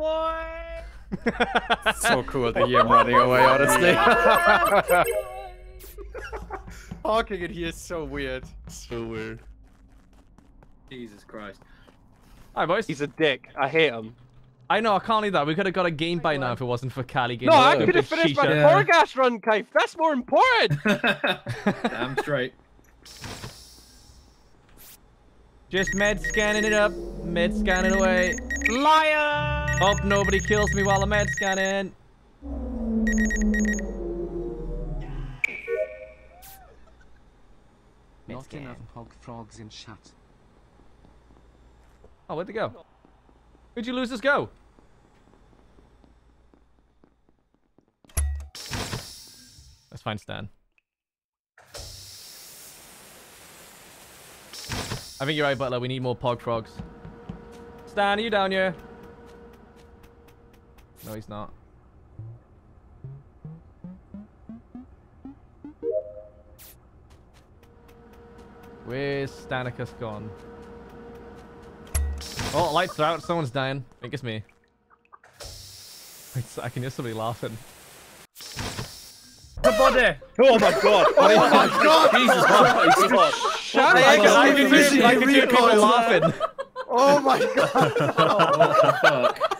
boy. so cool to hear him running away, honestly. Talking in here is so weird. So weird. Jesus Christ. Hi, boys. He's a dick. I hate him. I know, I can't leave that. We could have got a game by now if it wasn't for Callie getting No, I a could have finished my shisha. Yeah. Torgas run, Kaif. That's more important. Damn straight. Just med scanning it up, med scanning away. Liar. Hope nobody kills me while I'm med scanning. Not enough pog frogs in chat. Oh, where'd they go? Where'd you lose this go? Let's find Stan. I think you're right, Butler. We need more pog frogs. Stan, are you down here? No, he's not. Where's Stanicus gone? Oh, lights are out. Someone's dying. I think it's me. Wait, I can hear somebody laughing. The body. Oh my god! Oh my god! Jesus Christ! God. Shut up. I can hear, I can hear people laughing. Oh my god! Oh, fuck.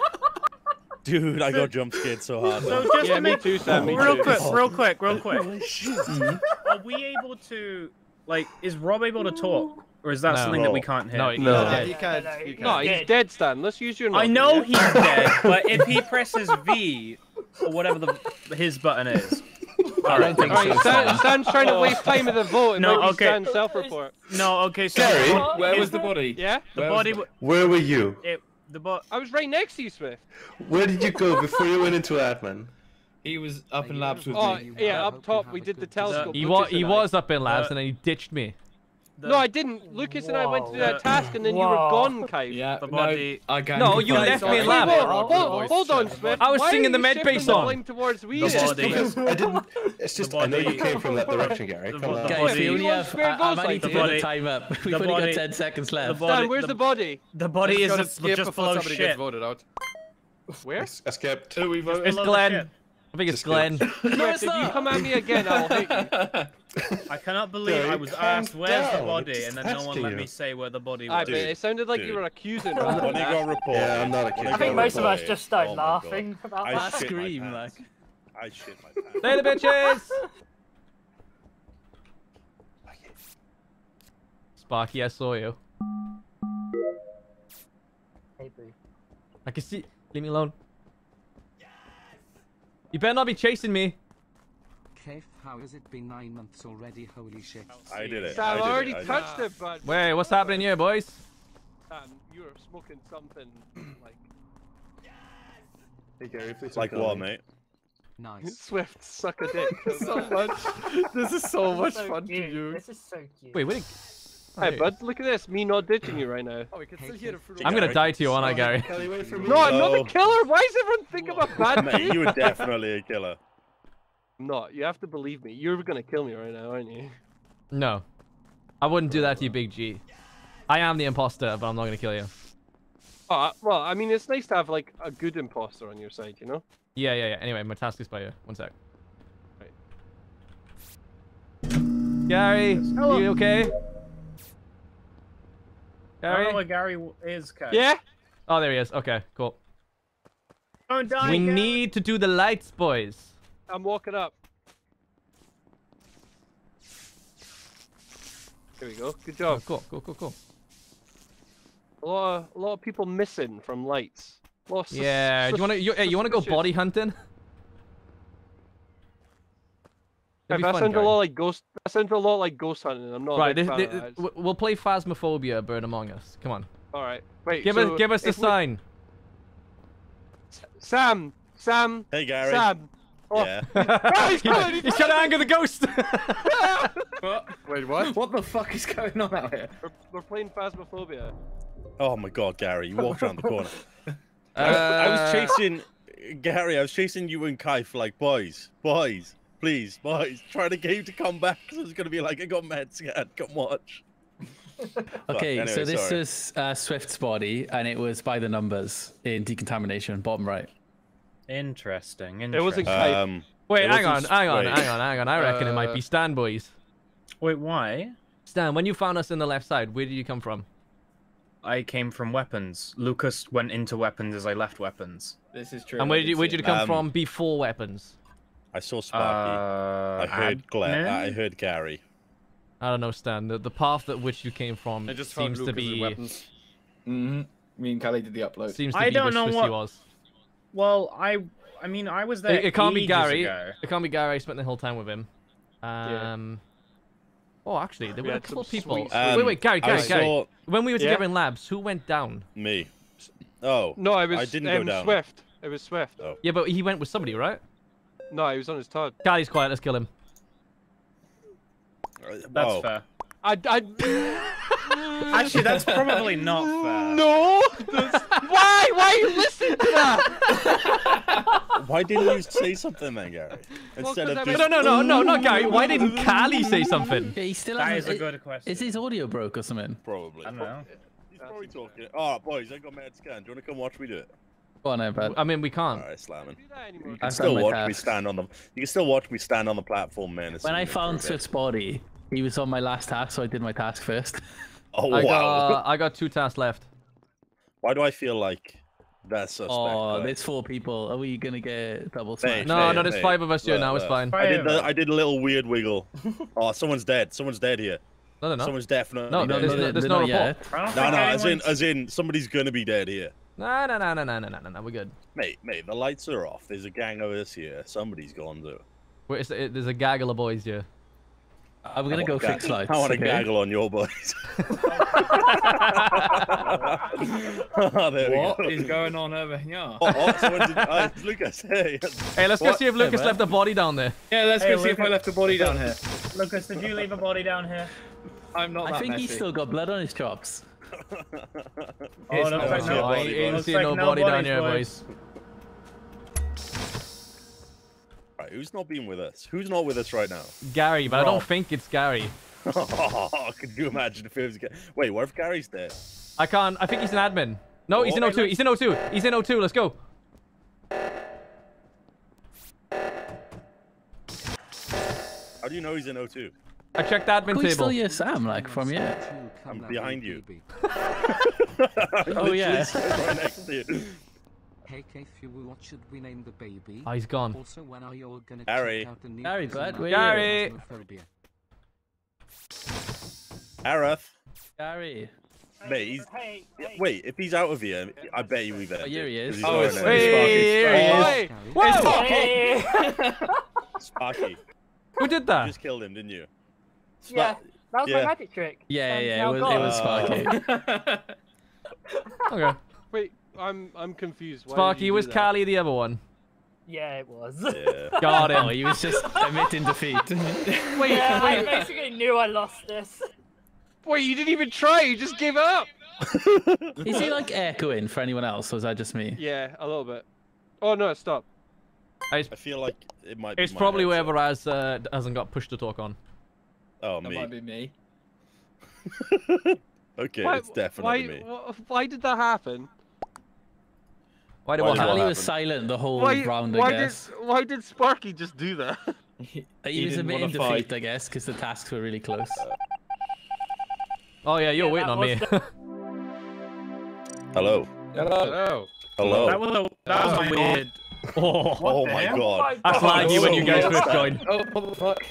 Dude, I got jump scared so hard. So just Yeah, to me make too, Sam. Me real too. quick, real quick, real quick. Are we able to, like, is Rob able to talk, or is that No. something that we can't hear? No, he's No. dead. you can't. You No, can't. he's dead, Stan. Let's use your. I know yeah? he's dead, but if he presses V or whatever the his button is, I don't think Alright, so. Stan, Stan's trying to waste time with the vote. It No, might okay. Stan's self-report. No, okay, so Gary, Where is- was the body? Yeah? the Where was body? the- w- Where were you? It, the bo- I was right next to you, Swift. Where did you go before you went into admin? He was up in labs with Oh, me. yeah, up top we did the telescope. He, Lucas wa he was up in labs Uh, and then he ditched me. The, No, I didn't. Lucas and I went to do that task, and then you were gone, Kai. Yeah, The no, body- I can't. No, you left me in lab. Hold, hold, hold on, chat. Swift. I was Why singing the you med shifting bass the song. blame towards me. The then? body. Because I didn't. It's just. I know you came from that direction, Gary. The Come bo- on. the Guys, body- we only have. I, I might need to The get body- the time up. We've the only body- got 10 seconds left. body- where's the- the body? The body is gotta just, skip just before somebody shit. gets voted out. Where? Es- Escaped. Who we voted? It's Glenn. Shit. I think it's Just Glenn. Swift, if you come at me again, I'll hit you. I cannot believe Gary, I was asked where's the body, and then no one let you. me say where the body I was. bet it sounded like you were accusing When rather you got reported. Yeah, I'm not a when kid. you I think most of us just started oh my God. laughing about I that. shit Scream, like. I shit my pants. Later, bitches. Sparky, I saw you. Hey, boo. I can see. Leave me alone. You better not be chasing me. Kev, how has it been nine months already? Holy shit. I did it. Sam, I I already it. I touched it. it, but Wait, what's happening here, boys? Sam, you were smoking something like Hey, Gary, please. Like what, me. mate? Nice. Swift suck a dick. so much. This is so much So fun to cute. use. This is so cute. Wait, where did... Oh, Hey, bud, look at this. Me not ditching you right now. Oh, we can still hear it through I'm gonna die to you, aren't I, Gary? Kelly, wait for me. No, I'm not No. the killer. Why does everyone think I'm a bad Mate, you were definitely a killer. I'm not. You have to believe me. You're gonna kill me right now, aren't you? No. I wouldn't do that to you, Big G. I am the imposter, but I'm not gonna kill you. Oh, well, I mean, it's nice to have like a good imposter on your side, you know? Yeah, yeah, yeah. Anyway, my task is by you. One sec. Right. Gary, Hello. you okay? I don't know where Gary is, Kai. Yeah. Oh, there he is. Okay, cool. Don't die. We Gary. need to do the lights, boys. I'm walking up. Here we go. Good Oh, job. cool, cool, cool, cool. A lot of a lot of people missing from lights. A lot of Yeah, do you wanna you, hey, you wanna go body hunting? Hey, It'd that sounds a lot like ghost. That sounds a lot like ghost hunting. I'm not. Right, this, this, of that. w- we'll play Phasmophobia, Bird Among Us. Come on, All right. Wait. give so us give us the we- sign. Sam. Sam. Hey, Gary. Sam. Oh, Yeah. he's coming, he's He's trying to anger the ghost. What? Wait, what? What the fuck is going on out here? we're, we're playing Phasmophobia. Oh my god, Gary, you walked around the corner. Uh, I, I was chasing Gary. I was chasing you and Kai for like, boys, boys, please, boys, try the game to come back. 'cause I it's gonna be like, I got mad scared. Come watch. Okay, anyway, so this sorry. is uh, Swift's body, and it was by the numbers in decontamination, bottom right. Interesting. It wasn't interesting. Um, Wait, It hang on, wasn't hang on, straight. hang on, hang on. I reckon it might be Uh, Stan, boys. Wait, why? Stan, when you found us in the left side, where did you come from? I came from weapons. Lucas went into weapons as I left weapons. This is true. And where did you, where did you it. come Um, from before weapons? I saw Sparky. Uh, I heard Glenn. admin? I heard Gary. I don't know, Stan. The, the path that which you came from I just seems to be weapons. Mhm. Me and Callie did the upload. seems to I be don't know what- was. Well, I, I mean, I was there. It, it can't be Gary. ago. It can't be Gary. I spent the whole time with him. Um. Oh, actually, there We were a couple of people. sweet, wait, Um, wait, Gary, Gary, Gary. saw When we were Yeah? together in labs, who went down? me. Oh. No, I was. I didn't go um, down. Swift. It was Swift. Oh. Yeah, but he went with somebody, right? No, he was on his Todd. Gary's quiet. Let's kill him. That's oh. fair. I. I Actually, that's probably not fair. no. that's- Why? Why are you listening to that? Why didn't you say something then, Gary? Instead 'cause of I just. No, no, no, no, no, Gary. Why didn't Callie say something? Yeah, he still That hasn't. is a i- good question. Is his audio broke or something? Probably. I don't know. He's probably talking. Oh, boys, I got mad scan. Do you want to come watch me do it? Go on, then. I mean, we can't. All right, slamming. Do that anymore. You can I've still done my watch me stand on the. You can still watch me stand on the platform, man. When I me for a found bit. Swift's body, he was on my last task, so I did my task first. Oh I wow! got I got two tasks left. Why do I feel like that's suspect? oh, right? there's four people. Are we gonna get double Hey. No, hey, no, there's hey, five of us here look, now. It's fine. I did. The, I did a little weird wiggle. oh, someone's dead. Someone's dead here. No, no, no. Someone's definitely No, dead. there's no- there's no not report. yet. No, no, as in, as in, somebody's gonna be dead here. No, no, no, no, no, no, no, no, we're good. Mate, mate, the lights are off. There's a gang of us here. Somebody's gone though. Wait, the, it, there's a gaggle of boys here. Uh, I'm gonna go fix lights. I want to okay? gaggle on your boys. oh, what is going on over here? Oh, oh, did, uh, Lucas, hey. hey, let's what? go see if Lucas hey, left a body down there. Yeah, let's hey, go Lucas. see if I left a body down here. Lucas, did you leave a body down here? I'm not. I think messy. he's still got blood on his chops. Oh, It's no, not like no body, I ain't Looks seeing like no no body down bodies, here, boys. boys. Right, who's not being with us? Who's not with us right now? Gary, but I don't think it's Gary. Oh, could you imagine if it was? Gary? Wait, what if Gary's there? I can't. I think he's an admin. No, he's in Oh, O2. He's in O2. He's in O2. Let's go. How do you know he's in O2? I checked the admin Oh, he's still table. here, Sam, like from here. I'm behind you. Oh, yeah. right next to you. Hey Keith, you what should we name the baby? Oh, he's gone. Also, when are you all gonna Harry. check out the new Harry, prison bud, app where for Gary. Phasmophobia? Areth. Gary. Mate, he's... Wait, if he's out of here, I bet you we there. Oh, here he is. Oh, it's- Hey, here he is. Whoa! Hey! Sparky. Who did You that? just killed him, didn't you? Yeah, that was Yeah. my magic trick. Yeah, Um, yeah, it was, gone. it was Sparky. Okay. wait, I'm I'm confused. Why did Sparky was do that? Callie the other one. Yeah, it was. Yeah. Got Oh, him. he was just admitting defeat. Wait, yeah, I wait, basically knew I lost this. wait, you didn't even try. You just gave up. Is he like echoing for anyone else, or is that just me? Yeah, a little bit. Oh no, stop. I feel like it might be It's probably headset. whoever has uh, hasn't got push to talk on. Oh, That me. might be me. okay, why, it's definitely why, me. wh- Why did that happen? Why did Why what did happen? What was silent the whole Why, round, why I did. Why did Sparky just do that? He, he was a bit wanna fight. defeat, I guess, because the tasks were really close. Oh yeah, you're Yeah, waiting on me. was Hello. Hello. Hello. That was a, that was a weird. oh, oh my hell? god. Oh that's oh laggy when you guys Oh, first joined. Oh, what the fuck?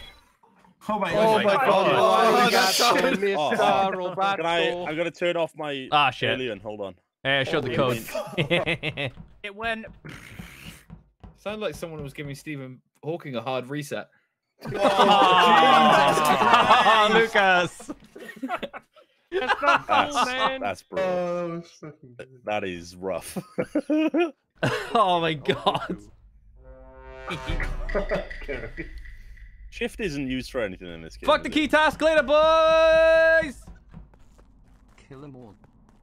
Oh my Oh my god. god! Oh, Roberto, Oh, Mr. Can Roberto. I? I'm gonna turn off my Ah shit. alien. Hold on. Eh, shut the Oh, code. It went. Sounded like someone was giving Stephen Hawking a hard reset. oh, Lucas. That's not cool, That's man. that's bro. That is rough. Oh my god. Shift isn't used for anything in this game. Fuck the key it? task later, boys. Kill them all.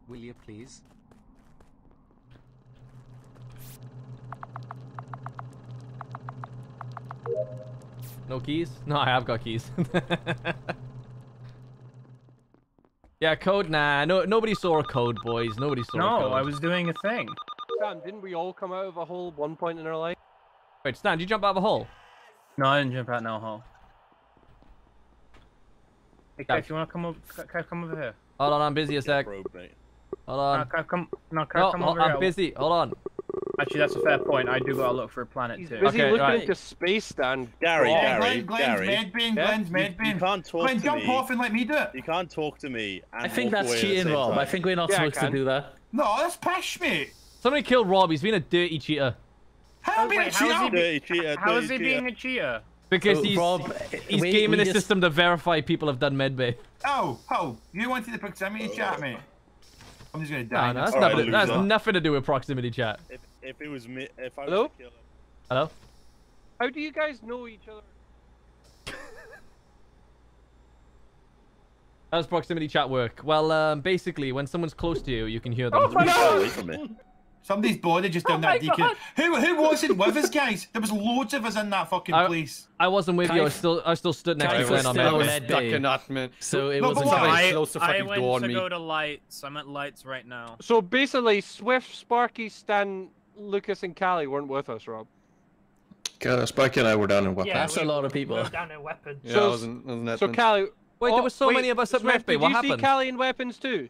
Will you please? No keys? No, I have got keys. yeah, Yeah, code. Nah, no, nobody saw a code, boys. Nobody saw a No, code. I was doing a thing. Stan, didn't we all come out of a hole one point in our life? Wait, Stan, did you jump out of a hole? No, I didn't jump out no hole. Hey, Yeah. Kev, you wanna come over? Kev, come over here. Hold on, I'm busy a sec. Probe, mate. Hold No, on. Kev, come. No, Kev, No, come ho- over here. I'm busy. Hold on. Actually, that's a fair point. I do gotta look for a planet He's too. busy Okay, looking right. into space, Stan. Gary, Go on. Gary, Glenn, Glenn's Gary. medbane, Yeah? Glenn's You, you can't talk Glenn, to jump me. off and let me do it. You can't talk to me. And I think walk that's away cheating, same Rob. I think we're not Yeah, supposed to do that. No, that's pish, mate. Somebody killed Rob. He's been a dirty cheater. How am I being a Wait, how is he cheater? be- Dirty cheater, How is dirty he cheater. being a cheater? Because Oh, he's Rob, he's we- gaming we the just- system to verify people have done medbay. Oh, oh, you wanted the proximity chat, mate. I'm just gonna die. No, no, that's, All right, nothing, that's loser. nothing to do with proximity chat. If, if it was me, if I was Hello? to Hello? How do you guys know each other? How does proximity chat work? Well, um, basically, when someone's close to you, you can hear them. Oh my get god! away. Somebody's body just down Oh that my God. Who who wasn't with us, guys? There was loads of us in that fucking I- place. I wasn't with you. I was still, I still stood next Kaif to was Glenn on still I was medbay. med stuck bay. in admin. So it No, was but a why? Somebody I, close the I went door to me. go to lights. I'm at lights right now. So basically, Swift, Sparky, Stan, Lucas, and Callie weren't with us, Rob. Uh, Sparky and I were down in weapons. Yeah, That's a lot of we people. were down in weapons. Yeah, So- I wasn't, wasn't So. Callie. Wait, oh, there were so wait, many of us at Swift, medbay. Did What you happened? see Callie in weapons too?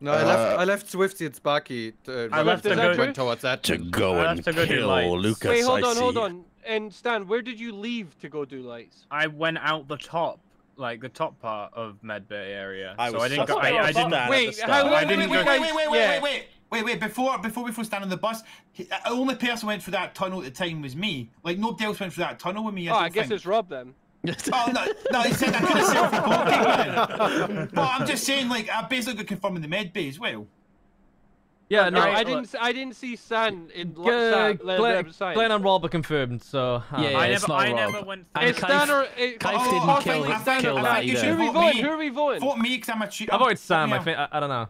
No, I left. Uh, I left Swifty and Sparky. To, I left to to go- went towards that. To go and to go kill lights. Lucas. Wait, hold I on, hold on. And Stan, where did you leave to go do lights? I went out the top, like the top part of Medbay area. I so I didn't. Go, I, I didn't. At the Wait, start. how- Wait, I wait, didn't wait, wait, wait, wait, wait, wait, wait, wait, wait. Before before we stand on the bus, the only person went through that tunnel at the time was me. Like nobody else went through that tunnel with me. I, Oh, I guess think. it's Rob then. Oh no, no, he said I could have self-reported. But I'm just saying, like, I basically got confirmed in the med bay as well. Yeah, no, No, I, I didn't. I didn't see Stan in uh, Stan, Glenn, Glenn and Rob are confirmed, so. uh, Yeah, I it's never. not I Rob. never went. And Is Stan or eh, Kaif oh, didn't oh, kill- I think- kill I that you either. Who are we voting? Who are we voting? Vote me because I'm a cheater. I voted Sam. I think. I, I don't know.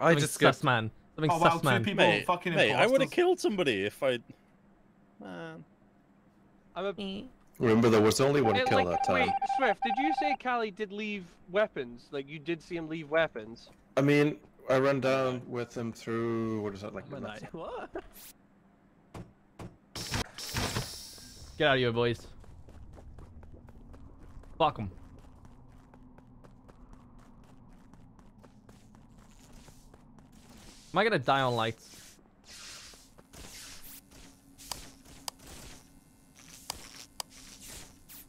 I Something just sus skipped. man. Something Oh, well, sus two man. people Mate, fucking mate, I would have imposters. killed somebody if I. Man. I'm a, Remember, there was only one kill like, that time. Wait, Swift, did you say Callie did leave weapons? Like you did see him leave weapons? I mean, I ran down with him through what is that like? the What? Get out of here, boys. Fuck them. Am I gonna die on lights?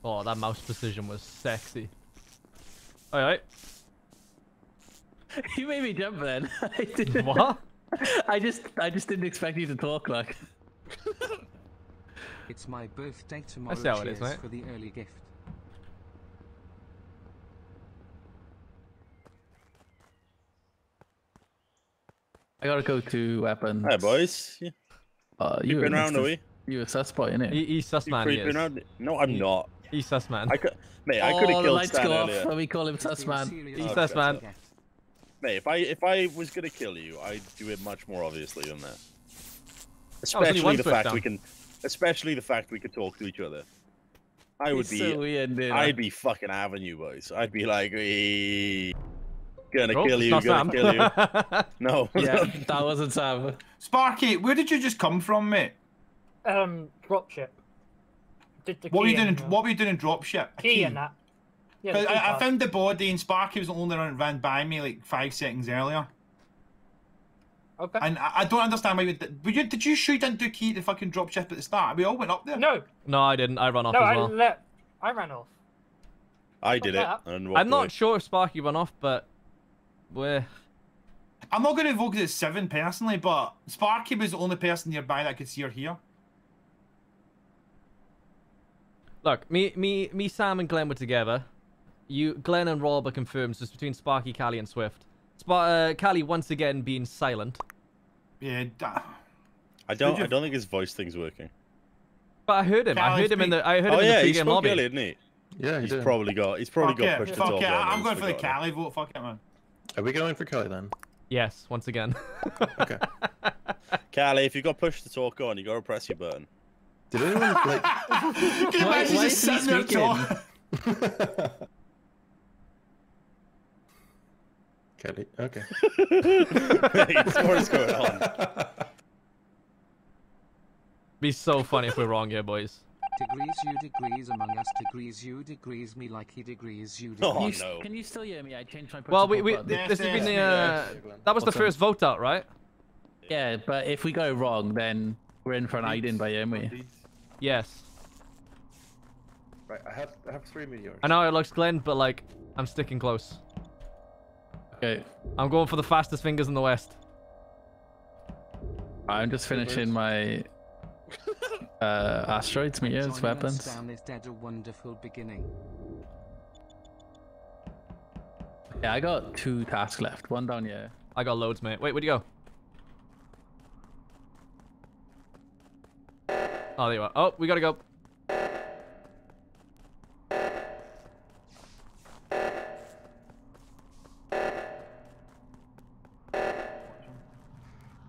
Oh, that mouse precision was sexy. Alright. You made me jump then. I didn't. What? I just, I just didn't expect you to talk like. It's my birthday tomorrow. see how it is, Cheers mate. for the early gift. I gotta go to weapons. Hi, boys. You Uh, you creeping were around, are we? You a sus boy, innit? He, he's sus You man. He creeping is. around? No, I'm He- not. He's sus man. I could, mate. I oh, could have the killed lights Stan go off earlier. when we call him sus Being man. He's about sus man. Mate, if I if I was gonna kill you, I'd do it much more obviously than that. Oh, Especially one the fact down. we can, especially the fact we could talk to each other. I would It's be, so weird, dude. I'd be fucking having you boys. I'd be like, "Ee, gonna Oh, kill you, gonna Sam. kill you. No, yeah, that wasn't Sam. Sparky, where did you just come from, mate? Um, dropship. Did the What were you doing? and, uh, What were you doing in dropship? A Key and that. Yeah, the 'Cause key I, I found the body and Sparky was the only one that ran by me like five seconds earlier. Okay. And I, I don't understand why you did. But you, did you sure you didn't do key the fucking dropship at the start? We all went up there. No, no, I didn't. I ran off no, as I well. let. I ran off. I did it. And I'm not sure if Sparky ran off, but we're I'm not going to vote as seven personally, but Sparky was the only person nearby that could see her here. Look. Me, me, me. Sam and Glenn were together. You, Glenn and Rob are confirmed. So it's between Sparky, Callie, and Swift. Sp- uh, Callie once again being silent, Yeah. da- I don't. You- I don't think his voice thing's working. but I heard him. I heard him in the. I heard Oh him yeah, in he the pre-game spoke lobby. earlier, didn't he? Yeah, he He's did. probably got. He's probably Fuck got it, pushed to fuck talk. it. I'm going for the forgotten. Callie vote. Fuck it, man. Are we going for Kelly then? Yes, once again. Okay. Callie, if you got pushed to talk on, you gotta press your button. Did anyone like? Can you Why- imagine why just is he sitting there speaking? talking? Kelly. Okay. What is going on? Be so funny if we're wrong here, boys. Degrees you degrees among us degrees you degrees me like he degrees you Oh, degrees. You no. Can you still hear me? I changed my Well, we, we button. th- this has been the uh, yes, that was the Awesome. first vote out, right? Yeah, but if we go wrong, then we're in for an hiding by Emily. Yes. Right, I have I have three meteors. I know it looks Glenn, but like I'm sticking close. Okay, I'm going for the fastest fingers in the west. I'm just finishing my uh, asteroids, meteors, Joining us weapons. down is dead a wonderful beginning. Yeah, I got two tasks left. One down here. I got loads, mate. Wait, where'd you go? Oh, there you are. Oh, we gotta go.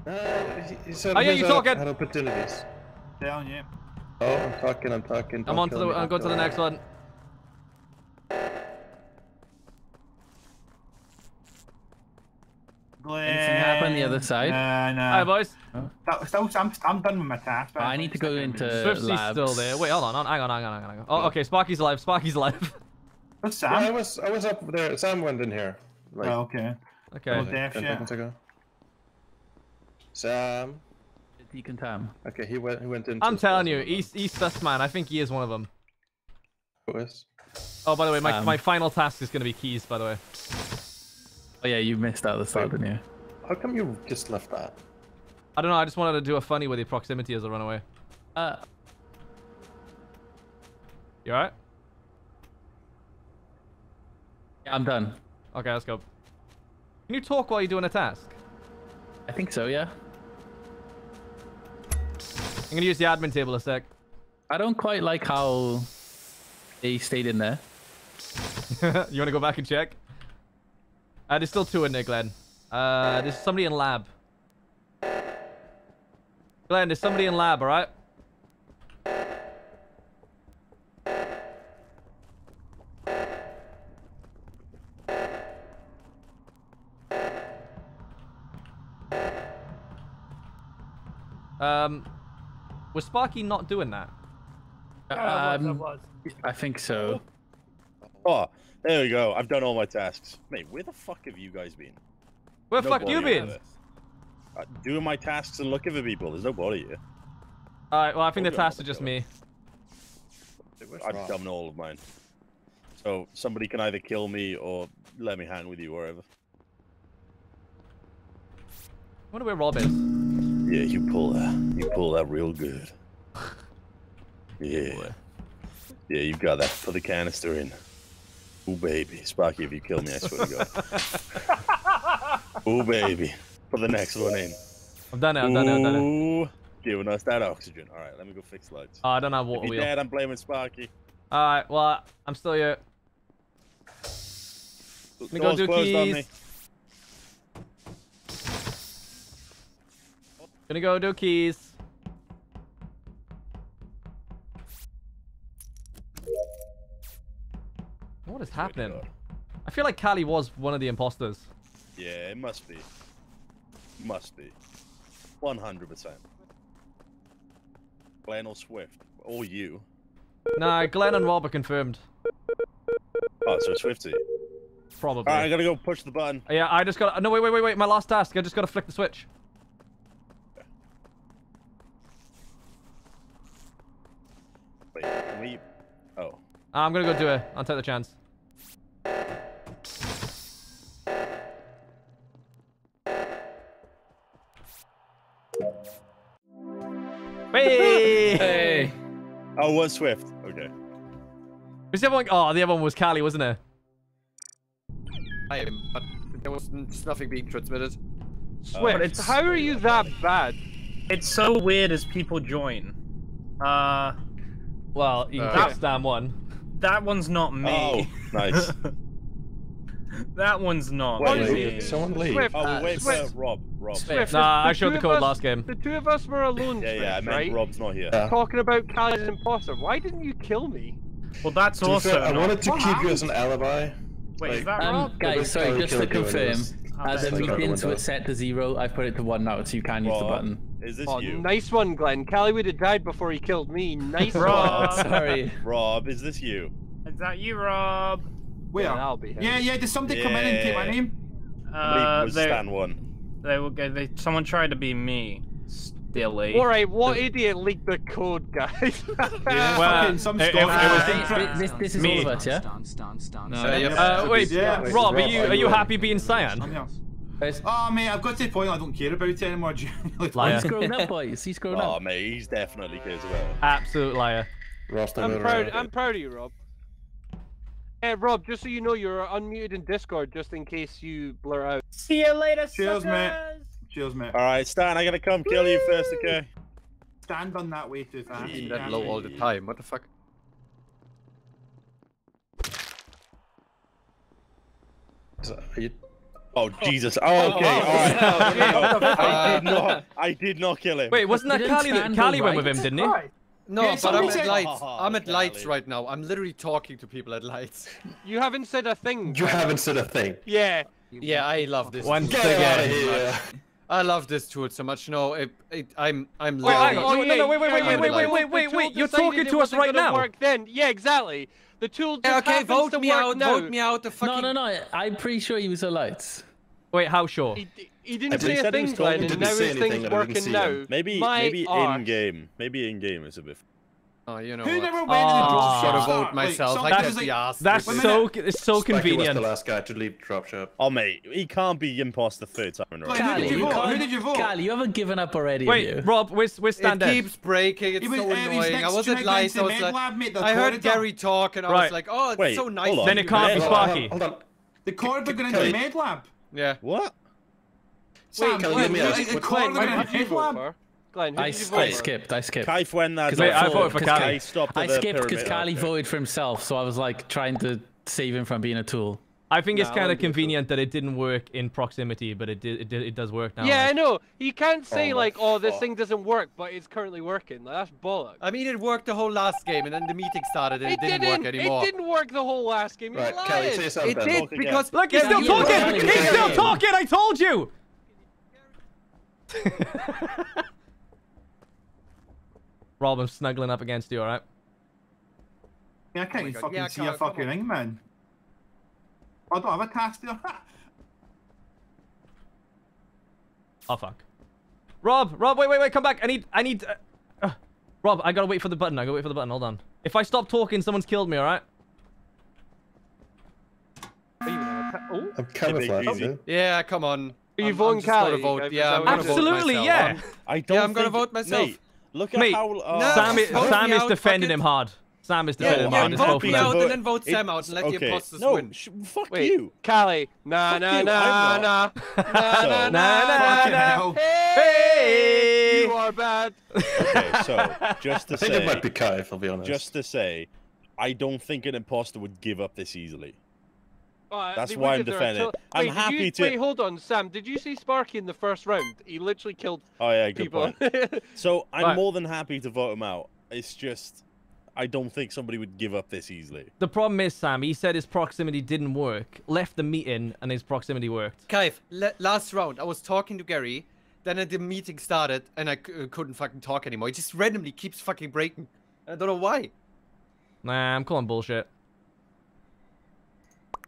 Uh, he, he said Oh, yeah, you had- talking. Had opportunities. Down, yeah. Oh, I'm talking. I'm talking. I'm on to the. I'll don't to the next one. Anything happen the other um, side? Nah, nah. Hi, boys. That, still, I'm, I'm done with my task. but I need to go into Swiftsy's labs. still there. Wait, hold on, hold on. Hang on, hang on, hang on. Oh, okay. Sparky's alive. Sparky's alive. What's Yeah, I was I was up there. Sam went in here. Like, Oh, okay. okay. Oh, like deaf, 10 yeah. seconds ago. Sam. Decontam. Okay, he went. He went in. I'm telling you, East East Dust Man. I think he is one of them. Who is? Oh, by the way, my Sam. my final task is gonna be keys. By the way. Oh yeah, you missed out the start, didn't you? How come you just left that? I don't know. I just wanted to do a funny with the proximity as a runaway. Uh, You alright? yeah, I'm done. Okay, let's go. Can you talk while you're doing a task? I think so, yeah. I'm gonna use the admin table a sec. I don't quite like how they stayed in there. you wanna go back and check? Uh, there's still two in there, Glenn. Uh, there's somebody in lab. Glenn, there's somebody in lab, alright? Um, was Sparky not doing that? Yeah, it was, Um, was. I think so. Oh, there we go. I've done all my tasks. Mate, where the fuck have you guys been? Where the fuck you been? Uh, doing my tasks and looking for people. There's nobody here. Alright, well, I think the Okay, tasks are just go. me. I've done all of mine. So somebody can either kill me or let me hang with you wherever. I wonder where Rob is. Yeah, you pull that. You pull that real good. Yeah. Yeah, you've got that. Put the canister in. Ooh, baby. Sparky, if you kill me, I swear to God. Ooh, baby. Put the next one in. I've done it, I've done it, I've done it. Ooh, giving us that oxygen. All right, let me go fix lights. Oh, I don't have water if you're dead, I'm blaming Sparky. Alright, well, I'm still here. Let me go do keys. Gonna go do keys. What is happening? I feel like Callie was one of the imposters. Yeah, it must be. Must be. 100%. Glenn or Swift. Or you. Nah, Glenn and Rob are confirmed. Oh, so Swifty. Probably. Alright, I gotta go push the button. Yeah, I just gotta... No, wait, wait, wait, wait. My last task. I just gotta flick the switch. Wait, can we... Oh. I'm gonna go do it. I'll take the chance. Hey! Hey! Oh, one Swift. Okay. Was the other one? Oh, the other one was Callie, wasn't it? I am, but there was n- nothing being transmitted. Swift, it's How are you that bad? It's so weird as people join. Uh, Well, you Uh, can kick Stam one. that one's not me. Oh, nice. that one's not Wait, me. wait, Someone leave. Swift, Oh, uh, we're waiting Swift, for Rob. Rob. Swift, Nah, the I showed the code us- last game. The two of us were alone, Yeah, yeah, I Swift, meant right? Rob's not here. Yeah. Talking about Callie as an imposter. Why didn't you kill me? Well, that's To also. fair, I wanted to What keep you as an alibi. Wait, is that Um, Rob? guys, sorry, just to confirm, is- Ah, uh, the that's like meetings were set to zero. I've put it to one now, so you can use the button. Is this Oh, you? nice one, Glenn. Callie would have died before he killed me. Nice one. Rob. Sorry. Rob, is this you? Is that you, Rob? Where? Yeah, that'll be him. Yeah, yeah. Did somebody come in and take my Yeah. name? I believe Uh, it was they, Stan one. They will get. They, someone tried to be me. Stilly. All right, what idiot leaked the code, guys? Yeah, Well, some it- it- it was- thing. This, this, this is Me. all of us, yeah? Dance, dance, dance. No, yeah. Uh, wait, Yeah. Rob, are you are are you you happy being Cyan? I'm Oh, mate, I've got to the point I don't care about it anymore. genuinely. Liar. He's grown up, boys. He's grown Oh, up. mate, he's definitely cares about it. Absolute liar. Rasta I'm Miller, proud. I'm proud of you, Rob. Hey, Rob, just so you know, you're unmuted in Discord, just in case you blur out. See you later, Cheers, mate. Cheers, mate. All right, Stan, I gotta come kill you first, okay? Stand on that way too fast. Aim that low all the time. What the fuck? are you- Oh Jesus! Oh, oh okay, oh, all right. Oh, no, I uh, did not. I did not kill him. Wait, wasn't that Didn't Callie that Stan Callie go went with him, didn't he? No, Yeah, but I'm said- at lights. Oh, I'm at lights right now. I'm literally talking to people at lights. You haven't said a thing. You haven't said a thing. Yeah. Yeah, I love this. Once tool. Get out of again. here. I love this tool so much. No, it, it, I'm, I'm Wait, hang literally. on. no, no, wait, wait, wait, wait, wait, wait, wait, wait, wait. You're talking to us right now. Work then, yeah, exactly. The tool just Yeah, okay, happens vote to me work out. now. Vote me out. The fucking. No, no, no. I'm pretty sure he was at lights. Wait, how sure? He, he didn't say a said he was thing, Glenn, and didn't now say his anything thing's I didn't working see now. him. Maybe, My maybe in game. Maybe in game is a bit. Oh, you know Who what? never went in the drop Gotta shop? vote Like, myself. some I guys like- be. That's Wait so it's so Spiky was the last guy to leave drop ship. Oh mate, he can't be imposter third time in a row. Like, who did you you vote? Who did you vote? Callie, you haven't given up already, have Wait, you? Rob, where's where's Stan It keeps breaking. It's He was, so uh, annoying. I was to at me lights. going I was like, lab, mate, the I heard. Gary talk, and I Right. was like, oh, it's Wait, so nice. hold on. to Then it can't be back. Hold on, Sparky. Hold on. The corridor going into the med lab. Yeah. What? Sam, Kelly, Glenn, let me ask, the- the what- corridor Glenn, who did you vote for? Glenn, who I, did you s- vote I for? skipped. I skipped. Kaif when that. Wait, I voted for Callie. I stopped. I at the skipped because pyramid. Callie Okay. voted for himself, so I was like trying to save him from being a tool. I think it's Nah, I kind of do it, though. convenient that it didn't work in proximity, but it did, it, did, it does work now. Yeah, I know. You can't say Oh, like, "Oh, this fuck. thing doesn't work," but it's currently working. Like, that's bollocks. I mean, it worked the whole last game, and then the meeting started, and it, didn't, work anymore. It didn't work the whole last game. You're Right, lying. Kelly, say something. It did Talk again. because Look, he's still you- talking! He's still talking! I told you! Rob, I'm snuggling up against you, alright? Yeah, I can't my even fucking Yeah, see Carl, a come fucking on. ring, man. I don't have a task there. Oh, fuck. Rob, Rob, wait, wait, wait, come back. I need, I need... Uh, uh, Rob, I gotta wait for the button. I gotta wait for the button. Hold on. If I stop talking, someone's killed me, alright? Are you gonna atta- Oh, I'm camouflaged. easy. yeah. Yeah, come on. Are you I'm, voting I'm just gonna vote. Because Yeah, I I'm would gonna vote Absolutely, myself. yeah. I'm- I don't. Yeah, I'm gonna vote myself. Mate, look at Mate, how. Oh, No, Sam, is, Sam is defending him hard. Sam is Yeah, defending him yeah, hard. Vote both me out and then vote it- Sam out and let the okay, imposters no, win. sh- fuck wait, you. Callie. Nah, nah, you, nah, I'm nah, nah, nah, nah, Nah, nah, nah. Hey! You are bad. Okay, so just to I think it say, might be Kai, if I'll be honest. just to say, I don't think an imposter would give up this easily. Oh, That's why I'm defending. until- I'm Wait, happy you... to- Wait, hold on, Sam. Did you see Sparky in the first round? He literally killed Oh yeah, good people. point. So I'm Right. more than happy to vote him out. It's just, I don't think somebody would give up this easily. The problem is, Sam, he said his proximity didn't work, left the meeting, and his proximity worked. Kaif, le- last round, I was talking to Gary, then uh, the meeting started, and I c- uh, couldn't fucking talk anymore. It just randomly keeps fucking breaking. I don't know why. Nah, I'm calling bullshit.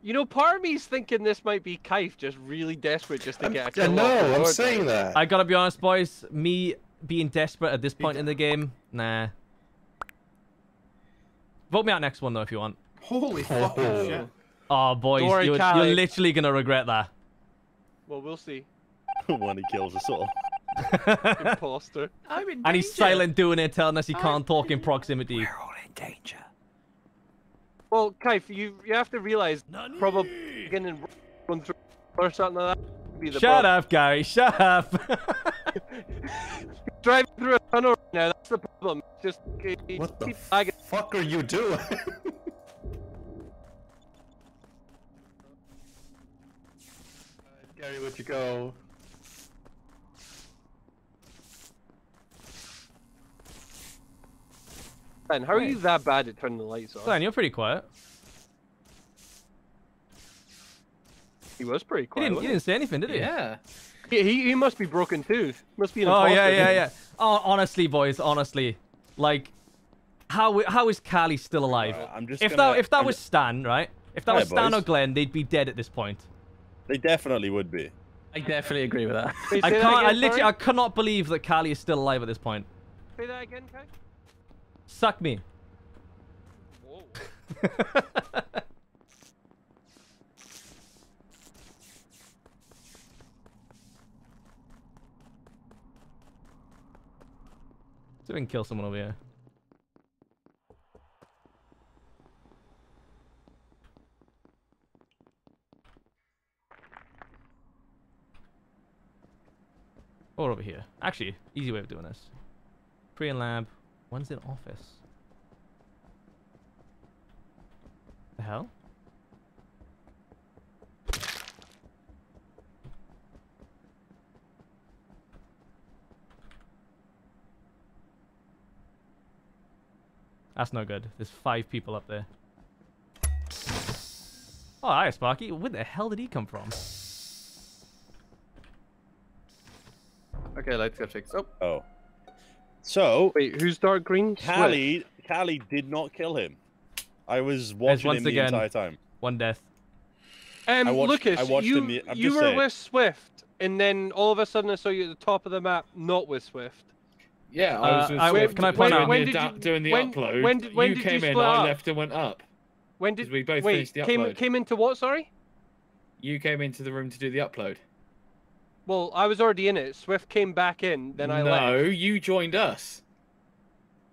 You know, part of me's thinking this might be Kaif just really desperate just to I'm, get a yeah, kill. no, I'm saying that. I gotta be honest, boys. Me being desperate at this point in the game, nah. Vote me out next one though if you want. Holy fucking Oh. shit. Oh, boys, worry, you're, you're literally gonna regret that. Well, we'll see. when he kills us all. Imposter. I'm in danger. And he's silent doing it, telling us he can't talk in proximity. Well, Kaif, you you have to realize probably beginning run through or something like that. Be the Shut problem. up, Gary. Shut up. Driving through a tunnel right now. That's the problem. Just uh, What the lagging. fuck are you doing? Gary, would you go? Man, how are you that bad at turning the lights off? Glenn, you're pretty quiet. He was pretty He quiet. didn't, he didn't say anything, did he? Yeah. he? He, he must be broken tooth. Must be an Oh yeah, yeah, yeah. Oh, honestly, boys, honestly, like, how how is Callie still alive? Alright, I'm just if gonna- that if that I'm was ju- Stan, right? If that Hi, was Stan or boys. Glenn, they'd be dead at this point. They definitely would be. I definitely agree with that. Wait, I can't. I again, literally, I cannot believe that Callie is still alive at this point. Say that again, Kai. Suck me. See if we can kill someone over here. Or over here. Actually, easy way of doing this. Korean lab. One's in office. The hell? That's no good. There's five people up there. Oh, hi, Sparky. Where the hell did he come from? Okay, lights got fixed. Oh, Oh. So, Wait, who's dark green? Swift. Callie, Callie did not kill him. I was watching once him the again- entire time. One death. Um, I watched- Lucas, I watched you, him the- you were saying. with Swift, and then all of a sudden I saw you at the top of the map, not with Swift. Yeah, I Uh, was with I- Swift can I point doing out- When the, did you- adapt- doing the when- upload. when did- when you did you came in, split I up? left and went up. When did 'Cause we both wait finished the came upload. came into what? Sorry. You came into the room to do the upload. Well, I was already in it. Swift came back in, then I no, left. No, you joined us.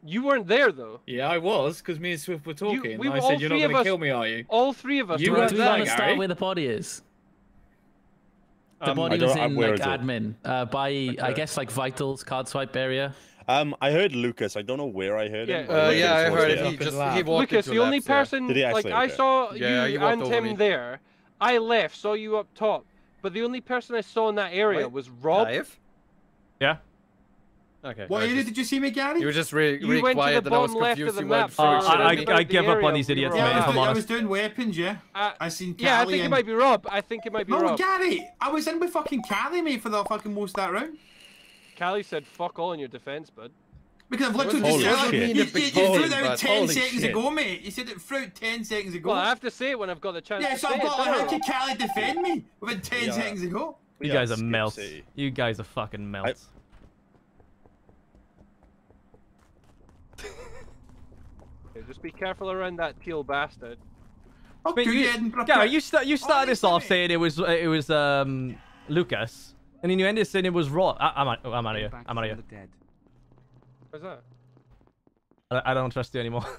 You weren't there though. Yeah, I was, because me and Swift were talking. we I were all said, you're not going to kill me, are you? All three of us You were were do at there, want to Gary. start where the body is? The Um, body was in like admin, uh, by I guess like vitals, card swipe area. Um, I heard Lucas. I don't know where I heard him. Yeah, I uh, heard yeah, I heard it. He just he walked Lucas, into the only labs, yeah. person Did he like? I saw Yeah, you and him there. I left, saw you up top, but the only person I saw in that area Wait, was Rob. Live? Yeah. Okay. What area just- did you see me, Gary? You were just really, You really went to quiet, the and I was bottom left of confused. the You went map. through Uh, I- it I- I give up on these we idiots, yeah, mate, I if was. I'm doing, I was doing weapons, yeah. Uh, I seen Callie yeah, I think it might be Rob. I think it might be No, Rob. Gary, I was in with fucking Callie, mate, for the fucking most of that round. Callie said, "Fuck all in your defense, bud." Because I've literally Holy just said it. You, you, you threw holy it out 10 seconds shit. ago, mate. You said it threw out 10 seconds ago. Well, I have to say it when I've got the chance yeah, to so I've it. got don't how I? can Callie defend me within 10 Yeah. seconds ago? You Yeah, guys are Skip melts. City. You guys are fucking melts. Okay, Just be careful around that teal bastard. Oh, But you, Edinburgh Gary, you start you started this off mate. saying it was it was um Lucas, and then you ended saying it was Rob. I, I'm out, oh, I'm out of here. I'm out of here. The. What's that? I, I don't trust you anymore.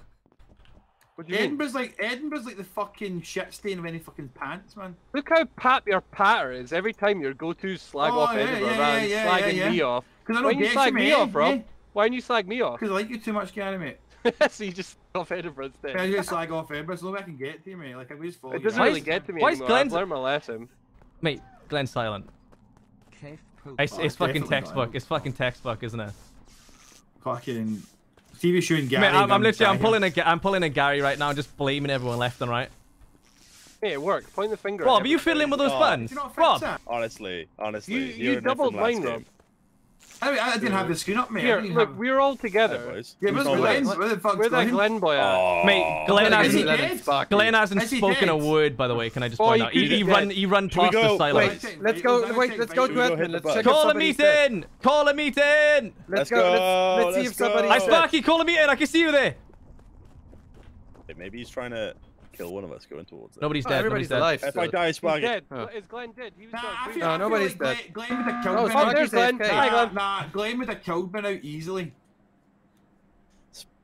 What do you mean? Edinburgh's like Edinburgh's like the fucking shit stain of any fucking pants, man. Look how pat your patter is every time your go-to slag Oh, off yeah, Edinburgh yeah, rather than yeah, slagging yeah, me off. Because I Why don't don't you get slag you, me off, Rob? Why don't you slag me off? Because I like you too much, Gary, mate. so you just slag off Edinburgh instead. I just slag off Edinburgh, so I can get to you, mate. Like I just follow It doesn't around. really get to me why is anymore. I've Glenn's- learned my lesson. Mate, Glenn's silent. Kef It's, Oh, fucking textbook. silent. It's fucking textbook, isn't it? Fucking TV showing Gary. Mate, I'm, I'm literally I'm pulling a Ga- I'm pulling a Gary right now, just blaming everyone left and right. Hey, it worked. Point the finger. at Rob, are you everybody. fiddling with those Oh, buttons? Did you not fix Rob. Honestly, honestly. You you're you doubled from last mine. Rob. I, mean, I didn't have the screen up, mate. I Here, look, have... we're all Hey, together. boys. Yeah, Who's where's not Glenn? left? Where the fuck's Where's that Glenn? Glenn boy at? Oh. Mate, Glenn Is he hasn't dead? Sparky. Glenn hasn't Is he spoken a word, by the way. Can I just Oh, point he out? He, he run he run Should we past the go- silence. Wait, let's go. Wait, let's go Should to we go hit admin. the Let's button? check if Call a meeting. Call a meeting. Let's Let's go. go, Let's, let's see if somebody. go. Hi, dead. Sparky. Call a meeting. I can see you there. Maybe he's trying to kill one of us going towards it. Nobody's Oh, dead. everybody's Nobody's dead. alive. If I still. die, He's Sparky. dead. Oh. Is Glenn dead? He was Nah, dark I feel, No, I nobody's like dead. Glenn would have Oh, killed me. Sparky's there's Glenn. AFK. Hi, Nah, Glenn. nah, Glenn would have killed me out easily.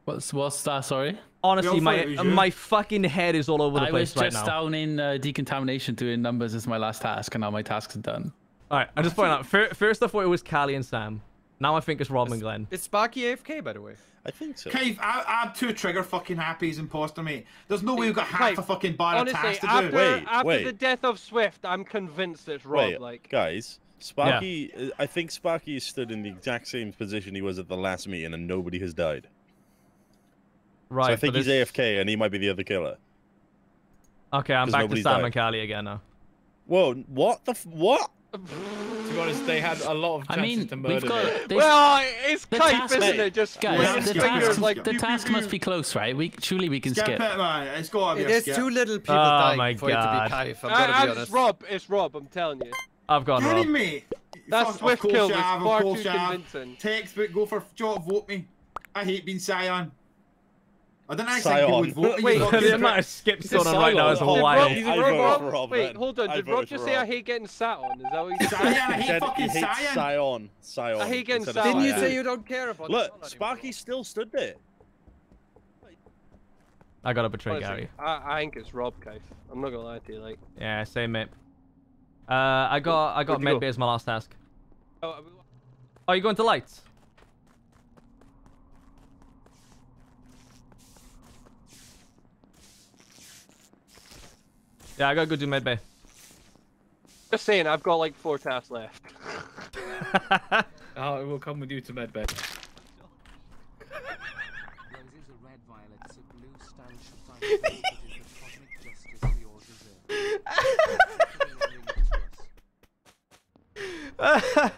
What's what's that? Sorry, Honestly, my thought it was you. my fucking head is all over the I place was just down in uh, decontamination doing numbers as my last task, and now my tasks are done. All right, I'm just pointing out. First, I thought it was Callie and Sam. Now I think it's Rob and Glenn. It's Sparky AFK, by the way? I think so. Cave, I, I'm too trigger fucking happy as imposter, mate. There's no way we've got half Clive, a fucking bar of tasks to after, do. Wait, after wait. the death of Swift, I'm convinced it's Rob. Wait, like, guys. Sparky, uh, I think Sparky stood in the exact same position he was at the last meeting, and nobody has died. Right. so I think he's this- AFK, and he might be the other killer. Okay, I'm back to Sam died. and Callie again now. Whoa, what the f- what? To be honest, they had a lot of I chances mean, to murder we've got this. Well, it's the Kaif, task- isn't it? Just Guys, the his fingers task, like the task must be close, right? We surely we can Skip, skip. it, man. It's got to be There's too little people Oh dying my for God. it to be Kaif. I'm Uh, gonna be honest. it's Rob. It's Rob. I'm telling you. I've gone Kidding Rob. me? That Fuck, of Swift course kill you was have, of far course too have. convincing. Textbook, go for Jot, vote me. I hate being Cyan. I don't actually Scion. think people would vote me. Wait, You're not the good. amount of skips It's a going on right now is silo. Did. Rob, I did voted Rob, Rob, wait, hold on. Did Rob just for say I hate getting sat on? Is that what you said? Scion, I He hate said fucking he hates Scion. Scion. Scion. I hate getting instead of Scion. Didn't you say you don't care about Look, the plot? Sparky still stood there. I gotta betray Honestly, Gary. I, I think it's Rob, Kaif. I'm not gonna lie to you. Like, Yeah, same mate. Uh, I got I got Where'd you go? as my last task. oh, Oh, you going to lights? Yeah, I gotta go do medbay. just saying, I've got like four tasks left. Oh, it will come with you to medbay. Roses are red, violets are blue, stand should I fall, it is the cosmic justice we all deserve.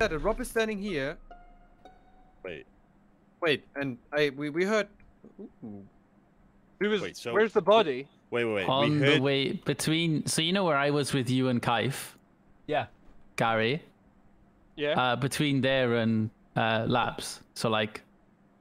Yeah, the Rob is standing here. Wait, Wait, and I we we heard. Ooh. Who was? Wait, so- Where's the body? wait, wait, wait. On we the way between, so you know where I was with you and Kaif, yeah. Gary, Yeah. uh, between there and uh, labs. So like,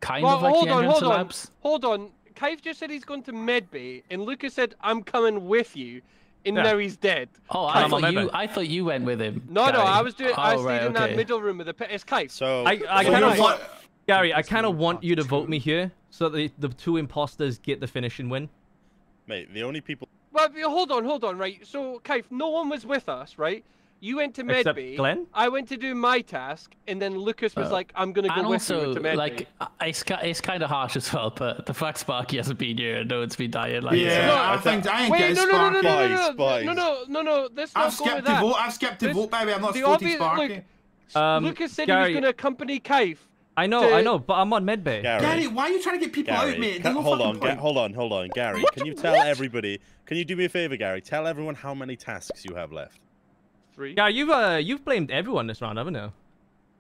kind well, of like hold the on, hold to on, labs. hold on. Kaif just said he's going to medbay, and Lucas said I'm coming with you, and Yeah. now he's dead. Oh, I'm I thought you. I thought you went with him. No, no, I was doing. I Oh, stayed right, in that middle room with the. pe- It's Kaif. So I I So kind you're of want Gary. I kind of want you to vote me here so that the, the two imposters get the finish and win. mate, the only people. Well, hold on, hold on, right? So, Kaif, no one was with us, right? You went to Except medbay. Glenn? I went to do my task, and then Lucas was Uh, like, "I'm gonna go And with you also, to medbay." like, it's, it's kind of harsh as well, but the fact Sparky hasn't been here and no one's been dying like Yeah, No, I think I think Wait, it's no, no, no, no, no, no, no, no, no, no, no. Let's I've not go skipped the vote. I've skipped the vote, baby. I'm not the voting obvious- Sparky. look, Um, Lucas said he was going to accompany Kaif. I know, to- I know, but I'm on medbay. Gary, Gary, why are you trying to get people Gary, out, mate? ca- There's no hold on, Ga- hold on, hold on, Gary. What? Can you tell What? everybody? Can you do me a favor, Gary? Tell everyone how many tasks you have left. Three. Gary, you've uh, you've blamed everyone this round, haven't you?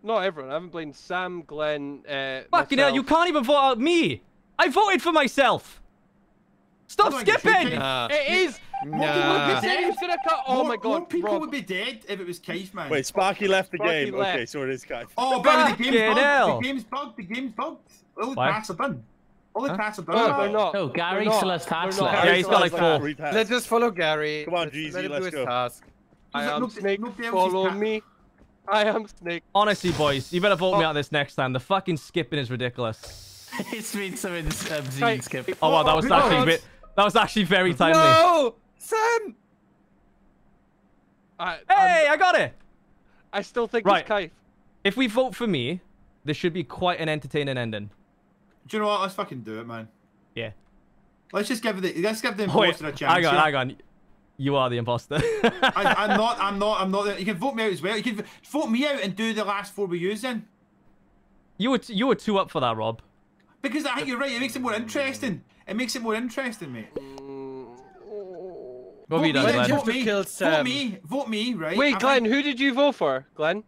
Not everyone. I haven't blamed Sam, Glenn, uh, Fucking hell, you can't even vote out me. I voted for myself. Stop How do I get skipping. through, Nah. It is. More Nah. people would be said he was dead. going to cut. Oh More- my More god, people Rob. would be dead if it was Keith, man. Wait, Sparky left the Sparky game. left. Okay, so it is Kai. Oh, baby, the game's bugged. The game's bugged. The game's bugged. All the Why? tasks are done. All the Huh? tasks are No, done. they're not. No, Gary not. still has They're tasks left. Yeah, Gary he's still got like four. Three tasks. Let's just follow Gary. Come on, Let's- let him do let's go. task. I Look, am look, Snake. look, there was Follow me. I am Snake. Honestly, boys, you better vote me Oh. out this next time. The fucking skipping is ridiculous. it's been some in um, Right. skip. Oh wow, that was Oh, actually God. bit, that was actually very timely. No, Sam. I, Hey, I'm- I got it. I still think Right. it's Kaif. If we vote for me, this should be quite an entertaining ending. Do you know what? Let's fucking do it, man. Yeah. Let's just give the let's give the Oh, wait, imposter a chance. hang on, here. hang on. You are the imposter. I, I'm not. I'm not. I'm not. You can vote me out as well. You can vote me out and do the last four we use then. you were t- you were two up for that, Rob. Because I think you're right. It makes it more interesting. It makes it more interesting, mate. What have you Vote done, me, Glenn? Vote Just to me. kill Vote me. Vote me. Right. Wait, I Glenn, think- who did you vote for? Glenn?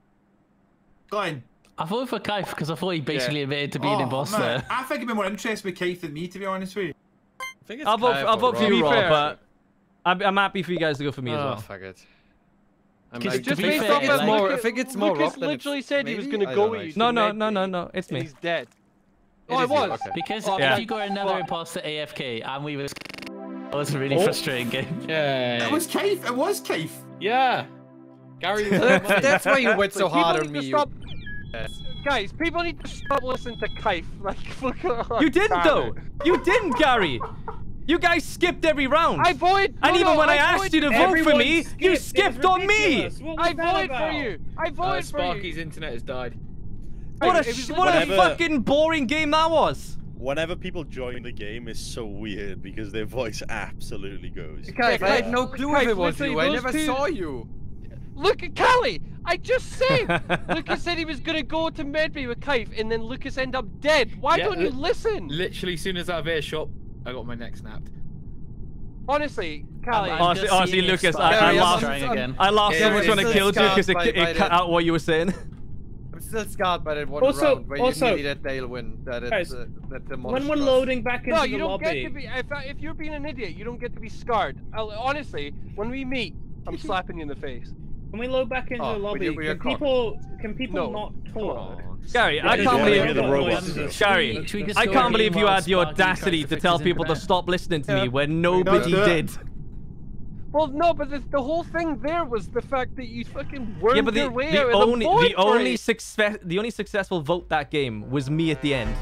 Glenn. I voted for Kaif because I thought he basically admitted to being Oh, an imposter. man, I think it'd be more interesting with Keith than me, to be honest with you. I think it's I'll vote. Kai For, I'll vote for you, be Rob. fair- But I'm, I'm happy for you guys to go for me as Oh, well. fuck it. I'm like, to Just be based fair, off like- more. I think it's more Lucas Rob literally said he was going to go with you. No, no, no, no, no. It's me. He's dead. It Oh, it you, was. okay. Because Oh, Yeah. if you got another imposter AFK and we was, that was a really Oh. frustrating game. Yeah. It was Keith. It was Keith. Yeah. Gary That's, that's why you went so People hard on me. you- stop- Guys, people need to stop listening to Kaif. Like, fuck off. You didn't though. You didn't, Gary. You guys skipped every round. I voted. and even no, when I, I asked you to vote for me, skipped. you skipped on me. ridiculous. What was I voted for you. I Uh, voted for you. Sparky's internet has died. What a It was sh- what a fucking boring game that was. Whenever people join the game, is so weird because their voice absolutely goes. Guys, I had no clue if Guys, it was you. I never two- saw you. Look at Callie! I just said! Lucas said he was gonna go to Medbay with Kaif, and then Lucas end up dead. Why Yeah, don't you uh, listen? Literally, as soon as out of earshot, I got my neck snapped. honestly, Callie. I'm Honestly, honestly Lucas, I, I I'm- laughed. I'm- again. I laughed so Yeah, much when I killed you because it, it cut out what you were saying. I'm still scarred by that one Also- round where also- you nearly let Dale win. That it, Guys, uh, that When we're us. loading back into No, the you don't lobby, get to be. If, I- if you're being an idiot, you don't get to be scarred. I'll, honestly, when we meet, I'm slapping you in the face. when we load back into Oh, the lobby, did- we can got caught. people can people No. not talk? Gary, I can't believe the robots. Gary, Should we just I can't believe you had the audacity to tell people to stop listening to me Yeah. when nobody do did. Well, no, but the, the whole thing there was the fact that you fucking wormed Yeah, but the, your way the out only of the, the void for only success the only successful vote that game was me at the end.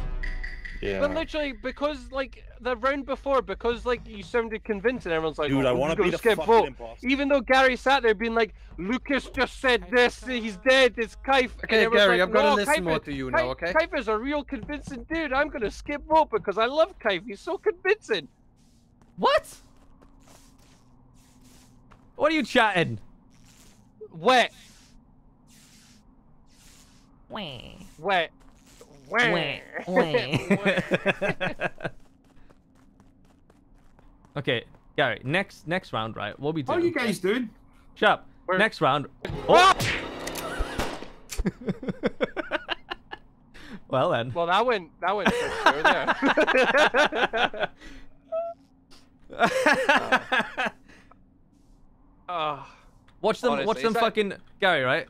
Yeah. But literally, because like the round before, because like you sounded convincing, everyone's like, Dude, oh, I want to gonna be the skip fucking vote. imposter. Even though Gary sat there being like, Lucas just said this, he's dead, it's Kaif. Okay, Gary, like, I'm gonna no, listen Kaif more to you Kaif- now, okay? Kaif is a real convincing dude. I'm gonna skip vote because I love Kaif. He's so convincing. What? What are you chatting? Wet. Wet. Wet. okay, Gary. Next next round, right? What we do? How are you guys doing? Shut up. Where- Next round. Oh. well then. Well, that went that went for sure there. Uh, Ah. watch them. watch them that- fucking Gary. Right.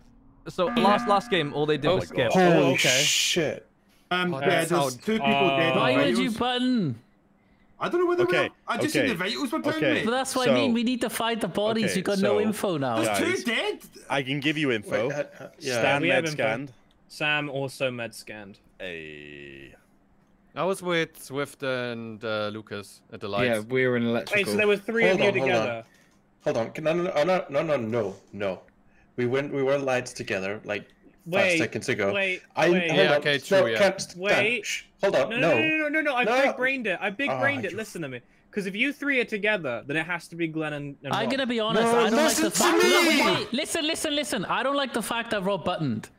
So last last game, all they did Oh was my skip. God. Holy okay. shit. Um, Oh, yeah, there's sound- two people Uh, dead. on Why would you button? I don't know where they Okay. I just okay, seen the vitals were down okay. me. But that's what So- I mean. We need to find the bodies. okay, we got no info now. There's Guys. two dead. I can give you info. Wait, uh, uh, yeah. Stan we have med info. scanned. Sam also med scanned. Hey. I was with Swift and uh, Lucas at the lights. Yeah, we were in electrical. Wait, so there were three Hold of you on, hold on. together. Hold on. No, no, no, no, no, no, no, no. We went. We were lights together like Wait, five seconds ago. wait, I, wait. hold Yeah, on. okay, no, yeah. can't- Stan, Wait. shh, hold on. No, No. no, no, no, no, no. I No. big brained it. I big brained Ah, it. you- Listen to me. Because if you three are together, then it has to be Glenn and, and I'm Rob. gonna be honest. No, I don't like the listen to fact. me! No, wait, wait, listen, listen, listen. I don't like the fact that Rob buttoned.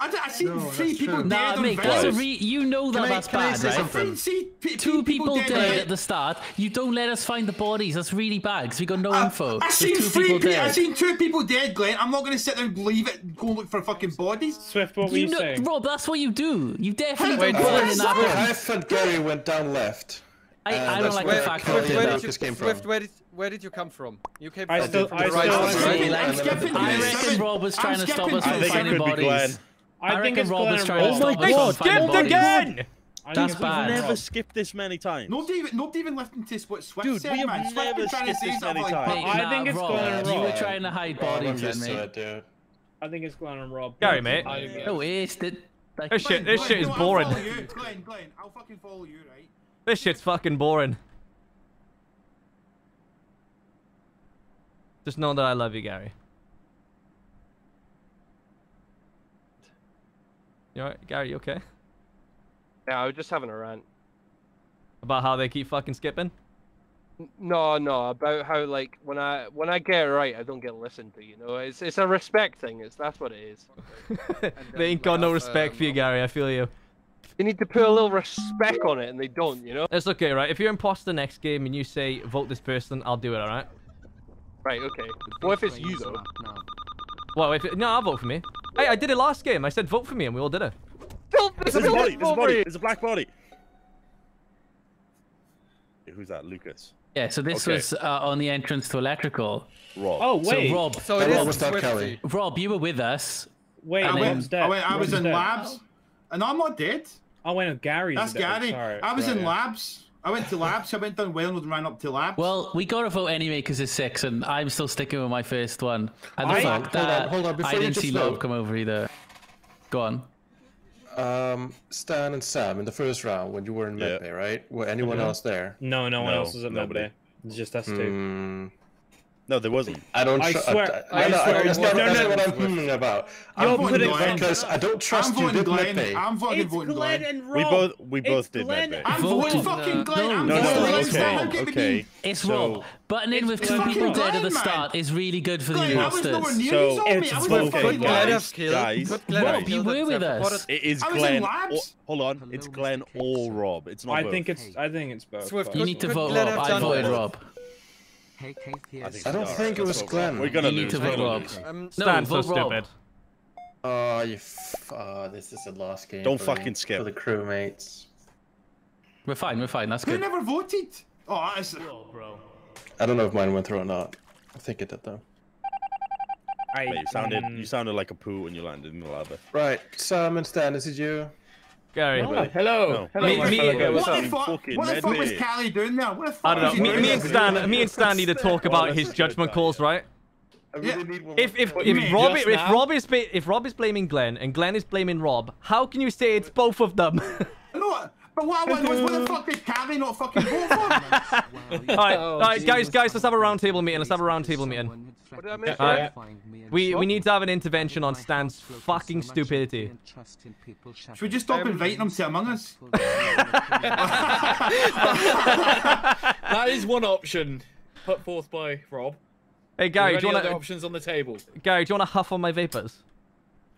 I, d- I seen No, three people true. dead Nah, on mate, that's a re- you know that I- that's bad, right? I something? didn't see p- Two people people dead. dead at the start. You don't let us find the bodies. That's really bad because we got no info. I There's seen three people people. I dead. seen two people dead, Glenn. I'm not gonna sit there and believe it. Go look for fucking bodies. Swift, what were You you, know, saying? Rob, that's what you do. You definitely Wait, don't wait, in that room. Clive and Gary went down left. I, I don't like the fact that where did you, Lucas came Swift, from. where did where did you come from? You came I from still- the I right still- I'm right? I'm and then- skipping I to reckon. Rob was I'm trying to stop us from I think it finding bodies. Glenn. I, I think it's Rob Glenn was and trying to Rob. stop us from God, skipped bodies. again! I That's it's We've Glenn and bad. never Rob. skipped this many times. Nobody even, nobody even listened to what Swift Dude, said, we have man. Never been trying to skipped this many times. Mate, I nah, think it's Rob, Glenn and You were trying to hide bodies, then, mate. dude. I think it's Glenn and Rob. Gary, mate. I guess. No, it's the. Like, This shit, this Glenn, shit is no, I'll boring. follow you. Glenn, Glenn, I'll fucking follow you, right? This shit's fucking boring. Just know that I love you, Gary. You alright, Gary? You okay? Yeah, I was just having a rant. About how they keep fucking skipping? No, no, about how like when I when I get it right, I don't get listened to. You know, it's it's a respect thing. It's that's what it is. they ain't got no respect um, for you, Gary. I feel you. You need to put a little respect on it, and they don't. You know. It's okay, right? If you're imposter next game and you say vote this person, I'll do it, alright? Right. Okay. What if it's you though? No. Well, if it, no, I'll vote for me. Hey, I did it last game. I said vote for me, and we all did it. Still, There's a body. There's a body. There's a black body. Who's that? Lucas. yeah, so this Okay. was uh, on the entrance to electrical. Rob. Oh wait, So Rob, So it Rob is was. Kelly. Rob, you were with us. wait, I went, dead. I, went, I was in dead. labs, and I'm not dead. I went no, Gary's That's. Gary. Sorry. I was Right, in yeah. labs. I went to labs. I went down Wellingwood and ran up to labs. Well, we got to vote anyway because it's six, and I'm still sticking with my first one. And the I- fact hold on, hold on, before you didn't just see Love come over either. Go on. Um, Stan and Sam in the first round when you were in Yeah. medbay, right? Were anyone Mhm. else there? No, no one No, else was at nobody. Medbay. It's just us two. Hmm. No, there wasn't. I don't. I swear- I, I no, no, swear- that's not, no, that's no, not what no. I'm hmm about. I'm You're voting putting Glenn. because I don't trust I'm you voting with Glenn. medbay. I'm fucking It's voting Glenn Glenn. and Rob. We both we both It's did Glenn medbay. I'm Voting, voting fucking Glenn. no, I'm no, voting no, Glenn. okay, Don't get me okay. It's Rob. Butting in It's with two fucking people dead at the man. start is really good for the Glenn, I was imposters. So- you, saw me. It's I was voting in fucking Glenn. Glenn labs. have killed. guys, Put Glenn guys. have killed You were with us. It is I was in Glenn. labs. Or, hold on, it's Glenn or Rob. It's not I both. think it's. I think it's both. Swift, You Could- need to vote Rob. I done voted both? Rob. I, think I don't it's think it was Let's Glenn. We're gonna You need lose. to vote gonna Rob. lose. Um, Stan's so vote Rob. stupid. Oh, you. F- oh, this is the last game. Don't for me- fucking skip. For the crewmates. We're fine. We're fine. That's Who good. never voted? Oh, that's... I don't know if mine went through or not. I think it did though. I, Mate, you sounded mm, you sounded like a poo when you landed in the lava. Right, Sam and Stan, this is you. Gary. Really? Hello. No. Hello, Me- me- fellow. What the fuck? fucking What the fuck was? Callie doing there? What the fuck I don't know. Me, me and? Stan, me and Stan need to talk about his judgment calls, right? I Yeah. need one If if What if Rob if? Rob is if Rob is blaming Glenn and Glenn is blaming Rob, how can you say it's both of them? No, but what I want was, what the fuck did Callie not fucking vote for? all right, all right, guys, guys, let's have a roundtable meeting. Let's have a roundtable meeting. What did I miss? All right. We we need to have an intervention on Stan's fucking stupidity. Should we just stop inviting him to Among Us? That is one option put forth by Rob. Hey Gary, do you want other to options on the table? Gary, do you want to huff on my vapors?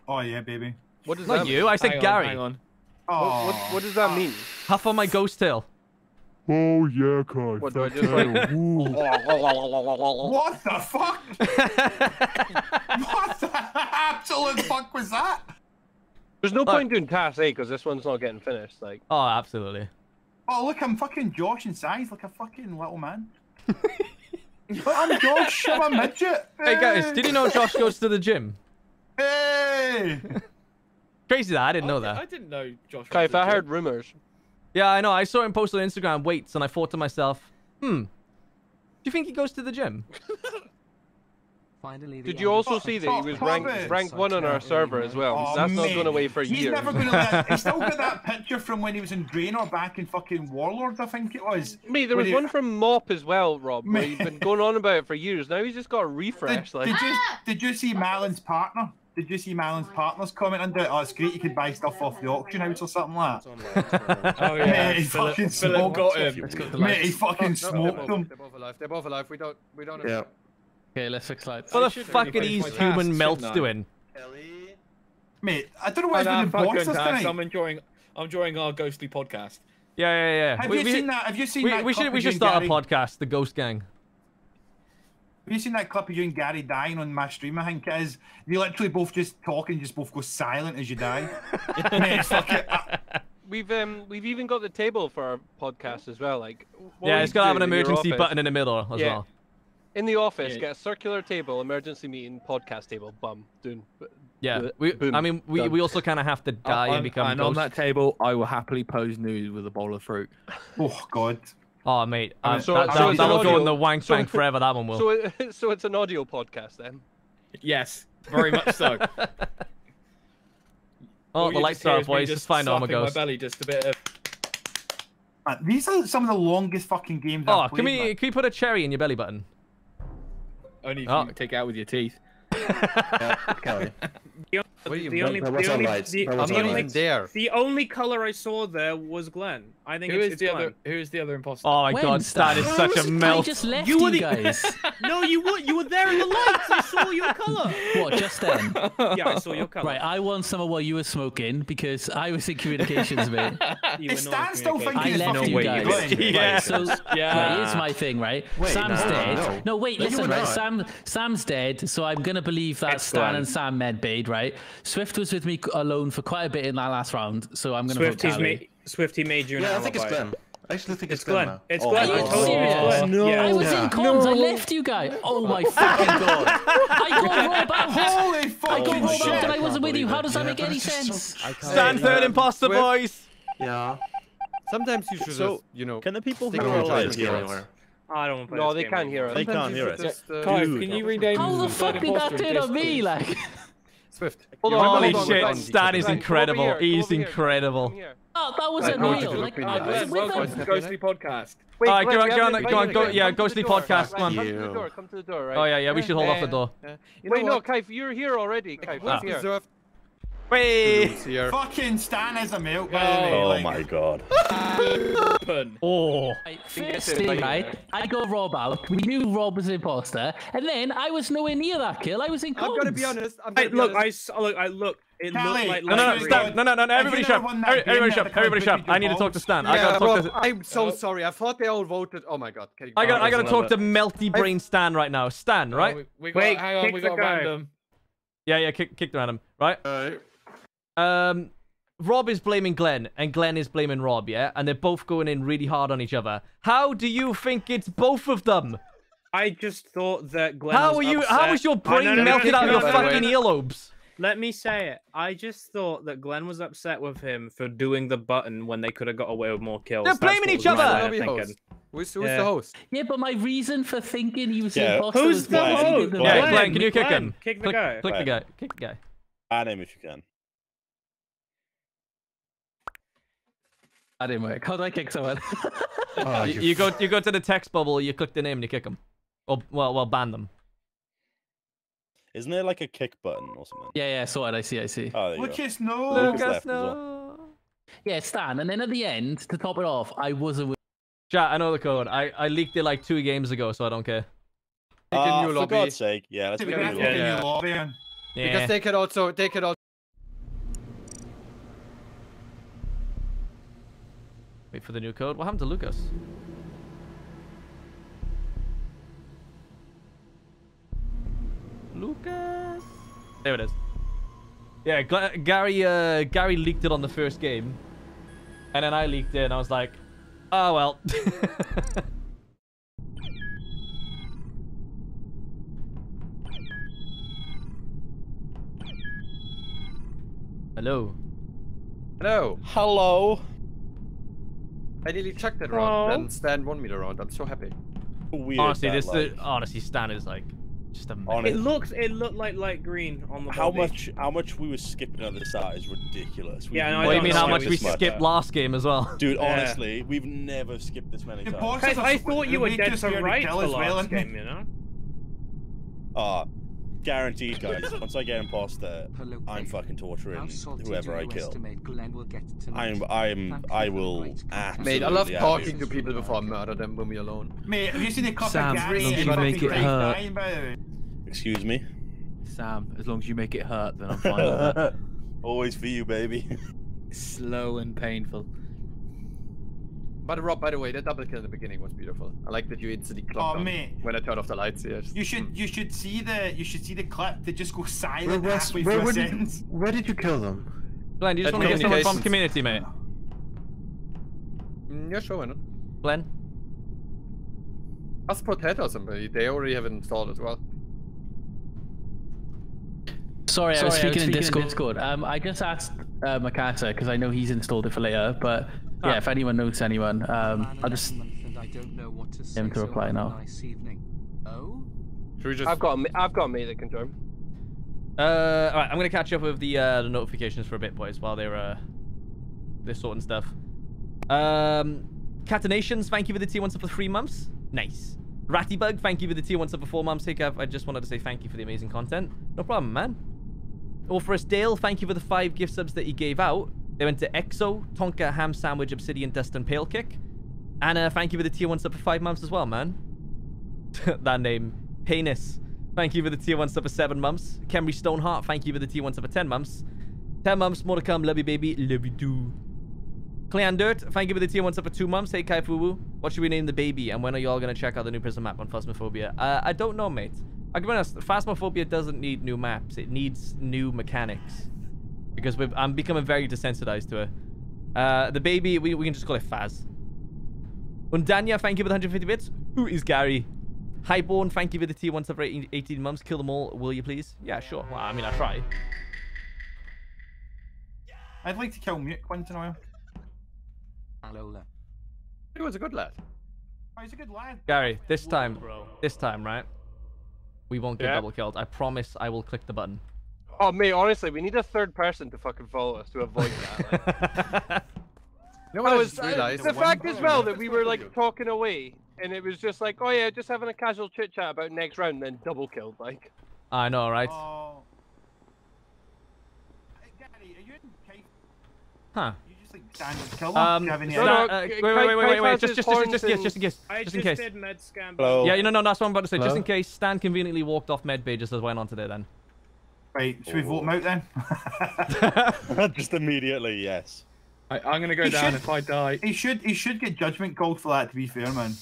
Oh yeah, baby. What does Not that you. I said Hang on, Gary. hang on. Oh, What, what, what does that mean? Huff on my ghost tail. Oh yeah, Kai. What do I just like? What the fuck? what the absolute fuck was that? There's no Look. point doing task A because this one's not getting finished. Like, Oh, absolutely. Oh look, I'm fucking Josh in size, like a fucking little man. Look, I'm Josh, I'm a midget. Hey guys, did you know Josh goes to the gym? Hey! Crazy that I didn't know I, that. I didn't know Josh. Okay, if I heard rumors, Yeah, I know. I saw him post on Instagram weights, and I thought to myself, hmm, do you think he goes to the gym? Finally. Did you also see that he was ranked Probably. ranked one on our server as well? Oh, That's not mate. going away for He's years. never gonna let. He's still got that picture from when he was in Draenor back in fucking Warlord, I think it was. Me, there When was he- one from Mop as well, Rob. Where he's Mate. been going on about it for years. Now he's just got a Did, refresh. Like, did you did you see Malin's partner? Did you see Malin's partner's comment under it? Oh, it's great you could buy stuff off the auction house or something like that. Oh yeah, Mate, he Philip, fucking Philip smoked got it. him. Let's go Mate, he fucking No, they're smoked both- them. They're both alive. They're both alive. We don't. We don't. Yeah. Okay, let's fix lights. What the fuck are these human tasks, melts shouldn't I? doing? Mate, I don't know why I'm doing fucking bosses task. tonight. I'm enjoying. I'm enjoying our ghostly podcast. Yeah, yeah, yeah. Have we, you we- seen that? Have you seen we, that? we should we should and start a podcast, the Ghost Gang. Have you seen that clip of you and Gary dying on my stream? I think it is. You literally both just talk and just both go silent as you die. Mate, it's fucking. I- We've um we've even got the table for our podcast as well. Like, yeah, we it's got to have an do in your emergency button in the middle as Yeah. well. In the office, Yeah. get a circular table, emergency meeting, podcast table. Bum, doing. Yeah, Boom. we, Boom. I mean, we, Done. we also kind of have to die and and, become and on that table, I will happily pose nude with a bowl of fruit. oh God. Oh, mate, uh, So- that, so that, it's that'll an go in the wank so- bank forever. That one will. So, it, so it's an audio podcast then. Yes, very much so. oh, All the you lights just are is boys. just It's fine, I'm a slapping my belly, just a bit of. Man, these are some of the longest fucking games Oh, I've can played. we man. can we put a cherry in your belly button? Only if Oh. you take it out with your teeth. Yeah, Kelly. The, What the only, the only, lights. the, That was the on only, there. the only color I saw there was Glenn. I think Who it's, is it's the Glenn. other? Who is the other imposter? Oh my When, god, Stan? is such a melt. I just left You you, were the- guys. No, you were you were there in the lights. I saw your color. what, just then? Yeah, I saw your color. Right, I won some of what you were smoking because I was in communications, mate. You Is Stan still communicating. thinking I left fucking you Glenn? guys. Yeah. Right, so Yeah. right, here's my thing, right? Wait, Sam's no, dead. no. No, wait, No, listen, right? not. Sam, Sam's dead, so I'm gonna believe that It's Stan Glenn. and Sam medbade, right? Swift was with me alone for quite a bit in that last round, so I'm gonna vote Swifty's Callie. Made Swifty made you an Yeah, I think it's alibi. Glenn. I actually think it's, It's Glenn. now. It's Oh, Glenn. Are I you told you it's serious? Glenn. No. Yeah. I was Yeah. in comms. I left you guys. Oh my fucking god! I got Rob out. Holy I got fucking Rob out shit! and I wasn't with you. How it. does that Yeah, make any it's just so- sense? Stand third imposter, Swift. boys. Yeah. Sometimes you should So, just, you know. Can the people who are your alive judgment hear calls. us? anywhere. I don't want to play No, this they game can't hear us. They can't hear us. just, uh, Kai, Dude. can you rename How the the fuck third did that imposter turn on me? Like, Swift. Hold on, You Holy shit. Stan is Glenn, come incredible. here, come He's here, incredible. Come here. oh, that was Right, unreal. go to Like, the I Queen wasn't Guys. Welcome to the Ghostly Podcast. Wait, Alright, Glenn, go on, go on, go on, go- yeah, Come to the Ghostly door. Podcast, Right, come on. Come to the door, come to the door, right? Oh yeah, yeah. We should hold off the door. Wait, no, Kai, you're here already. Kai, What's come here. Reserved? Wait. Here? Fucking Stan is a melt, by the way. Oh like- my god. Oh. Firstly, right, I got Rob out. We knew Rob was an imposter, and then I was nowhere near that kill. I was in I'm gonna be honest. I'm Hey, gonna be look, I honest. s- look, I look. It Callie, like No, no, no, Like, light Stan. No, no, no, no. Everybody you'd shut up. won that Every- game, Everybody that shut up. Everybody crowd shut up. I need to talk to balls. Stan. I gotta talk Rob, to... I'm so sorry. I thought they all voted. Oh my god. Can you I got. I gotta talk to melty brain Stan right now. Stan, Oh, right? we, we got, Wait, hang on, kick we the got guy. random. Yeah, yeah. Kick, kick the random. Right. Alright. Um, Rob is blaming Glenn, and Glenn is blaming Rob. Yeah, and they're both going in really hard on each other. How do you think it's both of them? I just thought that Glenn. How was are you? Upset. How was your Oh, no, brain no, no, melted no, out of no, your no, no, fucking no, no. earlobes? Let me say it. I just thought that Glenn was upset with him for doing the button when they could have got away with more kills. They're That's blaming each other. line of Lobby thinking. host. Who's, who's Yeah. the host? Yeah, but my reason for thinking he was Yeah. an imposter Who's was the because host? did Yeah, Glenn, Glenn, can you kick Glenn, him? kick the click, guy. Click the guy. Kick the guy. Add him if you can. That didn't work. How do I kick someone? Oh, you, you go. You go to the text bubble. You click the name and you kick them. Or well, well, ban them. Isn't there like a kick button or something? yeah, yeah, sorted. I see, I see. Oh, there you go. Lucas, no. Lucas Lucas, left well. no. Yeah, Stan, and then at the end, to top it off, I was a Chat, I know the code. I, I leaked it like two games ago, so I don't care. Make a ah, new for lobby. God's sake, yeah, let's We make a new a lobby. Yeah. new lobby in. Yeah. Because they could also they could also Wait for the new code. What happened to Lucas? Lucas. There it is. Yeah, Gla- Gary. Uh, Gary leaked it on the first game, and then I leaked it, and I was like, "Oh well." Hello. Hello. Hello. I nearly chucked that round, then Stan won me the round. I'm so happy. Weird. honestly, this like, the, honestly Stan is like just a on It it. looks. It looked like light green on the. How body. much? How much we were skipping on this side is ridiculous. We've Yeah, no, I What do you mean? How much we skipped that. last game as well? Dude, Yeah. honestly, we've never skipped this many times. Imposters Guys, I thought you were make dead us to scared right kill for as well, last game, you know. Ah, guaranteed, guys. Once I get him past imposter, I'm fucking torturing How salty do whoever I you kill. estimate Glenn will get tonight? I'm, I'm, I you for the will great. Mate, I love talking to people before I murder them when we're alone. Mate, have you seen the clip Sam, of Gary don't and try to make it hurt. dying, by the way? Excuse me. Sam, as long as you make it hurt, then I'm fine with that. Always for you, baby. Slow and painful. But Rob, by the way, that double kill in the beginning was beautiful. I like that you instantly clocked Oh, on mate. when I turned off the lights. Yeah, just- You should you should see the you should see the clip that just goes Where, silent was, halfway where, through where, a did, sentence. where did you kill them? Glenn, you just At want to get someone from communications. community, mate. Mm, yeah, sure, why not? Glenn. Ask Potato or somebody. They already have it installed as well. Sorry, I was Sorry, I was speaking, in speaking in Discord. Discord. Um, I just asked uh, Makata because I know he's installed it for later. But yeah, Ah. if anyone knows anyone, um, I'll just and and I don't know what to say, him to reply have a now. Nice evening. Oh? Should we just? I've got a, ma- I've got a mate that can join. Uh, all right, I'm gonna catch up with the uh, the notifications for a bit, boys, while they're uh, they're sorting stuff. Um, Catanations, thank you for the tier one sub for three months. Nice. Rattybug, thank you for the tier one sub for four months. Hey, Gav, I just wanted to say thank you for the amazing content. No problem, man. Orpheus Dale, thank you for the five gift subs that you gave out. They went to Exo, Tonka, Ham Sandwich, Obsidian, Dust, and Pale Kick. And uh, thank you for the tier one sub for five months as well, man. that name, Penis. Thank you for the tier one sub for seven months. Camry Stoneheart, thank you for the tier one sub for ten months. Ten months, more to come. Love you, baby. Love you too. Clan Dirt, thank you for the tier one sub for two months. Hey, Kai Fuwu, what should we name the baby? And when are y'all gonna check out the new prison map on Phasmophobia? Uh, I don't know, mate. I'll be honest. Phasmophobia doesn't need new maps. It needs new mechanics because we've, I'm becoming very desensitized to it. Uh, the baby, we, we can just call it Faz. Undanya, thank you for the 150 bits. Who is Gary? Highborn, thank you for the tier one sub for 18 18 months. Kill them all, will you please? Yeah, sure. Well, I mean, I try. I'd like to kill Mute once in a while. Alola. He was a good lad. Oh, he's a good lad. Gary, this time, this time, right? We won't get Yeah. double killed. I promise I will click the button. Oh mate, honestly, we need a third person to fucking follow us to avoid that. Like. You know what I I was just realized? the fact as well that we were like talking away, and it was just like, oh yeah, just having a casual chit chat about next round, then double killed. Like, I know, right? Oh. Hey, Gary, Huh. Stand and kill them. Um, Do you have any Stan- idea? uh, wait, wait, wait, wait, wait, wait. Just, just, just, just, just, just in case. I Just in just case. did med scan. Hello. Yeah, no, no, that's what I'm about to say. Just in case Stan conveniently walked off medbay just as I went on today then. Right, should we vote him out then? Just immediately, yes. I, I'm gonna go He down should- if I die. He should he should get judgment called for that. To be fair, man.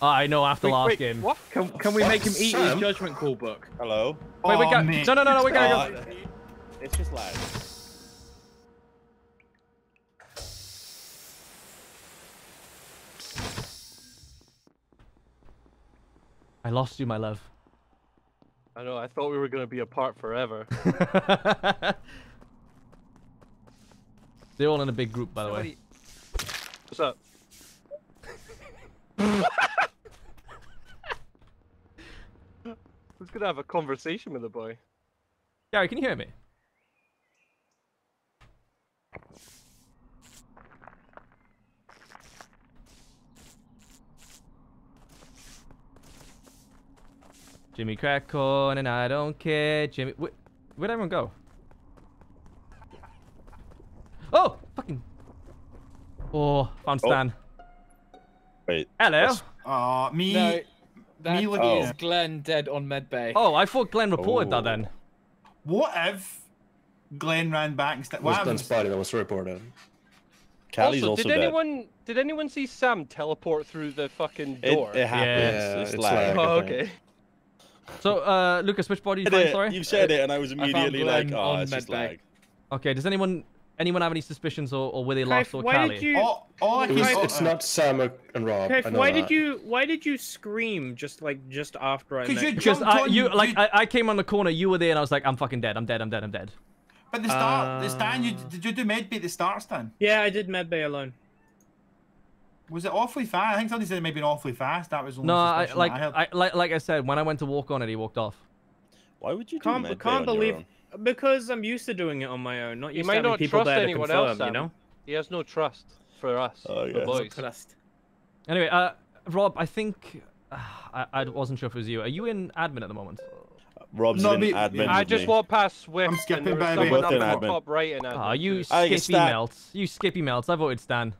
Oh, I know after Wait, last wait, game. What? Can, can we make him eat his judgment call book? Hello. Wait, we Oh, got. mate. No, no, no, no, we gotta Uh, go. it's just loud. I lost you, my love. I know. I thought we were gonna be apart forever. They're all in a big group, by the way. What's up? Who's gonna have a conversation with the boy? Gary, can you hear me? Jimmy crack corn and I don't care. Jimmy, wh where'd everyone go? Oh, fucking. Oh, found Oh. Stan. Wait. Hello. Uh, me. No, that me is looking. Glenn dead on medbay. Oh, I thought Glenn reported Oh. that then. What if Glenn ran back and st- It what was done happened? spotty that was reported. Callie's also, also, did dead. anyone did anyone see Sam teleport through the fucking door? it happens. Yeah, it's, it's lag. lag. oh, okay. So, uh, Lucas, which body You did you said find, sorry? You said it, and I was found immediately like, "Oh, on it's just medbay. lag." Okay, does anyone anyone have any suspicions or, or were they lost Kaif, or why Callie? did you? All, all I It can was, oh, it's uh, not Sam or- and Rob. I Kaif, why that. did you? Why did you scream just like just after I 'Cause met you you? Because I, on- you like you- I, I came on the corner, you were there, and I was like, I'm fucking dead, I'm dead, I'm dead, I'm dead. But the start, the stand. You Uh, did you do medbay at the start stand? Yeah, I did medbay alone. Was it awfully fast? I think somebody said it may be been awfully fast. That was the only No, I suspicion like I, had. I like like I said, when I went to walk on it, he walked off. Why would you do Can't medbay can't on your believe own? because I'm used to doing it on my own. Not you used might not people trust there to anyone confirm. else, Sam. you know. He has no trust for us, Oh, yeah. boys. Trust. Anyway, uh, Rob, I think uh, I, I wasn't sure if it was you. Are you in admin at the moment? Rob's No, in me- admin. I just me. walked past Swift. I'm skipping, and there was baby. someone in up in admin. top right in admin. Ah, you. I skippy melts. You skippy melts. I voted Stan.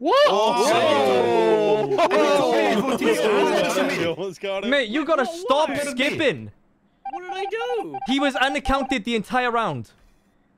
Oh! Oh! You almost got. Mate, you gotta What? stop Why? skipping. What did I do? He was unaccounted the entire round.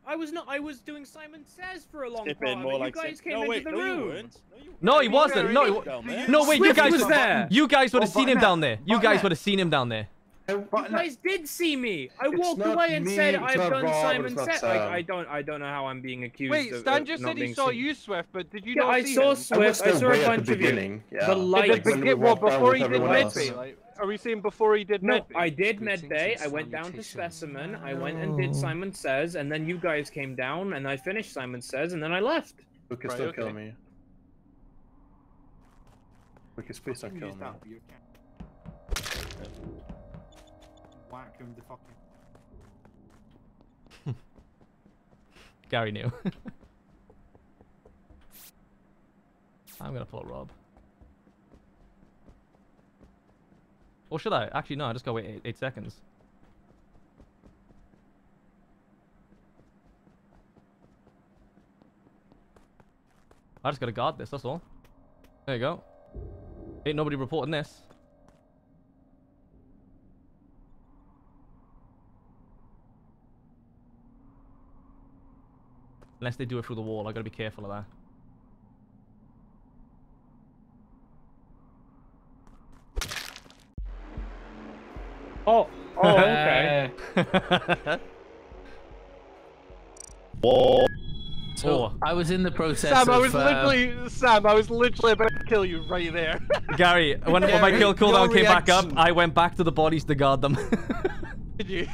I was not. I was doing Simon Says for a long Skip part. more like You guys six- came no, into wait, the no, you room. weren't. No, No, he wasn't. No, he, were down there. no, wait, you guys, was there. you guys would have Oh, seen him down there. You guys would have seen him down there. You guys did see me. I walked away and me, said I've done Rob, Simon it's Says. Like I don't. I don't know how I'm being accused. Wait, of, Stan just not said he saw seen. you, Swift, but did you Yeah, not I see saw him? I was Swift. I still saw a way bunch of you. Yeah. The At light. the Like, when begin- we well, before he did everyone else. medbay. Like, are we saying before he did No, medbay? I did Greetings medbay. I went down to specimen. I went and did oh. Simon Says, and then you guys came down, and I finished Simon Says, and then I left. Lucas, Right, don't kill me. Lucas, please don't kill me. Whack him the fucking. Gary knew. I'm gonna pull Rob. Or should I? Actually, no. I just gotta wait eight, eight seconds. I just gotta guard this. That's all. There you go. Ain't nobody reporting this. Unless they do it through the wall, I gotta be careful of that. Oh. Oh. Okay. Whoa. So Oh. I was in the process Sam, of. I was uh, literally Sam, I was literally about to kill you right there. Gary, when, when my kill cooldown your came back up. I went back to the bodies to guard them. Did you?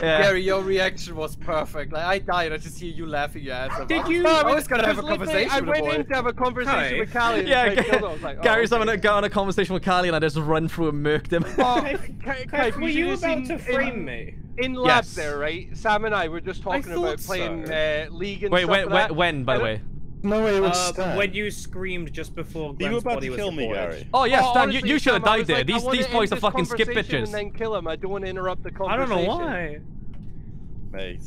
yeah. Gary, your reaction was perfect. Like I died, I just hear you laughing your ass off. Did you- I was gonna have a conversation I with the went boy. in to have a conversation Hi. with Callie. and Yeah, tried to. I was like, oh, Gary's okay. having a, got on a conversation with Callie and I just run through and murked him. Oh, Kaif, Kai- were you you about seen to frame in, me? in lab Yes. there, right? Sam and I were just talking thought about playing so. uh, League and Wait, stuff when, like that. when, when, by the way? No way, it was Uh, Stan. when you screamed just before You were about body to was kill me. Gary. Oh, yeah, Oh, Stan, honestly, you, you should have died was there. like, these these end boys are this fucking skip conversation bitches. And then kill him. I don't want to interrupt the conversation. I don't know why. Mate.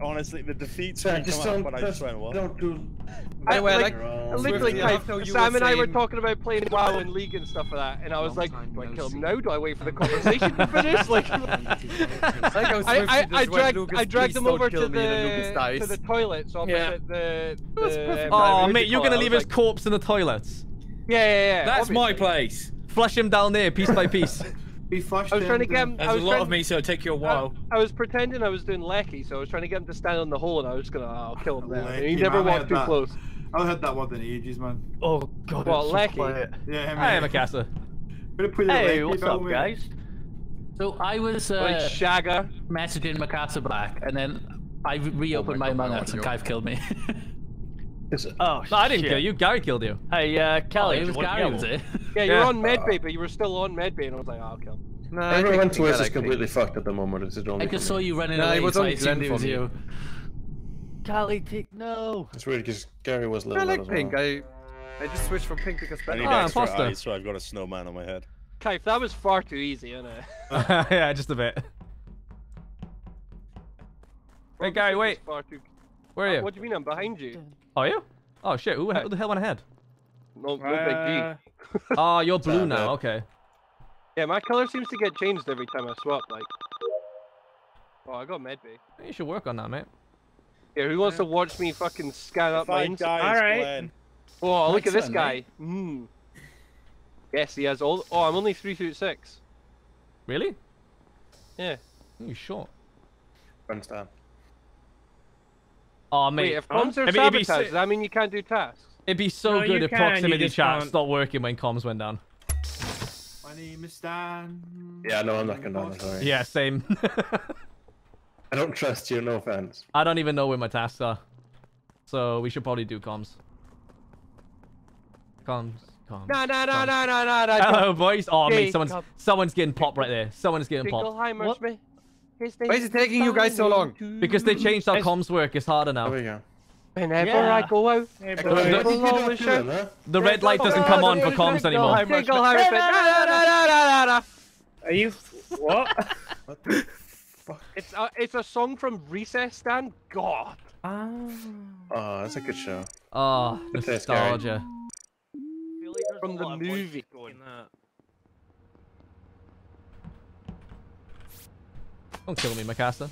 honestly, the defeats Sam, can just come up, don't, but I just swear what? don't do. By the way, like, like, literally, Swifty, like, Sam and I were talking about playing WoW and League and stuff like that, and I was like, do I no kill him now? Do I wait for the conversation to finish? Like, Like I, I, I went, dragged, "Lucas, I dragged please over to me," and the dies. to the toilets opposite Yeah. the. The perfect. Oh, mate, you you're gonna leave his like, corpse in the toilets. Yeah, yeah, yeah. That's my place. Flush him down there, piece by piece. We flushed I was trying to get him. I There's a lot trying, of me, so it'll take you a I, while. I was pretending I was doing Lecky, so I was trying to get him to stand on the hole, and I was just gonna, oh, I'll kill him there. And he never man, walked too that. close. I haven't heard that word in ages, man. Oh god. Well, it's so quiet. Yeah, I am a caster. Gonna put it Hey, what's up, mate. guys? So I was Like uh, Shagger. messaging Mikasa Black, and then I re- reopened my Among Us, and Clive killed me. Oh, No, I didn't shit. kill you. Gary killed you. Hey, uh, oh, Kelly. it was Gary, yeah, was it? Yeah, you're Yeah. on medbay, but you were still on medbay, and I was like, oh, I'll kill him. Nah, I Everyone think to us is it, completely fucked at the moment. It's only I just saw you running Nah, away, it was so only I assumed it was for you. Kelly, take no. It's weird because Gary was I little. like pink. well. I I just switched from pink because I need Ah, extra imposter. eyes, so I've got a snowman on my head. Kaif, that was far too easy, isn't it? yeah, just a bit. Wait, Gary, wait. Far too... Where are you? What do you mean? I'm behind you. Oh, you? Oh shit. Who, who the hell went ahead? No, no Uh, big D. Oh, you're blue now. Okay. Yeah, my color seems to get changed every time I swap. Like, oh, I got medbay. You should work on that, mate. Yeah, who wants to watch me fucking scan up If my I ins- die, All it's right. Glenn. Oh, look at this Excellent, guy. mate. Hmm. Yes, he has all. Oh, I'm only three foot six. Really? Yeah. You short. Friends down. Oh, mate. Wait, if comms are It'd be- it'd be sabotaged, si- does that mean you can't do tasks? It'd be so No, good you if can, you proximity just chat can't. stopped working when comms went down. My name is Stan. Yeah, no, I'm not gonna do that. Sorry. Yeah, same. I don't trust you. No offense. I don't even know where my tasks are. So we should probably do comms. Comms. Comms. Nah, nah, nah, comms. nah, nah, nah, nah. Hello, boys. Oh, mate, someone's Jacob. someone's getting popped right there. Someone's getting popped. Jingleheimer Schmidt. His name Why is it taking you guys so long? Because they changed how comms work. It's harder now. There we go. Whenever Yeah. I go out, Hey, Hey, boy. what did People you do always to shout- them, huh? The red light doesn't come on for comms anymore. Are you what? What the fuck? It's a, it's a song from Recess Stand. God. Ah. Oh, that's a good show. Oh, Good taste, Gary. nostalgia. From the movie. Don't kill me, Mikasa.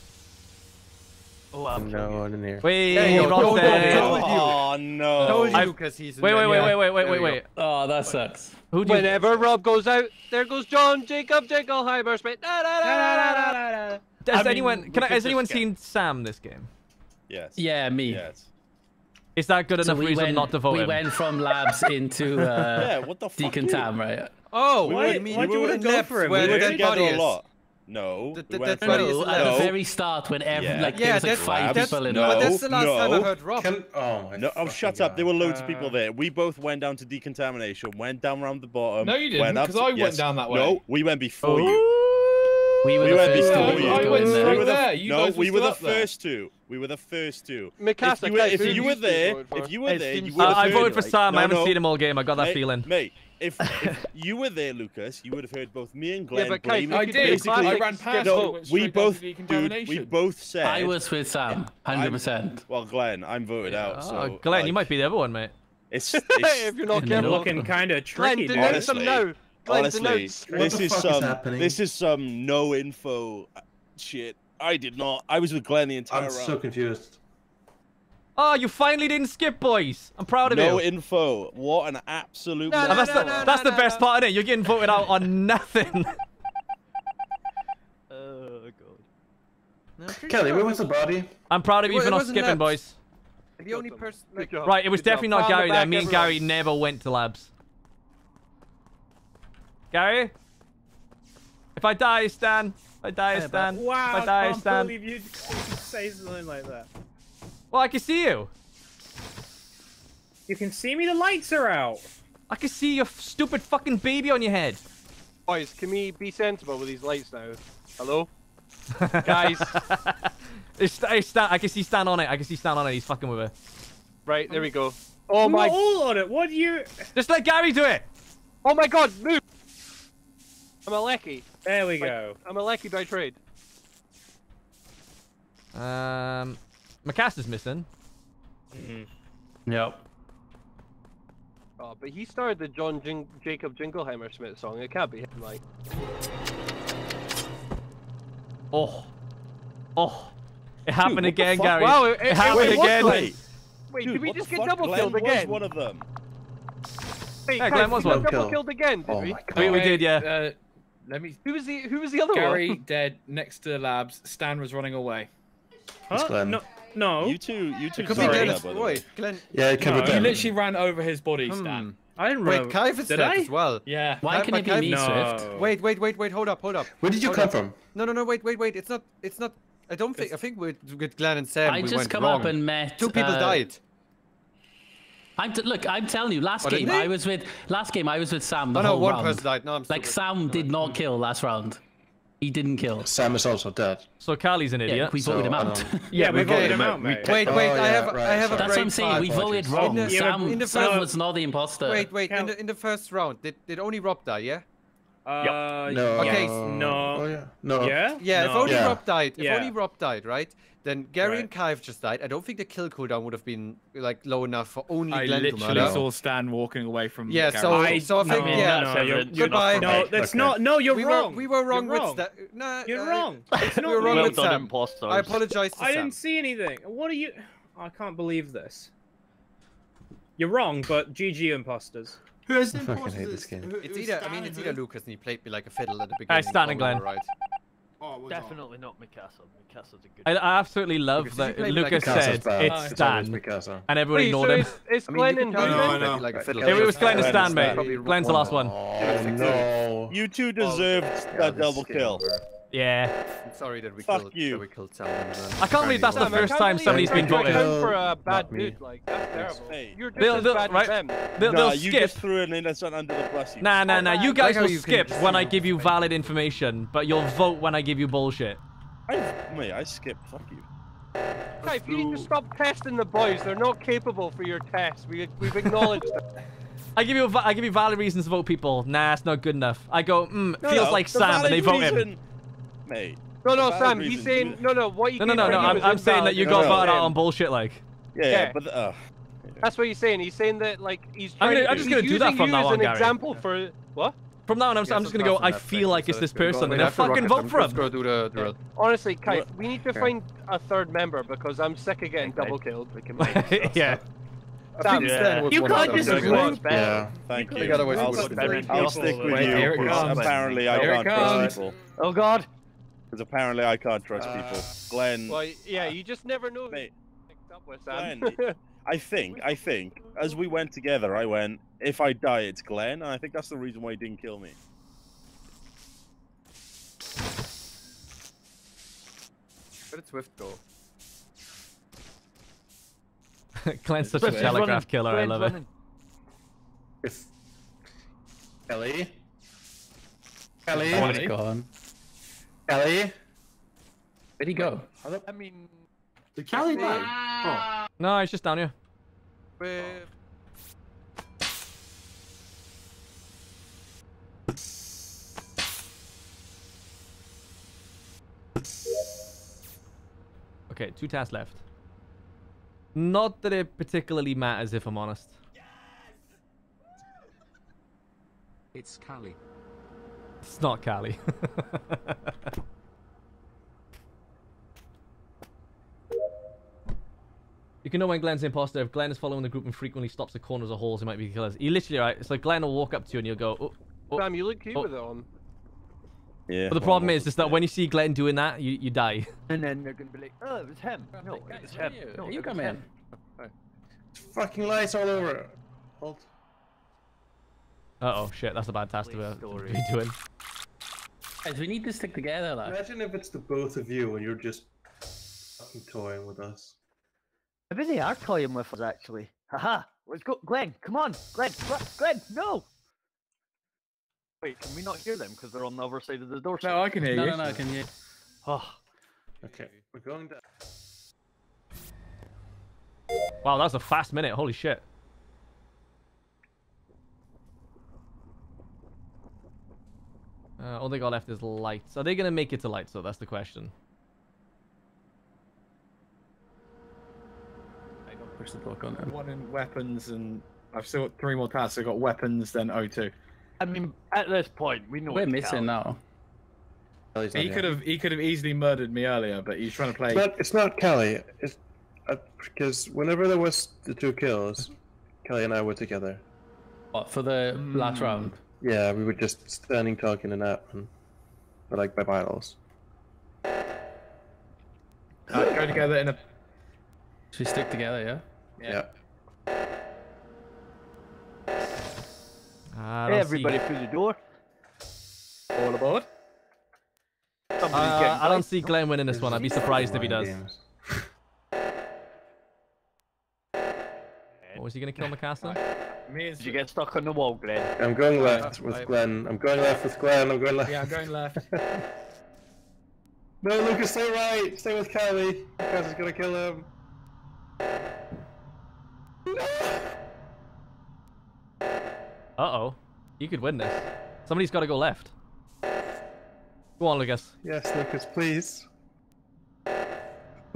Oh, I'm No, I didn't hear. Wait, There you go. Ron Don't- said- don't- Oh no! Told you, I- Lucas. He's Wait, wait, wait, wait, wait, wait, wait, wait. Oh, that sucks. Who do you? Whenever Rob goes out, there goes John Jacob Jingleheimer Schmidt. Da, da, da, da, da, da. Has I mean, anyone? we Can I, has anyone get- seen Sam this game? Yes. Yeah, me. Yes. Is that good So enough we reason went, not to vote we him? went from labs into uh, Yeah. What the fuck? Deacon? Tam, right? Oh, We what were- do you why'd you wanna go for him? We the were dead a lot. No. The- we the went dead body from- is No, at No. the very start when every Yeah. like Yeah, there was like that's five that's, people in no, but that's the last time I heard Rob. Can, oh my. No, oh, fucking shut up. There were loads of people Uh, there. We both went down to decontamination, went down around the bottom. No, you didn't, up 'cause to- I went down that way. No, we went before you. We were We the went first before two you. I went straight there. We were the, there. You no, guys we were the there. first two. We were the first two. Mikasa, if you were, Kaif, if you were there, if you were there, you would Uh, have I voted for Sam. I haven't seen him all game. I got that feeling. Mate, if, if you were there, Lucas, you would have heard both me and Glenn but Kaif, blame you I did. Basically, I ran past No, you and went we straight down to both, dude, we both said. I was with Sam, hundred percent. Well, Glenn, I'm voted out. Oh, So, Glenn, you might be the other one, mate. It's, if you're not In the careful. Looking kind of Glenn, tricky, dude. denounce him Honestly. now. Glenn, honestly, denounce. This is fuck is some this is some no info shit. I did not. I was with Glenn the entire time. I'm round. so confused. Oh, you finally didn't skip, boys. I'm proud of no you. No info. What an absolute. No, And no, that's no, the, no, that's no, the no, best no. part of it. You're getting voted out on nothing. Oh god. Kelly, where was the body? I'm proud of you Well, for not skipping, labs. boys. The only person. Like. Right, it was definitely not Pat on the Gary there. Me and everyone. Gary never went to labs. Gary? If I die, Stan. If I die, Yeah, Stan. Wow, if I die, I can't Stan. believe you say something like that. Well, I can see you. You can see me. The lights are out. I can see your stupid fucking baby on your head. Boys, can we be sensible with these lights now? Hello? Guys. It's, it's Stan. I can see Stan on it. I can see Stan on it. He's fucking with her. Right, there we go. Oh we my... were all on it. What do you? Just let Gary do it. Oh my god, move! I'm a lecky. There we go. I'm a lecky by trade. Um, Macaster's missing. Yep. Oh, but he started the John Jing- Jacob Jingleheimer Smith song. It can't be him, like. Oh. Oh. It happened what the again. Gary. Wow, it, it- it- happened it was again. Wait, Wait, dude, did we just get fuck? double Glenn killed was again? one of them. Wait, Yeah, Glenn was one. double Kill. killed again, did Oh we? my god. We, we did, yeah. Uh, let me. Who was the Who was the other Gary one? Gary dead next to the labs. Stan was running away. It's Huh? Glenn. No, no. You two, you two. It could be sorry, Glenn. by the. Roy, Glenn. Yeah, it can No, be you You literally ran over his body, Stan. I didn't Wait, remember. Kai is Did dead I? as well. Yeah. Why Kai- can it be Kai- me, No. Swift? Wait, wait, wait, wait. Hold up, hold up. Where did you Hold come up. from? No, no, no. Wait, wait, wait. It's not. It's not. I don't think. I think with with Glenn and Sam I we just went come wrong. up and met. Two people uh, died. I'm t- look, I'm telling you, last Oh, game? I was with last game I was with Sam the Oh no, whole one round. person died. No, I'm Like. Sam did not kill last round. He didn't kill. Sam is also dead. So Carly's an Yeah, idiot. we voted So, him out. don't- Yeah, we Okay, voted him out, mate. picked- Wait, wait. Oh, I have. right, I have a sorry. That's what I'm saying. fart. We voted wrong. In the- Sam, in the Sam first- was not the imposter. Wait, wait. In the in the first round, did did only Rob die? Yeah. Uh, No. Okay, no. Oh yeah. No. Yeah? Yeah. If only Yeah. Rob died. If Yeah. only Rob died, right? Then Gary Right. and Kai have just died. I don't think the kill cooldown would have been like low enough for only I Glenn to literally murder. saw Stan walking away from. Yeah, Gary. so I- so I think no, yeah. no, you're, you're, Goodbye. No, that's okay. not. No, you're we wrong. were we were wrong You're with wrong. that. No, You're uh, wrong. It's we not were wrong me. with Sam. I apologize to I Sam. didn't see anything. What are you? I can't believe this. You're wrong, but GG imposters. Who is the I fucking hate this game. It's who's either I mean it's who? either Lucas and he played me like a fiddle at the beginning. Stan and probably Glenn. Right. Oh, it. Definitely not Mikasa. Mikasa's a good. I, I absolutely love that he like Lucas said it's It's Stan, Mikasa. and everyone Wait, ignored so him. it's, it's I mean, Glenn and can I know, tell I me know. like a fiddle. It, it was Glenn and Stan, mate. Stan. Glenn's the last one. Oh no. You two deserved that double kill. Yeah. I'm sorry that we Fuck killed you. that we killed Sam. uh, I can't believe that's the first time somebody's been tried to voted. for a bad Not dude, like that's terrible. Hey. You're just They'll- they'll- bad right. as them. They'll, Nah, they'll you skip. just threw an innocent under the bus. You Nah, nah, nah. You guys will you can skip when I give you valid information, but you'll vote when I give you bullshit. I, mate, I skipped. Fuck you. Guys, you need to stop testing the boys. They're not capable for your tests. We, we've acknowledged that. I give you a, I give you valid reasons to vote people. Nah, it's not good enough. I go, mm, No, feels no, like the Sam, and they valid vote him. Reason- Mate. No, no, Valid Sam. He's saying no, no. What you No, no, no, no. I'm, I'm saying that you got No, voted out on bullshit, like. Yeah, yeah, Yeah. but uh, That's what he's saying. He's saying that like he's. I'm gonna- to, I'm just gonna do that from now on, an Gary. example for what? From now on, I'm, Yeah, I'm just gonna go. I feel like so it's this it's gonna go- person, we and then have to rock fucking vote for him. gonna do the drill. Honestly, Kai, we need to find a third member because I'm sick of getting double killed. yeah. I Sam, think Stan You can't just Good. vote. Yeah. thank you. I'll, stick- the- I'll stick with you. here it because comes. Apparently, I Here can't trust comes. people. Oh God. Because apparently, I can't trust people. Uh, Glenn, Well, yeah, you just never know. who mate, up with, Sam. Glenn, I think, I think, as we went together, I went, if I die, it's Glenn, and I think that's the reason why he didn't kill me. Where did Swift go? Glenn's such a telegraph running. killer. I love it. running. If Kelly. Kelly. Oh, he's gone. Kelly. Where'd he go? I mean, Did Kelly die? Oh. No, he's just down here. Where? Okay, two tasks left. Not that it particularly matters, if I'm honest. Yes! It's Callie. It's not Callie. you can know when Glenn's the imposter. If Glenn is following the group and frequently stops at corners or halls, he might be killers. He literally, right? It's like Glenn will walk up to you and you'll go, oh, oh. Sam, you look cute oh. with it on. Yeah. But the problem is, is that when you see Glenn doing that, you, you die. And then they're gonna be like, oh, it was him. No, it was him. No, you it come was in. him. Fucking lights all over. Hold. Uh oh, shit, that's a bad task to, to story. be doing. Guys, we need to stick together, lad. Imagine if it's the both of you and you're just fucking toying with us. Maybe they are toying with us actually. Haha. Let's go, Glenn. Come on, Glenn. Glenn, Glenn no. Wait, can we not hear them because they're on the other side of the door? No, I can hear No, you. no, no, can you? Oh, Okay, we're going down. Wow, that was a fast minute. Holy shit. Uh, all they got left is lights. Are they gonna make it to lights? though? that's the question. I got push the block on him. One in weapons, and I've still got three more tasks. I've got weapons, then O2. I mean, at this point, we know We're missing Cal. now. He could have he could have easily murdered me earlier, but he's trying to play. It's not, it's not Kelly. It's uh, because whenever there was the two kills, Kelly and I were together. What, for the last round? Yeah, we were just standing talking and that, and but like by bylaws. Uh, go together in a. Should we stick together, yeah? Yeah. I Hey, everybody through the door. All aboard. Uh, I don't see Glenn winning this one. I'd be surprised if he does. What was he gonna kill Mikasa? Me and Did you get stuck on the wall, Glenn? I'm going Uh, left with I- Glenn. I'm going left with Glenn. I'm going left. Yeah, I'm going left. no, Lucas, stay right. Stay with Kelly. Lucas is gonna kill him. Uh oh, you could win this. Somebody's got to go left. Go on, Lucas. Yes, Lucas, please.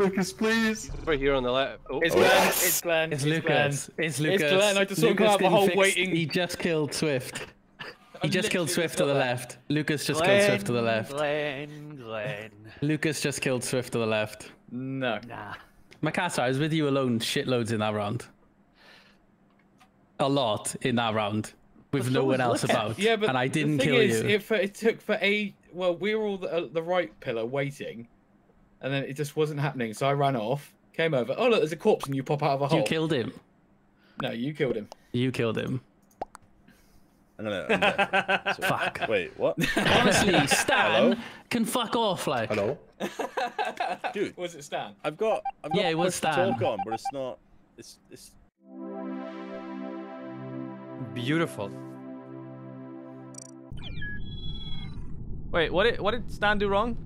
Lucas, please. Over here on the left. Oh, It's oh. Glenn. It's Glenn. It's Glenn. Lucas. It's Lucas. Glenn. I just saw Lucas Glenn the didn't whole fix- waiting. He just killed Swift. He just killed Swift to the left. Lucas just killed Swift to the left. Glenn, Glenn. Lucas just killed Swift to the left. No. Nah. Mikasa, I was with you alone shitloads in that round. A lot in that round. With But no one else Lucas. about. Yeah, but and I didn't the thing kill is, you. It, it took for a well, we were all the, uh, the right pillar waiting, and then it just wasn't happening. So I ran off, came over. Oh look, there's a corpse, and you pop out of a hole. You killed him. No, you killed him. You killed him. I'm gonna. I'm gonna- so- Fuck. Wait, what? Honestly, Stan Hello? can fuck off, like. Hello. Dude, Was it Stan? I've got. I've got Yeah, it was push to Stan. talk on, but it's not. It's. It's. Beautiful. Wait, what did what did Stan do wrong?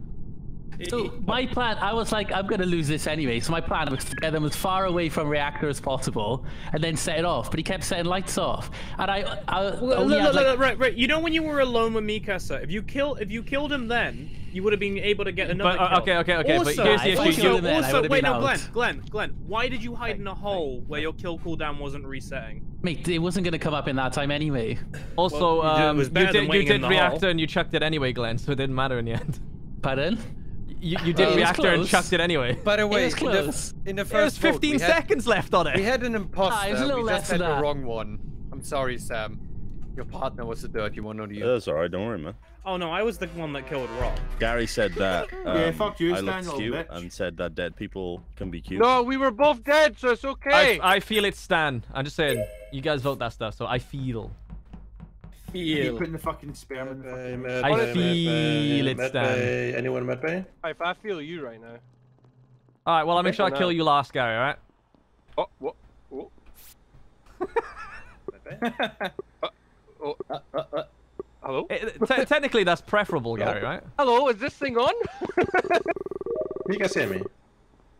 So my plan, I was like, I'm gonna lose this anyway. So my plan was to get them as far away from reactor as possible, and then set it off. But he kept setting lights off, and I, I Well, only look, look, like, look, right, right. You know when you were alone with Mikasa, if you kill, if you killed him then, you would have been able to get another But, uh, kill. okay, okay, okay, but Also, here's the issue. killed also, him then, also, wait, no, Glenn, out. Glenn, Glenn. Why did you hide in a hole where your kill cooldown wasn't resetting? mate, it wasn't gonna come up in that time anyway. Also, Well, you did- it um, you did, you did reactor hole. and you chucked it anyway, Glenn. So it didn't matter in the end. Pardon? You, you did was reactor and close. chucked it anyway. By the way, was in the, close. in the There's first vote, 15 we had, seconds left on it. we had an imposter. Ah, it was a little we less just had than the wrong one. I'm sorry, Sam. Your partner was the dirty one, not you. That's alright. Don't worry, man. Oh no, I was the one that killed Rob. Gary said that. Um, Yeah, fuck you, I Stan, looked cute bitch. and said that dead people can be cute. No, we were both dead, so it's okay. I, I feel it, Stan. I'm just saying, you guys vote that stuff, so I feel. Keep Feel. putting the fucking sperm in the fucking... medbay, I medbay, feel it's medbay. Anyone medbay? If I feel you right now. All right, well, I'll make sure I kill you last, Gary. All right. Oh, what? Uh, oh. oh. Hello? Eh, eh, te- technically, that's preferable, Gary. Right? Hello, is this thing on? You guys hear me?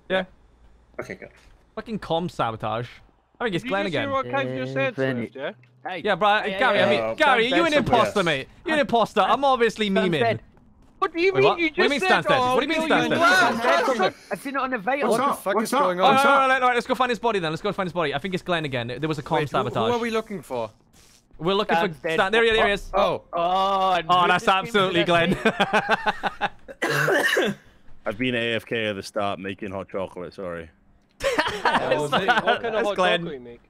Yeah. Okay, good. Fucking com sabotage. I think it's Did Glenn again. what Kev just said, Swift, yeah? Hey, Yeah, bro. hey, Gary, hey, I mean, Uh, Gary, are you an Benson, imposter, yes. mate. You're an imposter. I'm obviously Stan's memeing. dead. What do you Wait, mean? what? You What do you just mean said, Stan's dead? oh, What do you mean no, Stan's dead? Stan's Stan's dead. dead. I've seen it on the vitals. What's What the up? fuck What's is up? going Oh, on? no, no, no, no, no, let's go find his body then. Let's go find his body. I think it's Glenn again. There was a com Wait, who, who are we looking for? We're looking Stan's for dead. Stan. There he there he is. Oh, Oh, Oh, that's just came to absolutely the Glenn. I've been AFK at the start making hot chocolate. Sorry. Oh, what kind of That's hot Glenn. chocolate you make?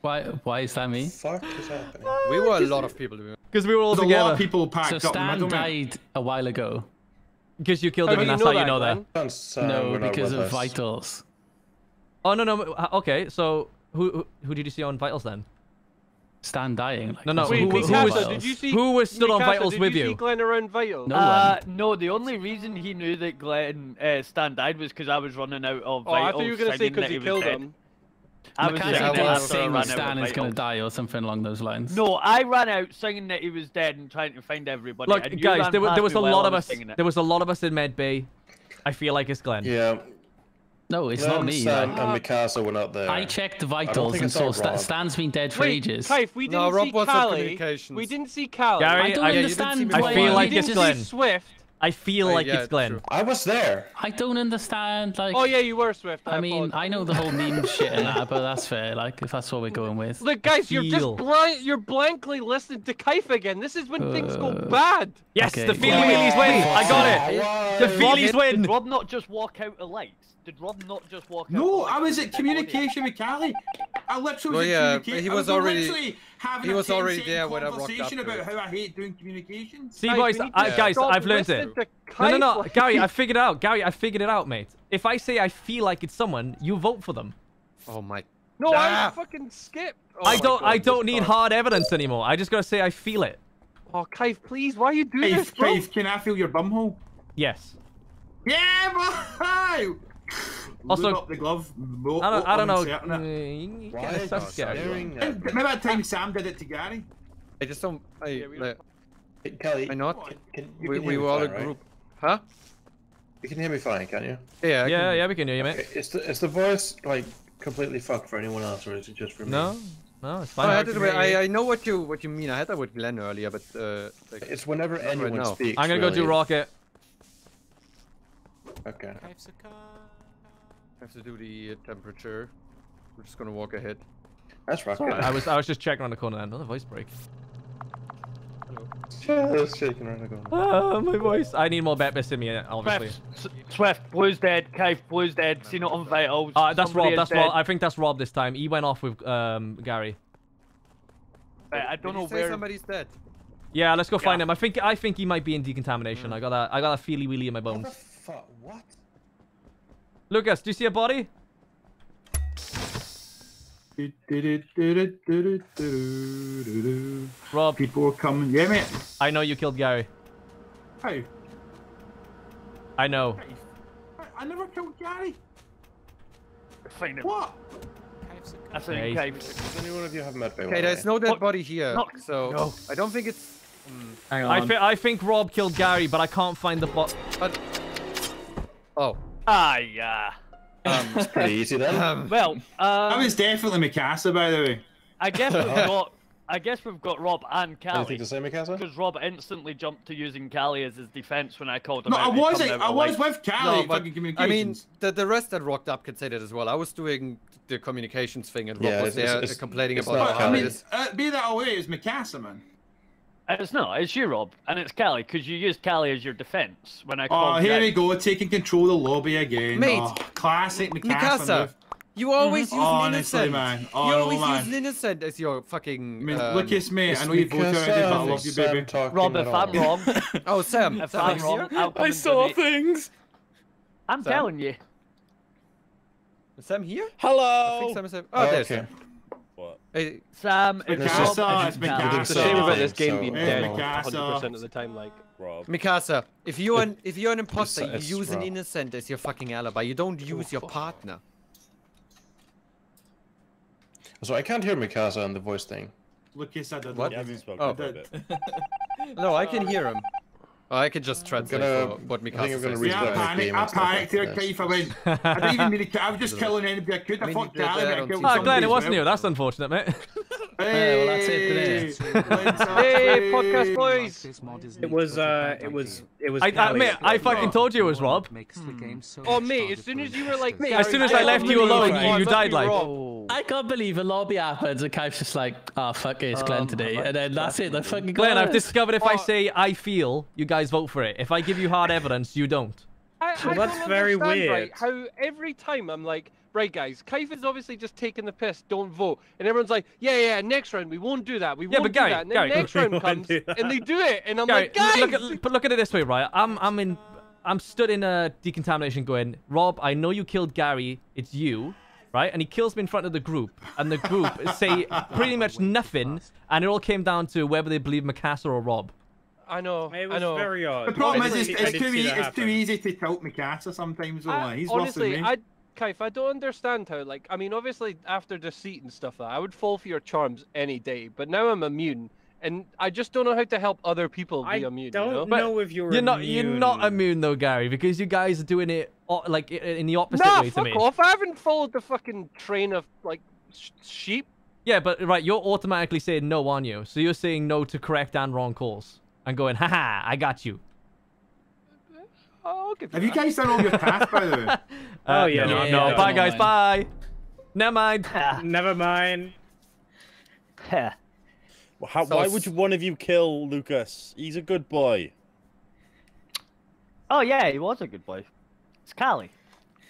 Why? Why is that me? Fuck is happening? we were a lot of people Because we were all There's a lot of together. people packed So up in Stan middle, died a while ago. Because you killed How him, do and you that's know how you that, know that. Glenn? Uh, no, because of us. vitals. Oh no no. uh, Okay, so who who, who did you see on vitals then? Stan dying. Like, No, no, Wait, who- what who was on was- Mikasa, vitals. did you see? Who was stood on vitals did with you? you? see Glenn around vitals? No Uh, one. no, the only reason he knew that Glenn uh, Stan died was because I was running out of vitals. Oh, I thought you were gonna say because that he killed dead. him. I was Mackenzie singing that didn't after I sing ran out of Stan is gonna die or something along those lines. No, I ran out singing that he was dead and trying to find everybody. Look, guys, there, there was a lot of us. There was a lot of us in Med Bay. I feel like it's Glenn. Yeah. No, it's Glenn, not me. Sam, like. and Mikasa were not there. I checked the vitals think and it's saw all Rob. Stan's been dead for Wait, ages. Kaif, we didn't Rob see was Callie. We didn't see Callie. Gary, I don't I- understand see why I feel before. like we it's didn't Glenn. see Swift. I feel Uh, like yeah, it's Glenn. true. I was there. I don't understand. Like, Oh yeah, you were Swift. I, I mean, apologize. I know the whole meme shit and that, but that's fair. Like, if that's what we're going with. Look, guys, you're just blind. You're blankly listening to Kaif again. This is when things go Uh, bad. Yes, Okay. the feely Yeah. wheelies win. I got it. The feelies win. Rob not just walk out of lights? Did Rob not just walk out? No, I was at communication with Callie. I literally Well, was yeah, at but communication. he I was was already- having he a was already 10 there when I rocked up conversation about how I hate doing communications. See, Guys, boys, we I, guys, I've learned it. No, no, no, Gary, I figured it out. Gary, I figured it out, mate. If I say I feel like it's someone, you vote for them. Oh my. No, I Ah. fucking skipped. Oh I don't. God, I don't need car. hard evidence anymore. I just gotta say I feel it. Oh, Kaif, please, why are you doing this, bro? Kaif, can I feel your bumhole? Yes. Yeah, boy! Also- up the glove. Mo- I don't. I don't know. uncertain it. Uh, you Why kinda is sus, Gary. staring Hey, Remember that time Sam did it to Gary? I just don't. I. Yeah, we- like, Hey, Kelly, I not. Can, can, you We, we were all a right? group. Huh? You can hear me fine, can't you? Yeah. I Yeah, can- yeah, we can hear you, mate. Okay, Is the is the voice like completely fucked for anyone else, or is it just for me? No, no, it's Oh, I, fine. had it with- I, I know what you what you mean. I had that with Glenn earlier, but uh, like, It's whenever Not right anyone speaks. I'm gonna go do rocket. Okay. I have to do the uh, temperature. We're just gonna walk ahead. That's right. Alright, I was. I was just checking around the corner. Then. Another voice break. Just shaking around the corner. Ah, my voice. I need more Betbis in me, obviously. Swift, S- Swift, Blue's dead. Cave, Blue's dead. Seen it on vitals. Uh, that's Rob. That's dead. Rob. I think that's Rob this time. He went off with um Gary. Right, I don't Did know you say where. somebody's dead. Yeah, let's go find him. I think. I think he might be in decontamination. I got that. I got a feely wheelie in my bones. The fuck? What? Lucas, do you see a body? Rob, People were coming. Yeah, mate. I know you killed Gary. How? I know. I, I never killed Gary. Find him. What? I think Hey. Does any one of you have medbay? Okay, there's no dead What? body here, No. so No. I don't think it's. Hmm. Hang I, on. I think Rob killed Gary, but I can't find the bot. But. Oh. Ah, yeah. Um, It's pretty easy then. um, Well, um, That was definitely Mikasa, by the way. I guess we've got. I guess we've got Rob and Callie. Anything Callie. to say, Mikasa? Because Rob instantly jumped to using Callie as his defense when I called him No, out. I was come it. out I with was light. with Callie no, at but I mean, the the rest that rocked up can say that as well. I was doing the communications thing, and Rob Yeah, was it's- there it's- complaining it's about not but, how I mean, uh, be that away, it's Mikasa, man. It's not. It's you, Rob, and it's Callie because you used Callie as your defense when I Oh, here you we go, taking control of the lobby again. Mate, oh, classic Mikasa. Mikasa, move. you always use Honestly, innocent. man. Oh, you always man. use innocent as your fucking. mean, um, Lucas, mate, It's I know you both already, but I love you, baby. talking Rob, if I'm wrong, Oh, Sam. if Sam I'm wrong. I'll come I and saw donate. things. I'm Sam? telling you. Is Sam here? I Hello. think Sam is. Oh, Oh, there's okay. Sam. What? Hey, Sam, if Mikasa, Rob it's and Callie- Mikasa. It's the shame about this So, game being uh, dead Mikasa. 100% of the time. Like, Rob. Mikasa, if you're an if you're an imposter, you it's use an innocent as your fucking alibi. You don't use your partner. So I can't hear Mikasa on the voice thing. Lucas, I did What? He love hasn't you. spoken Oh. for a bit. No, I can hear him. Oh, I can just translate gonna- for what I think I'm gonna says. read Yeah, I that in the panicked. game I and stuff panicked here, after this. I went. I didn't even need to. I was just killing anybody I could. I I mean, fucked you did Callie, that but I killed TV. Ah, somebody Glenn, it wasn't well. you. That's unfortunate, mate. Hey, well, that's it hey, podcast boys. It was. Uh. It was. It was. I, I, mate, I fucking told you it was Rob. Oh, mate, as soon as you were like, As soon as I Gary, left you alone, you- Oh, you it must died like- Rob. I can't believe a lobby happens and Kai's just like, oh fuck it, it's Glenn Um, today, and then that's it. They're fucking Glenn, I've discovered if I say I feel, you guys vote for it. If I give you hard evidence, you don't. I, Well, that's don't very weird. Right, how every time I'm like, right, guys, Kaif is obviously just taking the piss. Don't vote, and everyone's like, yeah, yeah, next round we won't do that. We Yeah, won't but Gary, do that. And then Gary, next round comes, and they do it, and I'm Gary, like, guys, look at but look at it this way, right? I'm I'm in I'm stood in a decontamination going, Rob, I know you killed Gary, it's you, right? And he kills me in front of the group, and the group say pretty much nothing, and it all came down to whether they believe Mikasa or Rob. I know, It I know. very odd. The problem I is, it's, it's too see easy. It's too easy to tilt Mikasa sometimes. Though, I- He's honestly, me. I, Kaif, I don't understand how, like, I mean, obviously after deceit and stuff, like, I would fall for your charms any day, but now I'm immune, and I just don't know how to help other people be I immune. don't you know? know if you're. You're not you're not immune. immune though, Gary, because you guys are doing it o- like in the opposite nah, way to me. Nah, fuck off! I haven't followed the fucking train of like sh sheep. Yeah, but right, you're automatically saying no, on you? So you're saying no to correct and wrong calls and going, haha, I got you. Uh, Have you guys done all your tasks by the way? Oh uh, yeah, no, yeah, no. Bye guys, bye. Never mind. Never mind. well, how, so why would one of you kill Lucas? He's a good boy. Oh yeah, he was a good boy. It's Callie.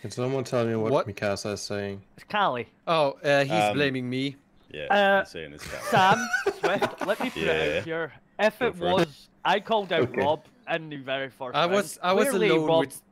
Can someone tell me what, what? Mikasa is saying? It's Callie. Oh, uh, he's um, blaming me. Yeah, uh, he's saying it's Callie. Sam, Swift, let me put yeah. it out here. If it was, it. I called out okay. Rob in the very first. I was. I was alone Rob with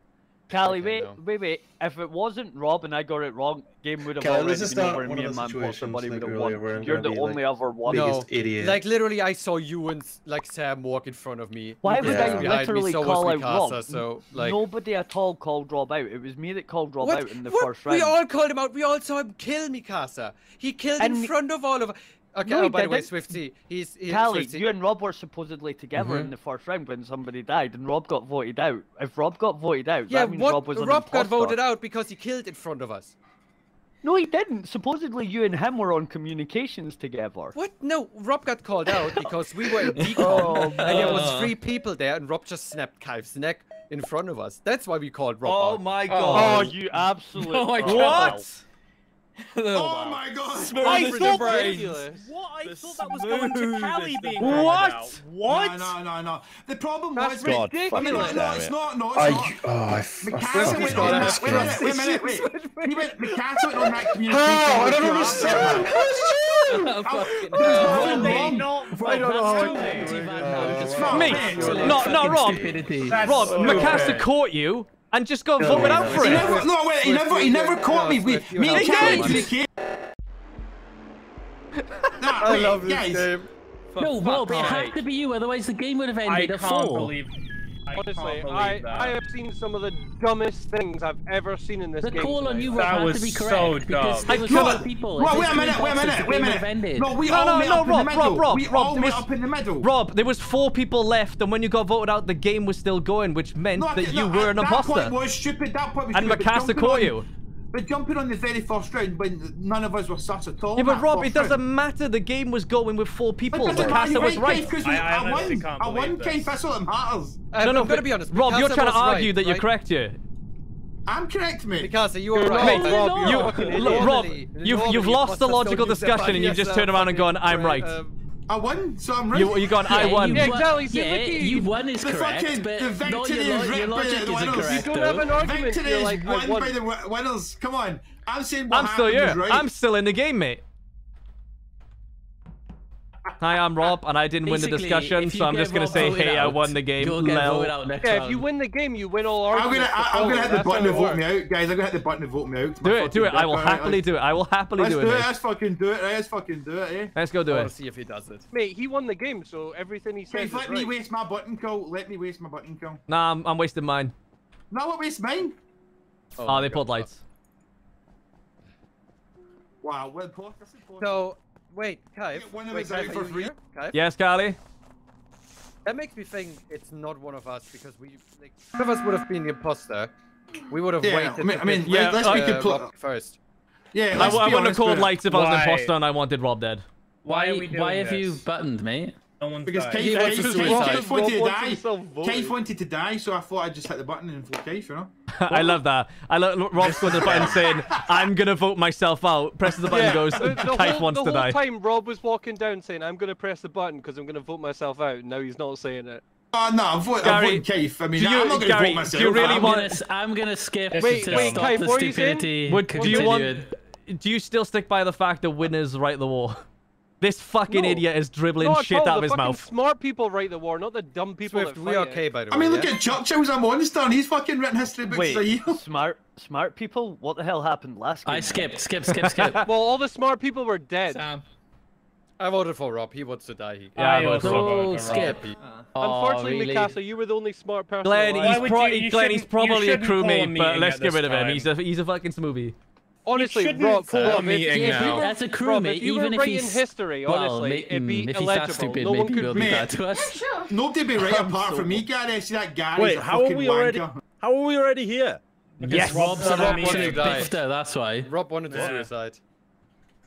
Callie, wait, wait, wait. If it wasn't Rob and I got it wrong, game would have Callie, already been over and me and somebody like would have won. You're the only like other one. No, idiot. like literally I saw you and like Sam walk in front of me. Why would yeah. I literally so call out Rob? So, like... Nobody at all called Rob out. It was me that called Rob what? out in the what? first round. We all called him out. We all saw him kill Mikasa. He killed and in front of all of us. Okay, no, oh, by didn't. the way, Swifty, he's, he's Callie, Swifty. you and Rob were supposedly together mm -hmm. in mm-hmm. the first round when somebody died, and Rob got voted out. If Rob got voted out, yeah, that means what, Rob was Rob got voted out because he killed in front of us. No, he didn't. Supposedly, you and him were on communications together. What? No, Rob got called out because we were in decon, oh, and there was three people there, and Rob just snapped Kaif's neck in front of us. That's why we called Rob. Oh out. my oh, god! Oh, you absolute! Oh no, what? Oh, oh my god! Smooth I thought ridiculous. What? I the thought that was going to Callie being What? Out. What? No, no, no, no. The problem That's was... God, ridiculous. No, it's not, no, it's not. Oh, I, Mikasa I went. Wait a minute, wait a minute, wait. He went... Mikasa went on that communication... How? I don't understand. How did you? How did they not... I don't know. Me. Not Rob. Rob, Mikasa caught you and just go and vote for it. No, wait, he never, he never caught me. Me and Kevin. I love this game. No, Rob. it had to be you, otherwise the game would have ended I at four. Believe Honestly, I, I have seen some of the dumbest things I've ever seen in this the game. The call on you that was to be correct so because dumb. I was other people. Well, wait a minute, wait a minute, wait a minute. No, we no, all no, met no, up Rob, in the medal. Rob, Rob, we Rob, all met was, up in the medal. Rob, there was four people left, and when you got voted out, the game was still going, which meant no, that you were an imposter. That point was stupid. That point was stupid. And Mikasa caught you. But jumping on the very first round when none of us were sat at all. Yeah, but Rob, it doesn't matter. The game was going with four people. The caster was right. because I, I, I won. I won, Keith. That's all that matters. Uh, no, no, I'm going to be honest. Rob, Picasso you're trying to argue right, that you're right? correct here. I'm correct, mate. Because you're right. Mate, Rob, you, Rob, you've, you've lost the logical discussion and you've just turned around and gone, I'm right. I won, so I'm right. You, you got yeah, I won. Yeah, exactly. Yeah, you won is the correct, fucking, but the vector is right your logic by the Reynolds. You don't though. have an argument. Vector is like, won by the Reynolds. Come on. I'm saying what I'm still here. Right. I'm still in the game, mate. Hi, I'm Rob, and I didn't Basically, win the discussion, so I'm just gonna say, hey, out, I won the game. Get out next yeah, if you win the game, you win all arguments. I'm gonna, I, am gonna hit the button to vote me out, guys. I'm gonna hit the button to vote me out. Do it, do it. I will happily do it. I will happily let's do it. Do it. Let's fucking do it. Let's fucking do it. Eh? Let's go do it. Let's see if he does it. Mate, he won the game, so everything he says. Guys, let right. me waste my button call. Let me waste my button call. Nah, I'm, I'm wasting mine. No, what waste mine? Oh, oh they pulled lights. Wow, well, Paul. So, wait, Kaif. One of wait, Kaif, for free. Kaif? Yes, Callie. That makes me think it's not one of us because we, like, one of us would have been the imposter. We would have yeah, waited. I mean, I mean yeah, let's uh, make it first. Yeah, I, I would have called lights if I was an imposter and I wanted Rob dead. Why? Why, why have you buttoned, mate? One's because died. Keith, wants Keith, Keith, wanted to die. Keith wanted to die, so I thought I'd just hit the button and vote Keith, you know? I love that. I love Rob's going to the button saying, I'm going to vote myself out. Presses the button yeah. goes, Keith whole, wants to die. The whole time Rob was walking down saying, I'm going to press the button because I'm going to vote myself out. Now he's not saying it. Oh, no, I'm voting, Gary, I'm voting Keith. I mean, you, I'm not going to vote myself. Do you really I'm want... Gonna, I'm going to skip wait, to wait, stop Keith, the stupidity. Do you want... Do you still stick by the fact that winners write the war? This fucking no. idiot is dribbling no, shit out of his mouth. Smart people write the war, not the dumb people. Swift, we okay, it. by the way. I mean, look yeah? at Chuck Chow's a monster, and he's fucking written history books Wait, you. Smart, smart people. What the hell happened last? Game? I skipped, skip, skip, skip. well, all the smart people were dead. Sam. I voted for Rob. He wants to die. He yeah, I, voted for Rob. Skip. Uh, Unfortunately, really? Mikasa, you were the only smart person. Glenn, he's, pro you, you Glenn he's probably a crewmate, but let's get rid of him. He's a he's a fucking smoothie honestly, Rob, call him meeting if. If That's a crewmate, Rob, if you even were if writing he's... history, honestly, it'd be mm, if illegible. He's that stupid, no one could read that to us. Sure. Nobody'd be right apart so... from me, Ganesh. That guy? Wait, how are we wanker. already? How are we already here? Because yes, Rob's wanted to die. that's why. Rob wanted to suicide.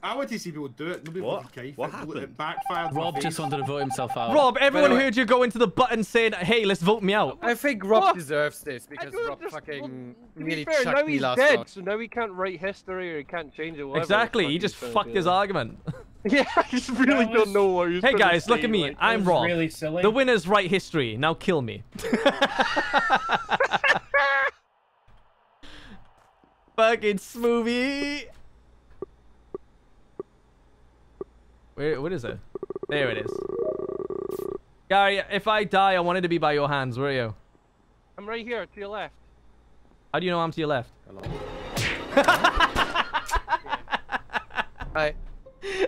I want to see people do it. Nobody What? voted What happened? It backfired. Rob just wanted to vote himself out. Rob, everyone way- heard you go into the button saying, "Hey, let's vote me out." I think Rob What? deserves this because don't Rob just- fucking To be nearly fair, chucked now me he's last dead, round. so now he can't write history or he can't change it. whatever Exactly. He just fucked his argument. Yeah, I just really That don't know what he was Hey trying to guys, look say, at me. like- I'm was Rob. really silly. The winners write history. Now kill me. Fucking smoothie. Where? What is it? There it is. Gary, if I die, I wanted to be by your hands. Where are you? I'm right here to your left. How do you know I'm to your left? Hi.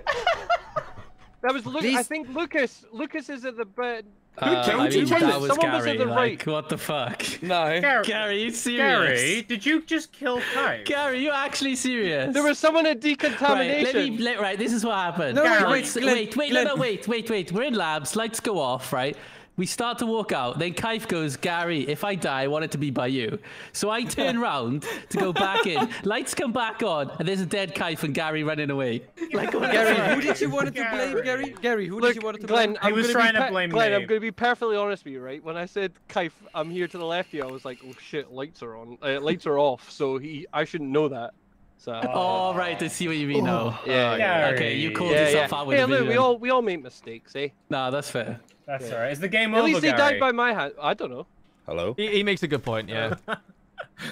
That was Luke. I think Lucas. Lucas is at the bed. Uh, killed I you? mean, Someone that was someone was Gary. at the like, right. what the fuck? No. Gary, Gary, you serious? Gary, did you just kill Kai? Gary, you actually serious? There was someone at Right, decontamination. let me, let, right, this is what happened. No, wait, wait, Glenn, wait, wait, Glenn. no, no, wait, wait, wait. We're in labs. Lights go off, right? We start to walk out. Then Kaif goes, Gary, if I die, I want it to be by you. So I turn round to go back in. Lights come back on, and there's a dead Kaif and Gary running away. Like, what Gary, who did you want to blame, Gary? Gary, who did you want to Glenn, blame? I'm was trying be to blame Glenn, I'm going to be perfectly honest with you, right? When I said, Kaif, I'm here to the left of you, I was like, oh shit, lights are on. Uh, lights are off, so he, I shouldn't know that. So. Oh, right, I see what you mean now. yeah, Gary. Okay, you called yeah, yourself yeah. out with Hey, a look, we all we all make mistakes, eh? Nah, that's fair. That's alright. Is the game At over, At least he Gary? died by my hand. I don't know. Hello. He, he makes a good point. Yeah.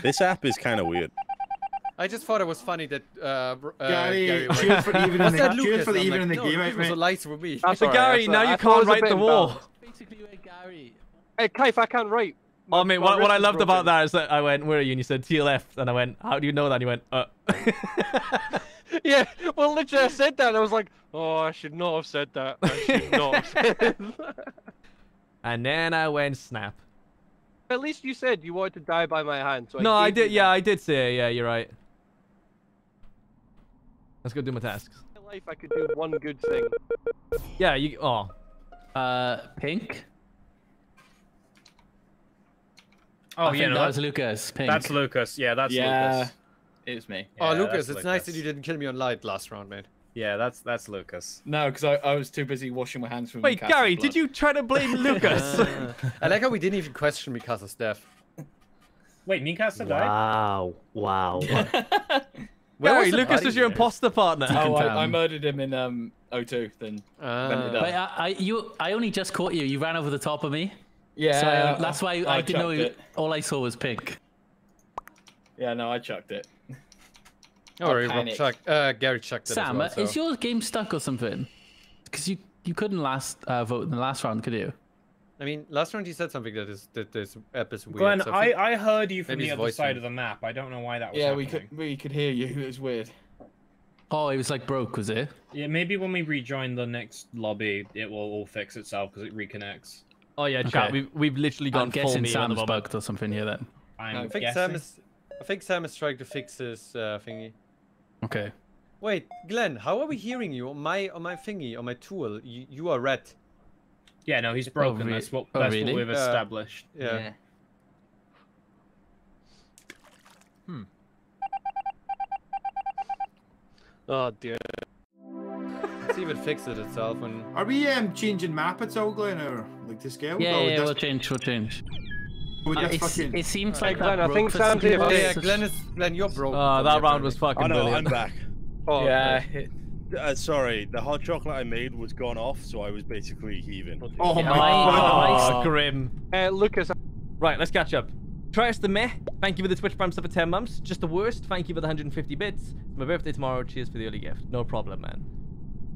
This app is kind of weird. I just thought it was funny that uh, uh, Gary, Gary went- cheers for even Was in the- cheers for the I'm even like, in the no, game, Lucas mate. was lights with me. That's But alright, Gary, that's now alright. you I can't write the wall. Basically, we're Gary. Hey, Kaif, I can't write. Oh, My- mate, what, what I is loved about that is that I went, where are you? And you said, to your left. And I went, how do you know that? And you went, uh. Yeah, well, literally, I said that, and I was like, oh, I should not have said that. I should not have said that. And then I went, snap. At least you said you wanted to die by my hand. So no, I gave you did. Yeah, I did say, it. yeah, you're right. Let's go do my tasks. that. In life, I could do one good thing. Yeah, you. Oh. Uh, Pink? Oh, I yeah, think no, that that- was Lucas. Pink. that's Lucas. Yeah, that's Yeah, Lucas. it was me. Oh, Yeah, Lucas, that's it's nice that you didn't kill me on light last round, mate. Yeah, that's that's Lucas. No, because I, I was too busy washing my hands from. Wait, Mikas's Gary, blood. did you try to blame Lucas? Uh, I like how we didn't even question Mikasa's death. Wait, Mikasa died? Wow. Wow. Where Gary, was Lucas was your mate? imposter partner. Oh, I, I murdered him in um O2. Then. Then we But. I, I, you, I only just caught you. You ran over the top of me. yeah, So I, that's why I, didn't know. It. all I saw was pink. Yeah, no, I chucked it. Don't Rob panicked. Chuck, uh, Gary chucked it Sam, as well, uh, is your game stuck or something? Because you, you couldn't last uh, vote in the last round, could you? I mean, last round you said something that is that this app is weird. Glenn, so I, I heard you from the other voice side went- of the map. I don't know why that was Yeah, we could we could hear you. It was weird. Oh, it was like broke, was it? Yeah, maybe when we rejoin the next lobby, it will all fix itself because it reconnects. Oh yeah, chat. Okay. We've we've literally gone I'm full guessing meme at Sam's bugged or something here then. I'm I think guessing. Sam is. I think Sam is trying to fix his uh, thingy. Okay. Wait, Glenn, how are we hearing you on my on my thingy on my tool? You, you are red. Yeah, no, he's broken. re- that's what oh, that's really? what we've Uh, established. Yeah. Oh dear. Let's see if it fixes itself when. Are we um, changing map at all, Glenn, or like to scale? Yeah, or yeah, just, we'll change, we'll change. We just it's- fucking... it seems Hey, like Glenn, that I think for Sam's some here. Oh yeah, It's- Glenn is Glenn, you're broke. Oh, that round was fucking Oh no, brilliant. I'm back. Oh, yeah. Uh, sorry, the hot chocolate I made was gone off, so I was basically heaving. Oh my Yeah, god. Oh, grim. Uh, Lucas, Right, let's catch up. Trias the Meh, thank you for the Twitch Prime sub for 10 months. Just the worst, thank you for the 150 bits. My birthday tomorrow, cheers for the early gift. No problem, man.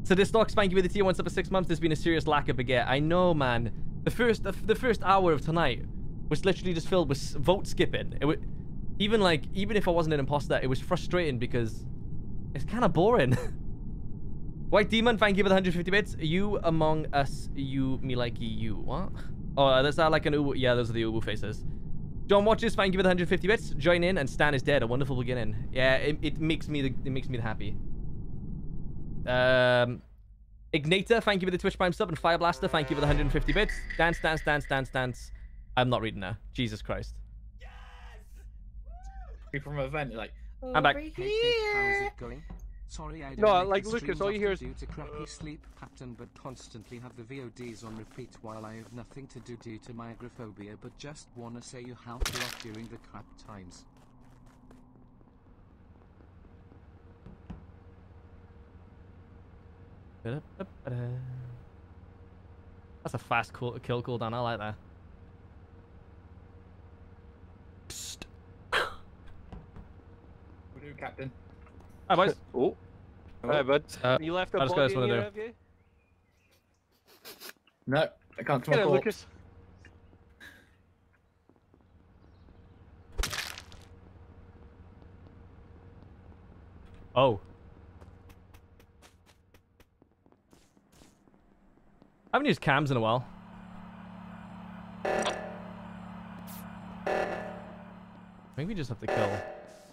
So this stocks, thank you for the tier 1 sub for 6 months. There's been a serious lack of baguette. I know, man. The first the, the first hour of tonight was literally just filled with vote skipping. It would, even like, even if I wasn't an imposter, it was frustrating because it's kind of boring. White Demon, thank you for the 150 bits. You among us, you me likey you. What? Oh, that's not like an Ubu. Yeah, those are the Ubu faces. John Watches, thank you for the 150 bits. Join in and Stan is dead. A wonderful beginning. Yeah, it, it makes me the, it makes me happy. Um, Ignata, thank you for the Twitch Prime sub, and Fire Blaster, thank you for the 150 bits. Dance, dance, dance, dance, dance. I'm not reading that. Jesus Christ. Yes. From an event, like I'm back. How's it going? Sorry, I No, don't like, Lucas, streams all you hear is- due to crappy sleep pattern, but constantly have the VODs on repeat while I have nothing to do due to my agoraphobia. But just wanna say you helped a lot during the crap times. That's a fast cool, kill cooldown. I like that. What do, Captain? Hi, boys. Oh. Hi, bud. Uh, you left a I just body in here, do. have you? No, I can't come Get it, on Lucas. Oh. I haven't used cams in a while. I think we just have to kill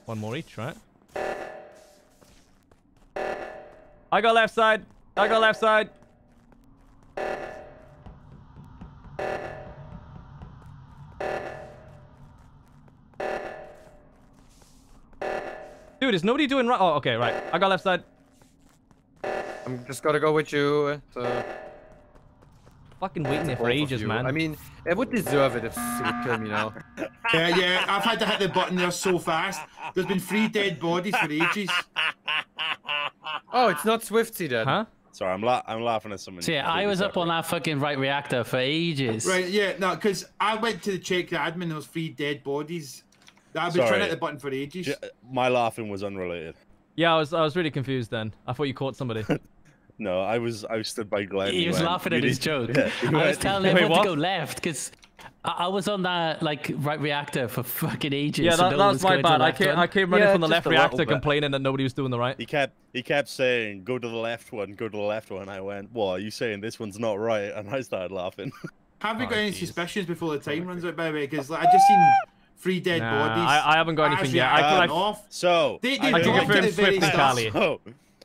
one more each, right? I got left side. I got left side. Dude, is nobody doing right? Oh, okay, right. I got left side. I'm just gotta go with you. uh, So... Fucking waiting there for ages, man. I mean, it would deserve it if it would kill me now. Yeah, yeah, I've had to hit the button there so fast. There's been three dead bodies for ages. Oh, it's not Swifty then. Huh? Sorry, I'm la- I'm laughing at someone. So yeah, I was up on that fucking right reactor for ages. Right, yeah, no, because I went to the check the admin, there was three dead bodies. I've been trying to hit the button for ages. J- My laughing was unrelated. Yeah, I was I was really confused then. I thought you caught somebody. No, I was I stood by Glenn. He was went, laughing at his need-" joke. Yeah, he I was went- telling Wait, everyone what? to go left because I, I was on that like right reactor for fucking ages. yeah, so that, no that was my going bad. I came one. I came running Yeah, from the left reactor complaining that nobody was doing the right. He kept he kept saying, "Go to the left one, go to the left one." I went, "What are you saying? This one's not right?" And I started laughing. Have you Oh, got any jeez. suspicions before the time runs out, by the way? Because like, I just seen three dead Nah, bodies. I- I haven't got anything Actually, yet. I- I, I- off. So They, I they I can dropped confirm at Swift and start. Callie. So,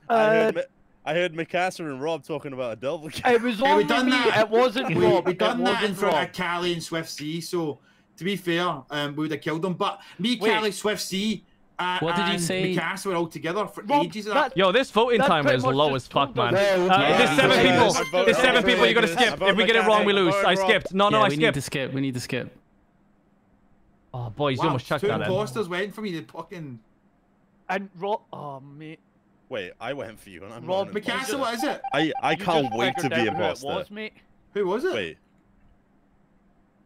Uh, heard Mi- I heard Mikasa and Rob talking about a double kill. It was Yeah, we done me. that. It wasn't we, Rob. we done that in front Rob. of Callie and Swifty. So to be fair, um, we would have killed them. But me, Wait. Callie, Swift C, uh, What did you and say? Mikasa were all together for Rob, ages. that- Yo, this voting time is much low as fuck, man. us- Uh, Yeah, there's seven yeah, people. yeah. There's seven people. You gotta skip. If we get it wrong, we lose. I skipped. No, no, yeah, I we need to skip. We need to skip. Oh, boys, you Wow, almost chucked two that in. imposters went for me. The fucking And Rob. Oh mate. Wait, I went for you, and I'm Rob not an imposter. What is it? I I you can't wait to figured be out who it imposter. mate. Who was it? Wait,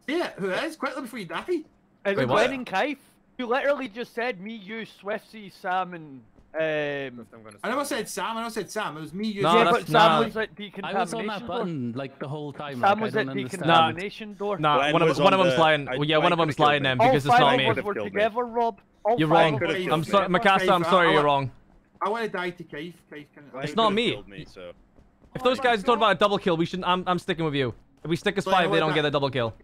Yeah, who it is? Quickly before you die. It Wait, was? Glenn and Kaif. You literally just said me, you, Swifty, Sam, and um. I never said Sam. I never said Sam. It was me. You. No, yeah, that's- but Sam nah. was at I was on that door. button like the whole time. Sam like, was I at decontamination door. Nah, Glenn one of was one of them's the- lying. I- Well, yeah, one of them's could've lying killed then me. because All it's five not of me. us Could've were together, Rob. All You're wrong. of us Could've were I'm sorry, me. together. Mikasa. I'm sorry, I- I you're wrong. I want to die to Kaif. Kaif can. It's not me. me, so. If those oh guys are talking about a double kill, we should. I'm I'm sticking with you. If we stick as Glenn, five, they don't about- get a double kill.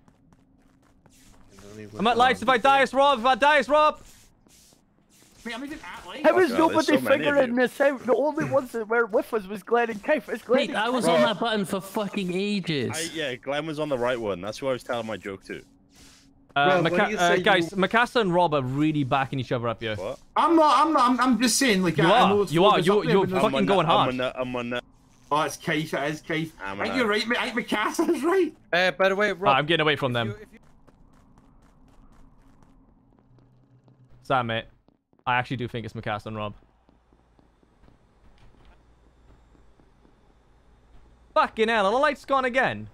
I'm at lights. If I die, it's Rob. If I die, it's Rob. Mate, I'm even at light. How was God, there's nobody so figuring this out? The only ones that were with us was Glenn and Kaif. It's Glenn Wait, and I was Kaif. on that button for fucking ages. I, yeah, Glenn was on the right one. That's who I was telling my joke to. Uh, Rob, Mika- uh, say you- guys, Mikasa and Rob are really backing each other up here. What? I'm not. I'm not. I'm, I'm just saying. Like You I, I are. know you are. of us You- up there, you're but fucking going hard. I'm on the, I'm on the, Oh, it's Keith. It is Keith. I'm I think an you're right, mate. I think Mikasa's right. Uh, by the way, Ah, Rob, I'm getting away from them. you- you- Sam, mate. I actually do think it's Mikasa and Rob. Fucking hell, the light's gone again?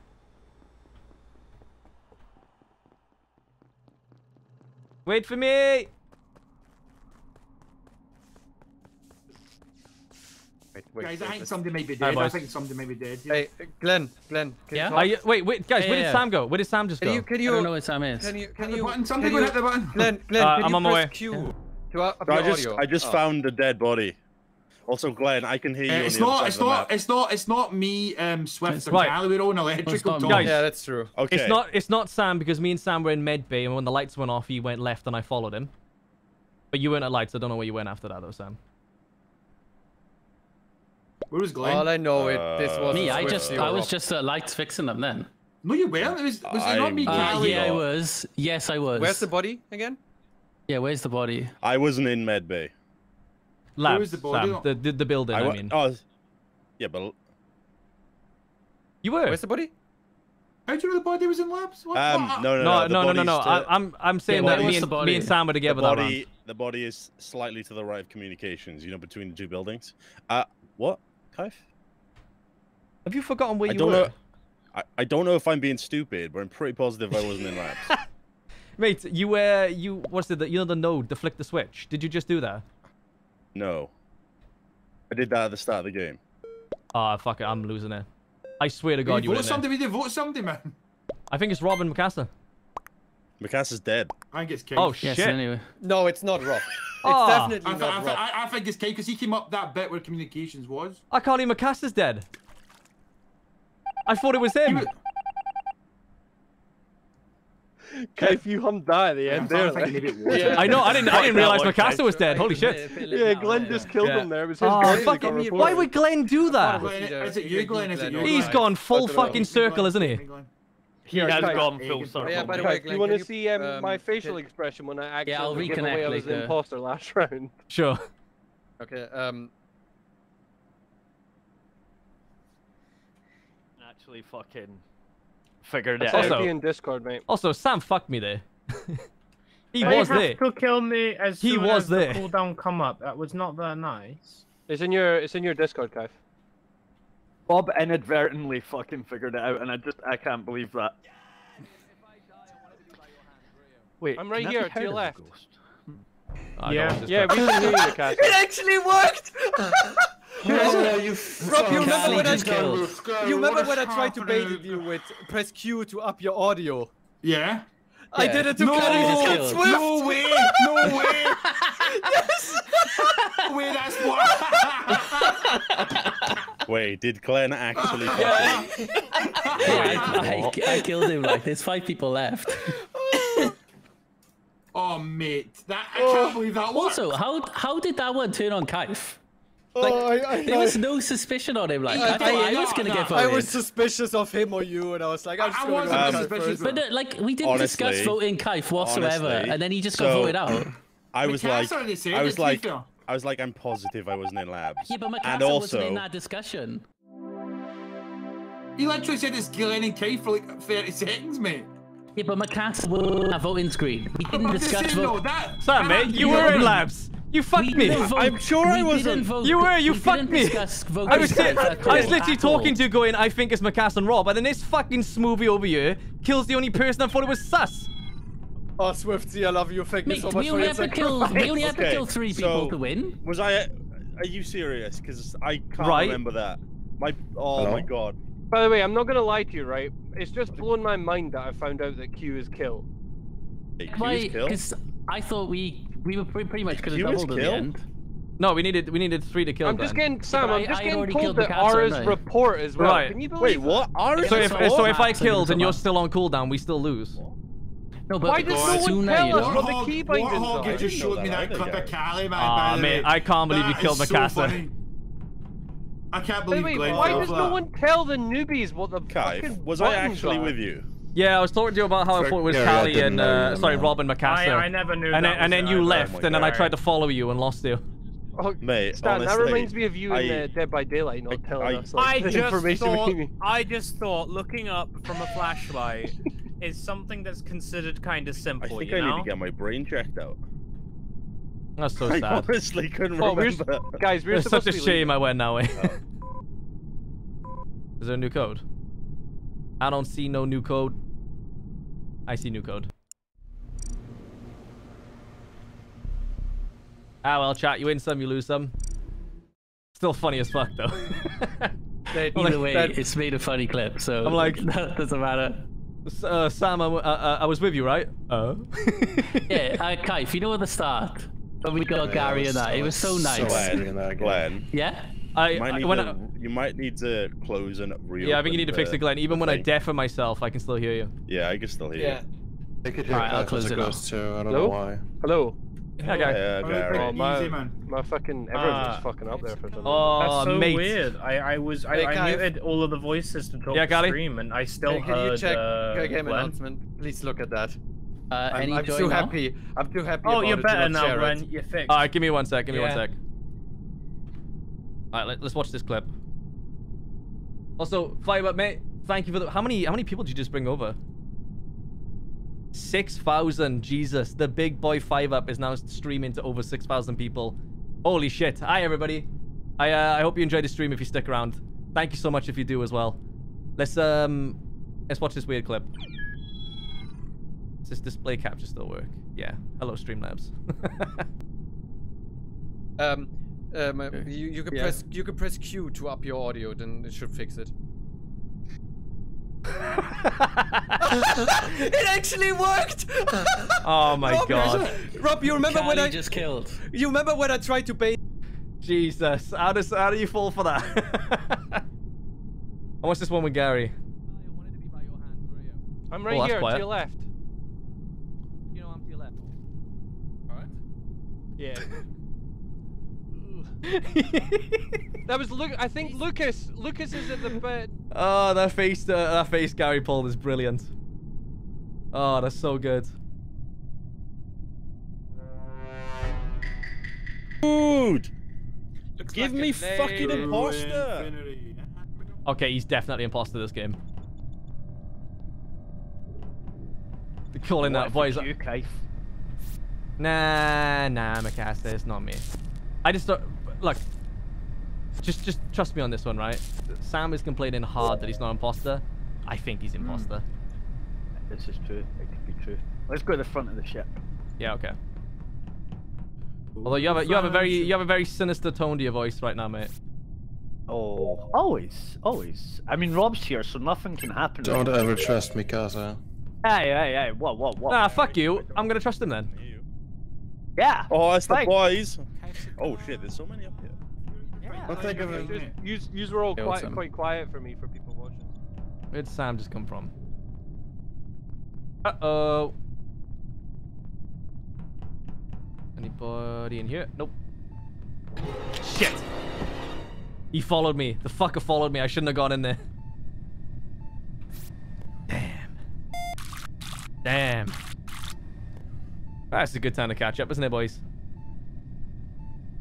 Wait for me! Wait, wait, Guys, wait, I think let's- somebody may be Hi, dead. I think somebody may be dead. Yeah. Hey, Glenn, Glenn. Can Yeah? You talk? you, wait, wait, guys, where did Sam go? Where did Sam just Can go? you? Can I don't know you? where Sam is. Can you? Can Hit the you? button. Somebody can go you- hit the button. Glenn, Glenn, Uh, can I'm you on my way. Q to up I just audio? I just Oh. found a dead body. Also, Glenn, I can hear you. Uh, it's not. It's not. It's not. It's not me. Um, Swift It's and right. Callie. We're on electrical not me. talk. Guys. Yeah, that's true. Okay. It's not it's not Sam because me and Sam were in med bay and when the lights went off he went left and I followed him. But you weren't at lights, I don't know where you went after that though, Sam. Where was Glenn? All I know it. This Uh, was Me, I just, I was just at lights fixing them then. No, you weren't. It was. Was it not me, Uh, Callie? yeah, I was. Yes, I was. Where's the body again? Yeah, where's the body? I wasn't in med bay. Labs, the body? Sam. The, the, the building, I, wa- mean. Oh, yeah, but You were. Where's the body? How do you know the body was in labs? What? um, what? no, no, No, no, no, no, no, no. body's I, to- I'm I'm saying the that me and, me and Sam were together the that body, round. the body is slightly to the right of communications. You know, between the two buildings. Uh, what, Kaif? Have you forgotten where I you don't were? know. I, I don't know if I'm being stupid, but I'm pretty positive I wasn't in labs. Mate, you were you what's it? The, you know the node, the flick the switch. Did you just do that? No. I did that at the start of the game. Ah, fuck it, I'm losing it. I swear to God, you you were vote in there. somebody? Did vote somebody, man? I think it's Robin McCaster. Mikasa dead. I think it's Keith. Oh shit! Anyway, No, it's not Rob. It's Ah. definitely I, th- not I, th- Rob. I, I think it's Keith because he came up that bit where communications was. I can't even Mikasa's dead. I thought it was him. If you hummed that at the end there. like- maybe. I know. I didn't. I didn't realize That McCaster was dead. Holy shit! Yeah, Glenn just killed Yeah. him there. It was his Oh, body that fuck got it. reported. Why would Glenn do that? Is it you, Glenn? Is it you? He's gone full I know. fucking circle, isn't he? He has Guys, gone full circle. Yeah, by the Guys, way, do Glenn, you want to see um, um, my facial can- expression when I actually Yeah, I'll accidentally gave away I reconnect was the later. imposter last round? Sure. Okay, um, Actually, fucking figured it saw Also- out. it in Discord, mate. Also, Sam fucked me there. he They was have there. to kill me as He soon was as there. the cooldown come up. That was not that nice. It's in your it's in your Discord, Kaif. Bob inadvertently fucking figured it out, and I just I can't believe that. Wait, I'm right here to your heard as a left. ghost? Hmm. Yeah. Yeah, we crap. can hear you, Kaif. it actually worked. Oh, you Rob, you remember when I killed. you remember when I tried to bait you with press Q to up your audio? Yeah. I Yeah. did it to No, Glenn just and. Swift. no way, no way. yes. No way, that's what. Wait, did Glenn actually? fuck Yeah. him? I, I, I killed him. Like, there's five people left. Oh, mate, that I can't oh. believe that. What? Also, how how did that one turn on Kaif? Like, oh, I, I, There was no suspicion on him. Like, I, I- thought I- I, was gonna no, get no, I was suspicious of him or you, and I was like, I'm just I wasn't go Um, suspicious. But no, like, we didn't discuss voting Kaif whatsoever, honestly, and then he just got so- voted out. I was like, I was like. I was like, I'm positive I wasn't in labs. Yeah, but and also, wasn't in that discussion. He literally said it's Glenn and Kai for like 30 seconds, mate. Yeah, but Mikasa was on a voting screen. We didn't discuss saying, no, vote. that. Sam, mate, you were in we- labs. You fucked We me. vote- I'm sure I wasn't. vote- You were, you we fucked me. I was, I was literally talking to you, going, I think it's Macass and Rob, and then this fucking smoothie over here kills the only person I thought it was sus. Oh, Swifty, I love you. Thank you Mate, so much we only your have to kill. We only have to Okay, kill three people so- to win. Was I? Are you serious? Because I can't Right. remember that. My oh Hello? my god. By the way, I'm not gonna lie to you, right? It's just blown my mind that I found out that Q is killed. Hey, Q Why? is killed? Because I thought we we were pre- pretty much could have doubled at the killed? end. No, we needed we needed three to kill. I'm just getting Sam. but I'm I- just I getting already told killed that Mikasa, Ara's haven't report as well. Right. Can you believe Wait, what? Aris So if so so if I killed and you're still on cooldown, we still lose. No, but Why does no one tell you us know. what the Warthog- key bindings Warthog are? had just I didn't showed know me that that either, clip of. Callie, man. Aw, ah, by the mate, way. I can't believe you killed is Mikasa. I can't believe wait, Glenn why does for no one tell the newbies what the Kai, fucking was I actually are? with you? Yeah, I was talking to you about how I thought it was Gary, I Callie didn't and uh, were sorry, mad. Rob and I, I never knew and that then, and then you either. left, and then I tried to follow you and lost you. Oh, Mate, Stan, that reminds me of you in uh, Dead by Daylight, not I- telling I- us like, I the just information thought, we. I just thought looking up from a flashlight is something that's considered kind of simple. I think you I know? need to get my brain checked out. That's so sad. I sad. honestly couldn't Oh, we're, remember. guys, we're It's supposed such a to be shame leaving. I went that way. Oh. Is there a new code? I don't see no new code. I see new code. Ah well, chat. You win some, you lose some. Still funny as fuck though. Either I'm like- way, that- it's made a funny clip, so I'm like- that doesn't matter. Uh, Sam, I, w- uh, uh, I was with you, right? Uh. Yeah, uh, Kaif, you know at the start when we got Gary and that, it was so nice. Glenn, Glenn, Yeah. I, you might, I need when to, I, you might need to close and reopen. yeah, I think you need to fix the- it, Glenn. Even the when I deafen myself, I can still hear you. Yeah, I can still hear Yeah. They could hear Alright, I'll close it off. too. I don't Hello? know why. Hello. Yeah, guy. Yeah, Oh, Gary. Oh, my, Easy, man. my fucking everyone's Ah. just fucking up there for some reason. Oh, That's so mate. weird. I, I was I, Hey, I muted all of the voices to talk Yeah, to Gally? stream, and I still Hey, can heard. you check uh, uh, game Glenn. announcement? Please look at that. Uh, I'm, any I'm too now? happy. I'm too happy. Oh, about you're it better now, share. Glenn. You're fixed. All right, give me one sec. Give me one sec. All right, let, us watch this clip. Also, Five Up, mate. Thank you for the. How many? How many people did you just bring over? Six thousand. Jesus, the big boy Five Up is now streaming to over six thousand people. Holy shit! Hi everybody. I uh, I hope you enjoyed the stream. If you stick around, thank you so much if you do as well. Let's um, let's watch this weird clip. Does this display capture still work? Yeah. Hello, Streamlabs. Um, um, uh, you, you can Yeah. press you can press Q to up your audio, then it should fix it. it actually worked. oh my Rob, god. Rob, you remember when I just killed? You remember when I tried to bait? Jesus, how does how do you fall for that? I watch this one with Gary. I'm Oh, right that's here quiet. to your left. You know I'm to your left. Alright. Yeah. that was Luke. I think Lucas. Lucas is at the bed. Oh, that face, uh, that face Gary pulled is brilliant. Oh, that's so good. Dude! Give me fucking imposter. Okay, he's definitely imposter this game. They're calling that voice. You, Kaif. Nah, nah, Mikasa, it's not me. I just don't. Look, just just trust me on this one, right? Sam is complaining hard that he's not imposter. I think he's hmm. imposter. This is true. It could be true. Let's go to the front of the ship. Yeah, okay. Although you have a you have a very you have a very sinister tone to your voice right now, mate. Oh, always, always. I mean, Rob's here, so nothing can happen. Don't ever trust me, Mikasa. Hey, hey, hey! What, what, what? Nah, fuck you. I'm gonna trust him then. Yeah. Oh, it's the Thanks. boys. Oh shit, there's so many up here. Well, think of it. Just, yous, yous were all Yeah, quite, what's quite quiet for me for people watching. Where'd Sam just come from? Uh oh. Anybody in here? Nope. Shit. He followed me. The fucker followed me. I shouldn't have gone in there. Damn. Damn. That's a good time to catch up, isn't it, boys?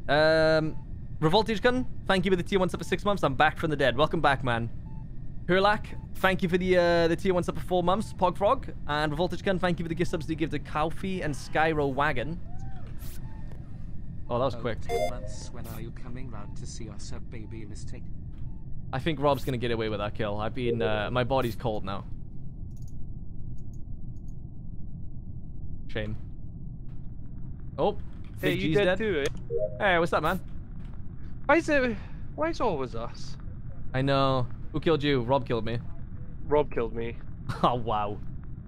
Um, Revoltage Gun, thank you for the tier one sub for six months. I'm back from the dead. Welcome back, man. Hurlak, thank you for the uh, the tier one sub for four months. Pogfrog and Revoltage Gun, thank you for the gift subs you give to Kaufi and Skyro Wagon. Oh, that was quick. Months. When are you coming round to see us? A baby mistake. I think Rob's gonna get away with that kill. I've been, uh, my body's cold now. Shame. Oh, Hey, you G's dead dead. too, eh? Hey, what's up, man? Why is it? Why is it always us? I know. Who killed you? Rob killed me. Rob killed me. Oh wow.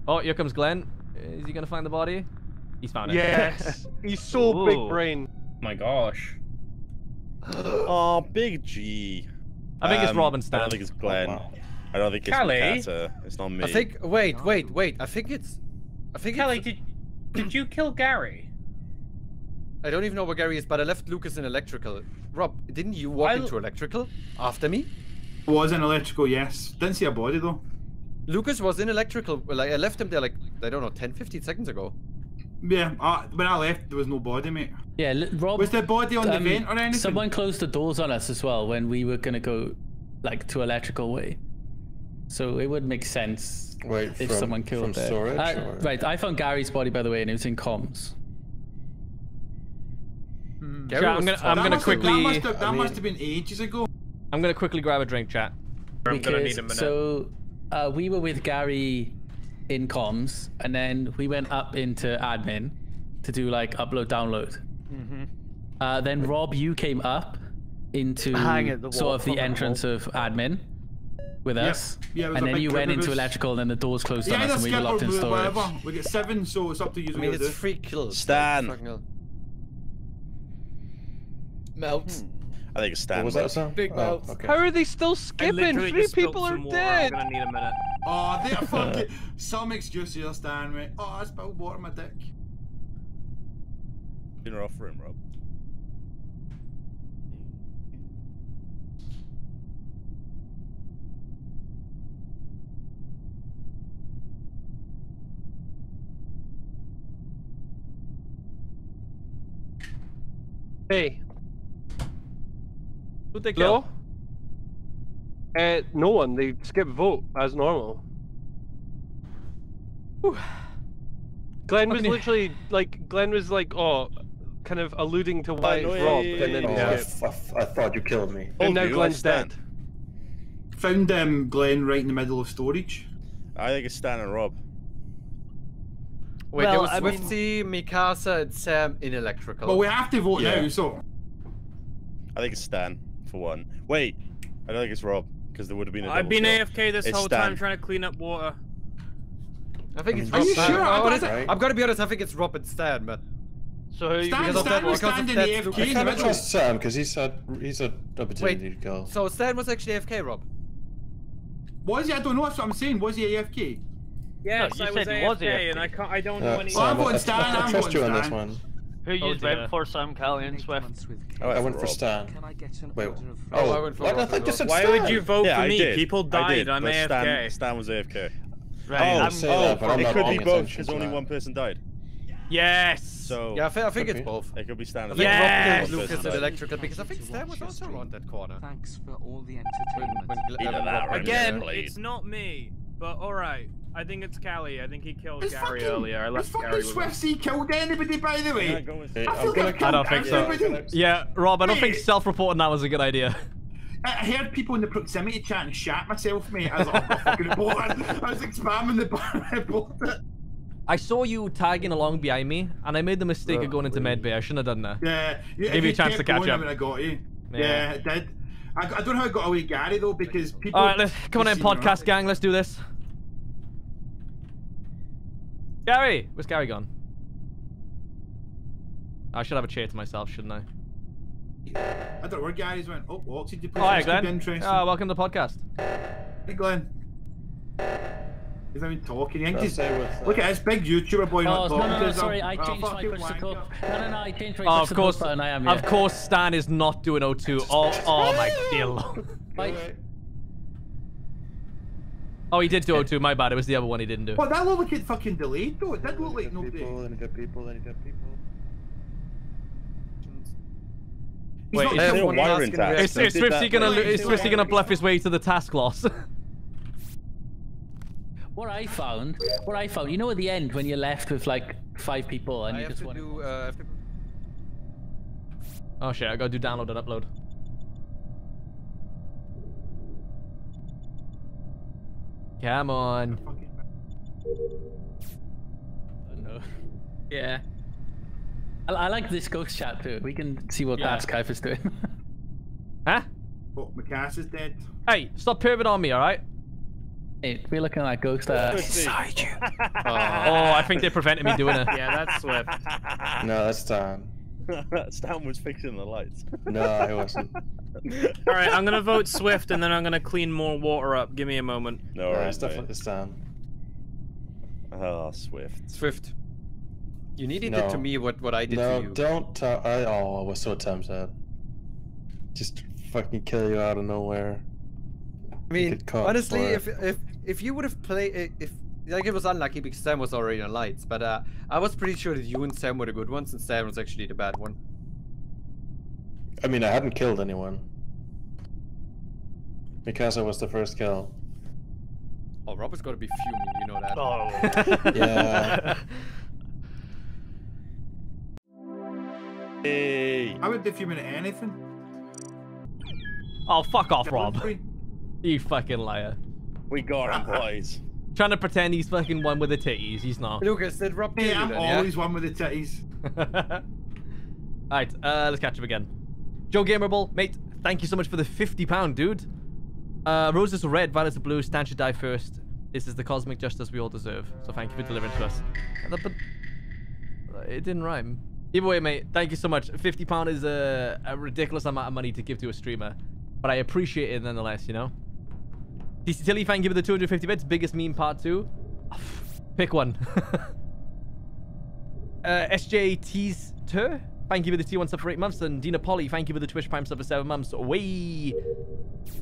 Oh, here comes Glenn. Is he gonna find the body? He's found it. Yes. He's so big Ooh. brain. my gosh. Oh, Big G. I think it's Um, Rob and I don't think it's Glenn. I don't think it's Callie? Mikasa. It's not me. I think. Wait, wait, wait. I think it's. I think Kelly, it's. did did you kill Gary? I don't even know where Gary is, but I left Lucas in electrical. Rob, didn't you walk I- into electrical after me? Was in electrical, yes. Didn't see a body though. Lucas was in electrical. Like I left him there like I don't know, 10, 15 seconds ago. Yeah, uh, when I left, there was no body, mate. Yeah, Rob. Was the body on the um, vent or anything? Someone closed the doors on us as well when we were gonna go, like, to electrical way. So it would make sense Wait, if from- someone killed from there. storage, Uh, or- Right, I found Gary's body by the way, and it was in comms. Chat, I'm gonna, I'm gonna must have- quickly, That must have, that I mean- must have been ages ago. I'm gonna quickly grab a drink, chat. I'm gonna need a minute. So uh, we were with Gary in comms, and then we went up into admin to do like upload download. Mm-hmm. Uh, then Rob, you came up into Hang at the sort of the entrance of admin with Yep. us, Yeah, and then you went into electrical, and then the doors closed on us, and we were locked in storage. whatever. We get seven, so it's up to you. I mean, it's three kills. Stan. Fucking hell. Melt. Hmm. I think it's Stan. What was that, Sam? Big Oh, mouth. okay. How are they still skipping? Three people are dead. I'm gonna need a minute. Oh, they are uh, fucking some excuse here, Stan, mate. Oh, I spilled water on my dick. In Dinner off room, Rob. Hey. Who'd they kill? No. Uh, no one. They skip vote as normal. Glenn was literally like Glenn was like oh, kind of alluding to why it's Rob, and then Oh, yeah. I, he skipped. f- I f- I thought you killed me. and now you, Glenn's dead. Found um, Glenn right in the middle of storage. I think it's Stan and Rob. Wait, Well, there was I mean- Swifty, Mikasa, and Sam in electrical. But we have to vote Yeah. now, so. I think it's Stan for one. Wait, I don't think it's Rob because there would have been a I've been kill. AFK this It's whole Stan. time trying to clean up water. I think it's Are Rob. you Stan. sure? I I thought- honestly- Right. I'm gonna be honest. I think it's Rob and Stan, but So who are Stan, because Stan that- was because of standing AFK I the kind of trust Sam because he's a he's a opportunity to kill. so Stan was actually AFK, Rob. Was he? I don't know. That's what I'm saying. Was he AFK? Yes, you I was said he was AFK, and I can't. I don't know Uh, any. Well, I'm Sam, voting I, Stan, I, I I'm trust you on this one. Who Oh, you dear. for, Sam, Callie, and Swift? Oh, I went for Stan. Can I get an Wait. Oh, I went for what? I Rob thought as this well. Why would you vote Yeah, for I me? did. People I died. did, I'm but Stan, AFK. Stan was AFK. Right, oh, I'm say oh, that, it could be both because only one person died. Yes. So Yeah, I think, I think it's be. both. it could be Stan. I as think well. Rob Yes. killed One person Lucas in died. electrical because I think Stan was also around that corner. Thanks for all the entertainment. when, Gl- um, that Rob Again, it's not me. But all right, I think it's Callie. I think he killed Is Gary fucking, earlier. I is left fucking Gary with him. Swift C killed anybody, by the way? Yeah, go I I'm feel gonna like kill I don't think so. everybody. Yeah, Rob, I don't think self-reporting that was a good idea. I I heard people in the proximity chat and shat myself, mate. I was like, oh, fucking reported. I was like spamming the bar. I reported. I saw you tagging along behind me, and I made the mistake of going into medbay. I shouldn't have done that. Yeah, yeah. Give you a chance to catch going, I up. would got you. Yeah. Yeah, it did. I, I don't know how I got away Gary though because people. All right, let's come on in, podcast gang. Let's do this. Gary, where's Gary gone? I should have a chair to myself, shouldn't I? I don't know where Gary's went. Oh, oxygen Oh, hi, deposit. could Glenn. interesting. Uh, welcome to the podcast. Hey, Glenn. He's not even talking. He ain't just, with, uh, look at this big YouTuber boy not Oh, no, talking. no, to no, sorry, I Oh, changed my fucking push to wanker. call. No, no, no, I changed my Oh, push of to course, button, I am, of course, Stan is not doing O2. Oh, oh my dear lord. Like, Oh, he did do O2. My bad. It was the other one he didn't do. But that looked like it fucking delayed though. It did look like nobody. people, then you got people, then you got people. He's Wait, not is They the don't one wire asking in tax. the Is, is Swifty gonna is Swifty gonna bluff his way to the task loss? what I found, what I found, you know, at the end when you're left with like five people and I you have just want do. Uh, to... oh shit! I gotta do download and upload. Come on. no. Yeah. I, I like this ghost chat too. We can see what Yeah. yeah. Skype is doing. Huh? Oh, Macass is dead. Hey, stop pivoting on me, all right? hey, we're looking at ghost. Uh, Beside you. oh, I think they prevented me doing it. Yeah, that's Swift. No, that's Stan. Stan was fixing the lights. No, I wasn't. All right, I'm gonna vote Swift, and then I'm gonna clean more water up. Give me a moment. No, No, worries, it's definitely Stan. Oh, Swift. Swift. You needed No. it to me what what I did no, to you. don't tell. I, oh, I was so tempted. Just fucking kill you out of nowhere. I mean, honestly, if if if you would have played, if like it was unlucky because Sam was already on lights, but uh, I was pretty sure that you and Sam were the good ones, and Sam was actually the bad one. I mean, I hadn't killed anyone. Because I was the first kill. Oh, Rob is gonna be fuming, you know that. Oh. Yeah. Hey. I would if you meant anything. Oh, fuck off, Rob. You fucking liar. We got him, boys. Trying to pretend he's fucking one with the titties. He's not. Lucas, did Rob kill Hey, you I'm then, yeah? always one with the titties. Alright, uh, let's catch up again. Joe Gamerable, mate, thank you so much for the £50, dude. Uh, roses are red, violets are blue, Stan should die first. This is the cosmic justice we all deserve. So thank you for delivering to us. Uh, But it didn't rhyme. Either way, mate, thank you so much. £50 is a, a ridiculous amount of money to give to a streamer. But I appreciate it nonetheless, you know? DC Tilly, thank you for the 250 bits. Biggest meme part two. Pick one. uh, SJT's Tur, thank you for the T1 sub for 8 months. And Dina Polly, thank you for the Twitch Prime sub for 7 months. Way.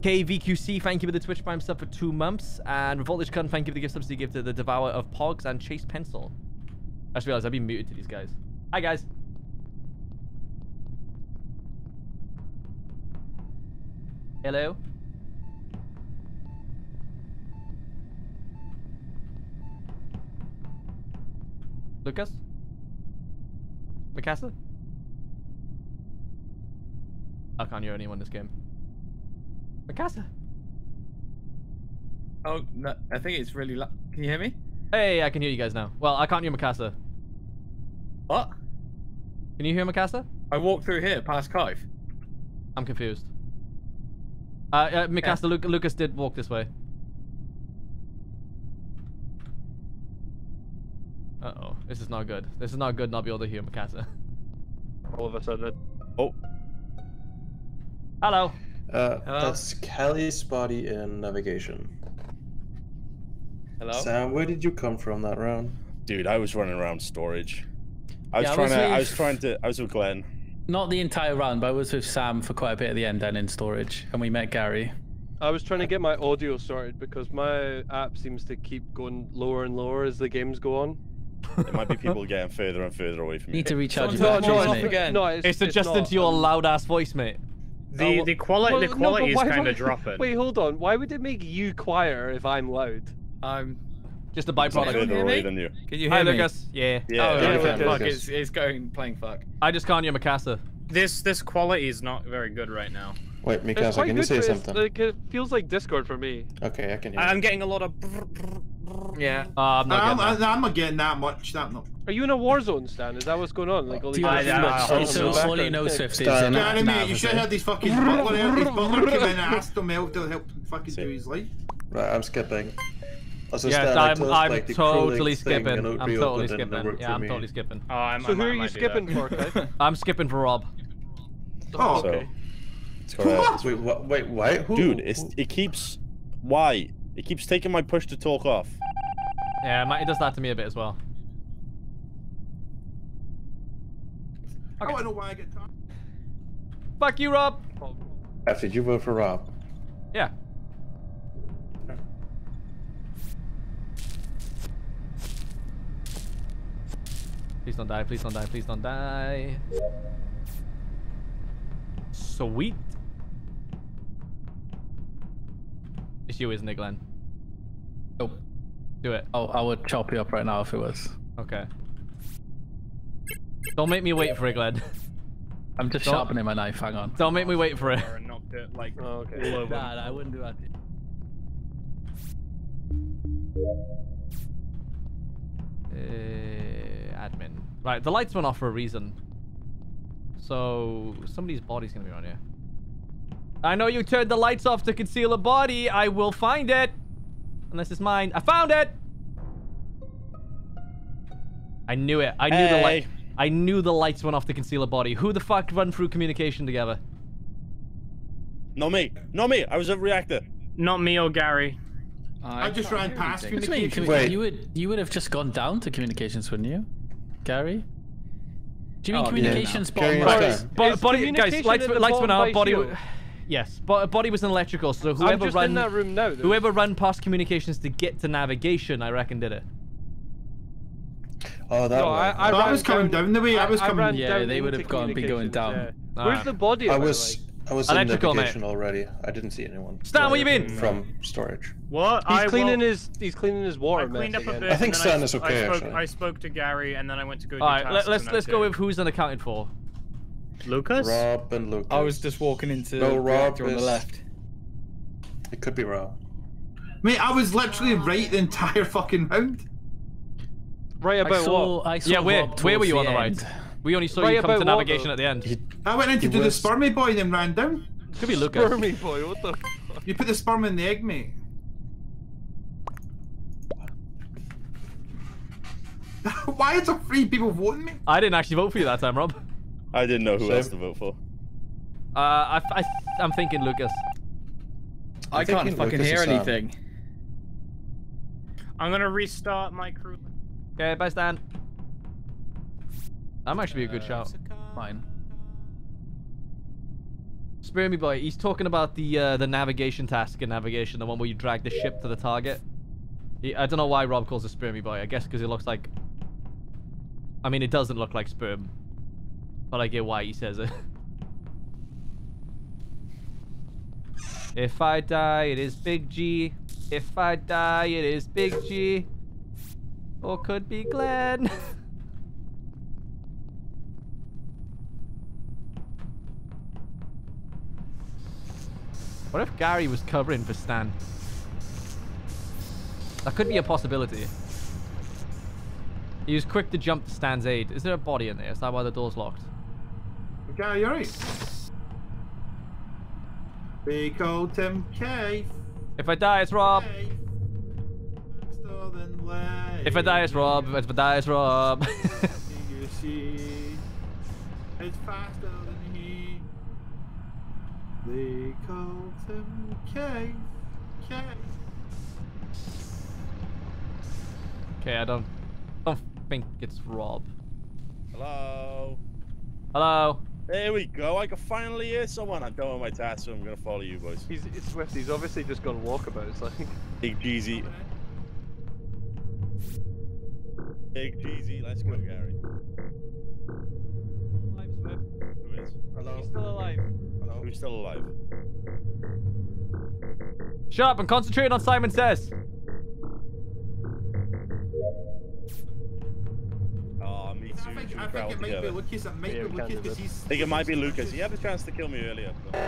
KVQC, thank you for the Twitch Prime sub for 2 months. And Revoltage Kun, thank you for the gift subs you give to the Devourer of Pogs and Chase Pencil. I just realized I've been muted to these guys. Hi, guys. Hello. Lucas? Mikasa? I can't hear anyone in this game. Mikasa? Oh, no, I think it's really. Lo- Can you hear me? Hey, I can hear you guys now. Well, I can't hear Mikasa. What? Can you hear Mikasa? I walked through here past Kaif. I'm confused. Uh, uh Mikasa, Lu- Lucas did walk this way. Uh oh, this is not good. This is not good not be able to hear Mikasa. All of a sudden. Oh. Hello. Uh, Hello? that's Callie's body in navigation. Hello. Sam, where did you come from that round? Dude, I was running around storage. I was Yeah, I trying was to. I was trying to. I was with Glenn. Not the entire round, but I was with Sam for quite a bit at the end and in storage, and we met Gary. I was trying to get my audio sorted because my app seems to keep going lower and lower as the games go on. It might be people getting further and further away from you. Need to recharge your No, batteries, no, mate. it's, no, it's, It's adjusted not. to your loud ass voice, mate. Uh, the Oh, the quality well, the quality but is kind of dropping. Wait, hold on. Why would it make you quieter if I'm loud? I'm. Just a byproduct. Can you further hear away me? than you. Can you Hi, hear me? Lucas. Yeah. Yeah. oh, yeah, yeah, okay, okay, fuck, it's, it's going playing fuck. I just can't hear Mikasa. This this quality is not very good right now. Wait, It's Mikasa, can you say something? Like, it feels like Discord for me. Okay, I can hear. I'm you. getting a lot of. brr, brr, brr. Yeah. Uh, I'm not I'm, getting that. I'm not getting that much. That no. Are you in a war zone, Stan? Is that what's going on? Like all these Do you I- I- I- shooting so in the all you know, thing? Swift, is Stan. in Gary, that mate, you should have it? had his fucking butler out. His butler came in and asked him help to help fucking do his life. Right, I'm skipping. Also, Yes, Stan, I I'm, told, I'm like, the totally skipping. and it would I'm totally open and it skipping. Yeah, I'm totally skipping. Oh, I'm, So who are you might do that. skipping for, Kai? I'm skipping for Rob. Oh, okay. It's correct. Wait, what? Wait, why? Who? Dude, it's it keeps. Why? It keeps taking my push to talk off. Yeah, it does that to me a bit as well. I don't know why I get tired. Fuck you, Rob. After you vote for Rob. Yeah. Please don't die, please don't die, please don't die. Sweet. It's you, isn't it, Glenn? Nope. Do it. Oh, I would chop you up right now if it was. Okay. Don't make me wait for it, Glenn. I'm just Don't- sharpening my knife. Hang on. Don't make me wait for it. And knocked it like Oh, okay. all over. Nah, nah, I wouldn't do that. Uh, admin. Right, the lights went off for a reason. So somebody's body's gonna be around here. I know you turned the lights off to conceal a body. I will find it. Unless it's mine. I found it. I knew it. I knew the light. I knew the lights went off to conceal a body. Who the fuck run through communication together? No me. No me. I was a reactor. Not me or Gary. I just ran past What you communication. Wait. You would you would have just gone down to communications, wouldn't you, Gary? Do you mean Oh, yeah. communications Gary, bottom no, right? Stan. Bo- Is body, guys, lights, lights went bottom out. Body, you? w- yes, bo- body was in electrical. So I'm whoever just run, in that room now. though. whoever run past communications to get to navigation, I reckon did it. Oh, that No. I, I, No, I was coming down the way, I was coming- ran Yeah, down they would have gone- be going down. yeah. Ah. Where's the body? I was way? I was Electrical, in mate. navigation already. I didn't see anyone. Stan, what do you mean? From storage. What? He's I cleaning well, his he's cleaning his water I cleaned mess up a bit. I think and then Stan is okay, I spoke, actually. I spoke to Gary, and then I went to go do All right, tasks. let, let's let's go with who's unaccounted for. Lucas. Rob and Lucas. I was just walking into No, the Rob reactor on the left. It could be Rob. Mate, I was literally right the entire fucking round. Right I about saw, what? I saw Yeah, where where were towards you on the end. right? We only saw Right you come to about what, navigation though? at the end. I went in to He do the was- spermy boy and then ran down. Could be Lucas. Spermy boy, what the? fuck? You put the sperm in the egg, mate. Why is there three people voting me? I didn't actually vote for you that time, Rob. I didn't know who Same. else to vote for. Uh, I, I I'm thinking Lucas. I can't fucking Lucas hear anything. I'm gonna restart my crew. Okay, bye, Stan. That might actually be a good shout. Fine. Spare me, boy. He's talking about the uh, the navigation task in navigation, the one where you drag the ship to the target. He, I don't know why Rob calls it spermy boy. I guess because it looks like. I mean, it doesn't look like sperm, but I get why he says it. If I die, it is Big G. If I die, it is Big G. Or could be Glenn. what if Gary was covering for Stan? That could be a possibility. He was quick to jump to Stan's aid. Is there a body in there? Is that why the door's locked? Okay, you alright? Big old Tim K. If I die, it's Rob. Faster than light. If I die, it's Rob. If I die, it's Rob. It's faster than he. They call Tim K. K. okay, I don't, don't think it's Rob. Hello. Hello. There we go. I can finally hear someone. I'm done with my task, so I'm gonna follow you boys. He's it's Swift. He's obviously just gone walkabout. It's like Big Jeezy. Big Jeezy. Let's go, Gary. alive, Swift. Who is? Hello. He's still alive. Hello. Who's still alive? Shut up and concentrate on Simon Says. Me too. I think, Should I think it might together? be Lucas. It might Yeah, be Lucas because he's. I think it might be Lucas. He had the chance to kill me earlier. but-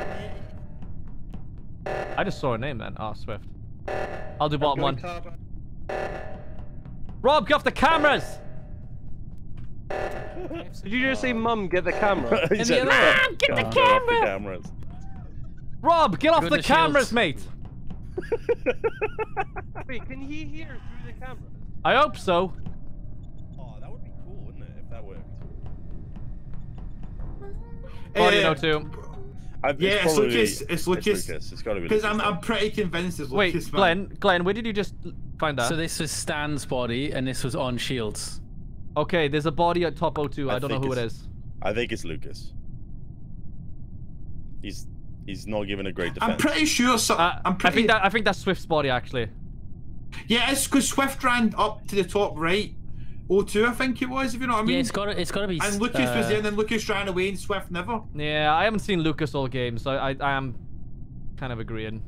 I just saw a name then. Oh, Swift. I'll do bottom one. Rob, get off the cameras! Did you just say, "Mum, get the camera"? He And said, the other "Mom, get the Mom, get cameras. Rob, get off Go the cameras, Shields. mate! Wait, can he hear through the camera? I hope so. Body Uh, no two. I, Yeah, it's probably- Lucas, it's Lucas. It's got to be Because Lucas. I'm, I'm pretty convinced it's Wait, Lucas. man. Glenn, Glenn, where did you just find that? So this was Stan's body, and this was on Shields. Okay, there's a body at top 02. I, don't know who it's- I think it's Lucas. He's he's not giving a great defense. I'm pretty sure. So, Uh, I'm I pretty. think that I think that's Swift's body actually. Yeah, it's because Swift ran up to the top right. O2, I think it was. If you know what I mean. Yeah, it's got to, it's got to be. And Lucas was uh, there, and then Lucas ran away, and Swift never. Yeah, I haven't seen Lucas all game, so I I am kind of agreeing.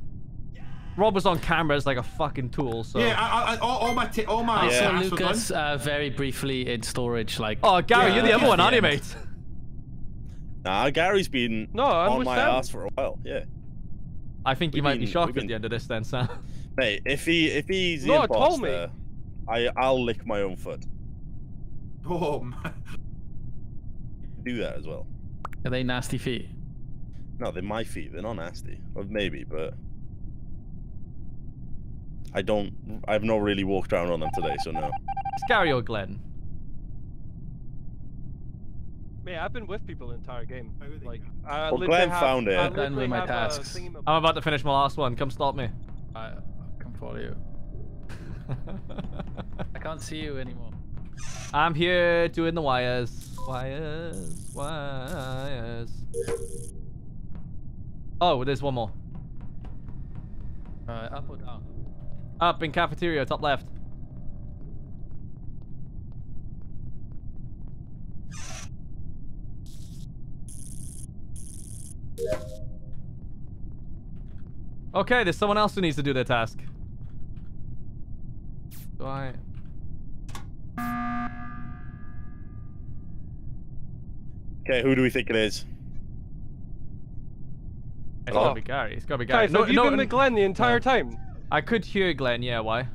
Rob was on camera as like a fucking tool, so. Yeah, I, I, all, all my, t- all my. I saw tasks were done. Lucas uh, very briefly in storage, like. Oh, Gary, Yeah, you're the other yeah, one, aren't you, mate? Nah, Gary's been No, I'm on my Sam. ass for a while. Yeah, I think you We've might be shocked we've at the end of this then, Sam. mate. If he if he's the No, told me. imposter, I I'll lick my own foot. Oh man. Do that as well. Are they nasty feet? No, they're my feet. They're not nasty. Or maybe, but I don't. I've not really walked around on them today, so no. It's Gary or Glenn. Man, I've been with people the entire game. Oh, like, I Well, literally Glenn have, found it. I Glenn with literally my have a tasks. thingy- I'm about to finish my last one. Come stop me. I, I can follow you. I can't see you anymore. I'm here doing the wires. Wires, wires. Oh, there's one more. Uh, up or down? Up in cafeteria, top left. Okay, there's someone else who needs to do their task. Do I? Okay, who do we think it is? It's Hello? gotta be Gary. It's gotta be Gary. Guys, have you been with Glenn the entire time? I could hear Glenn. Yeah, why?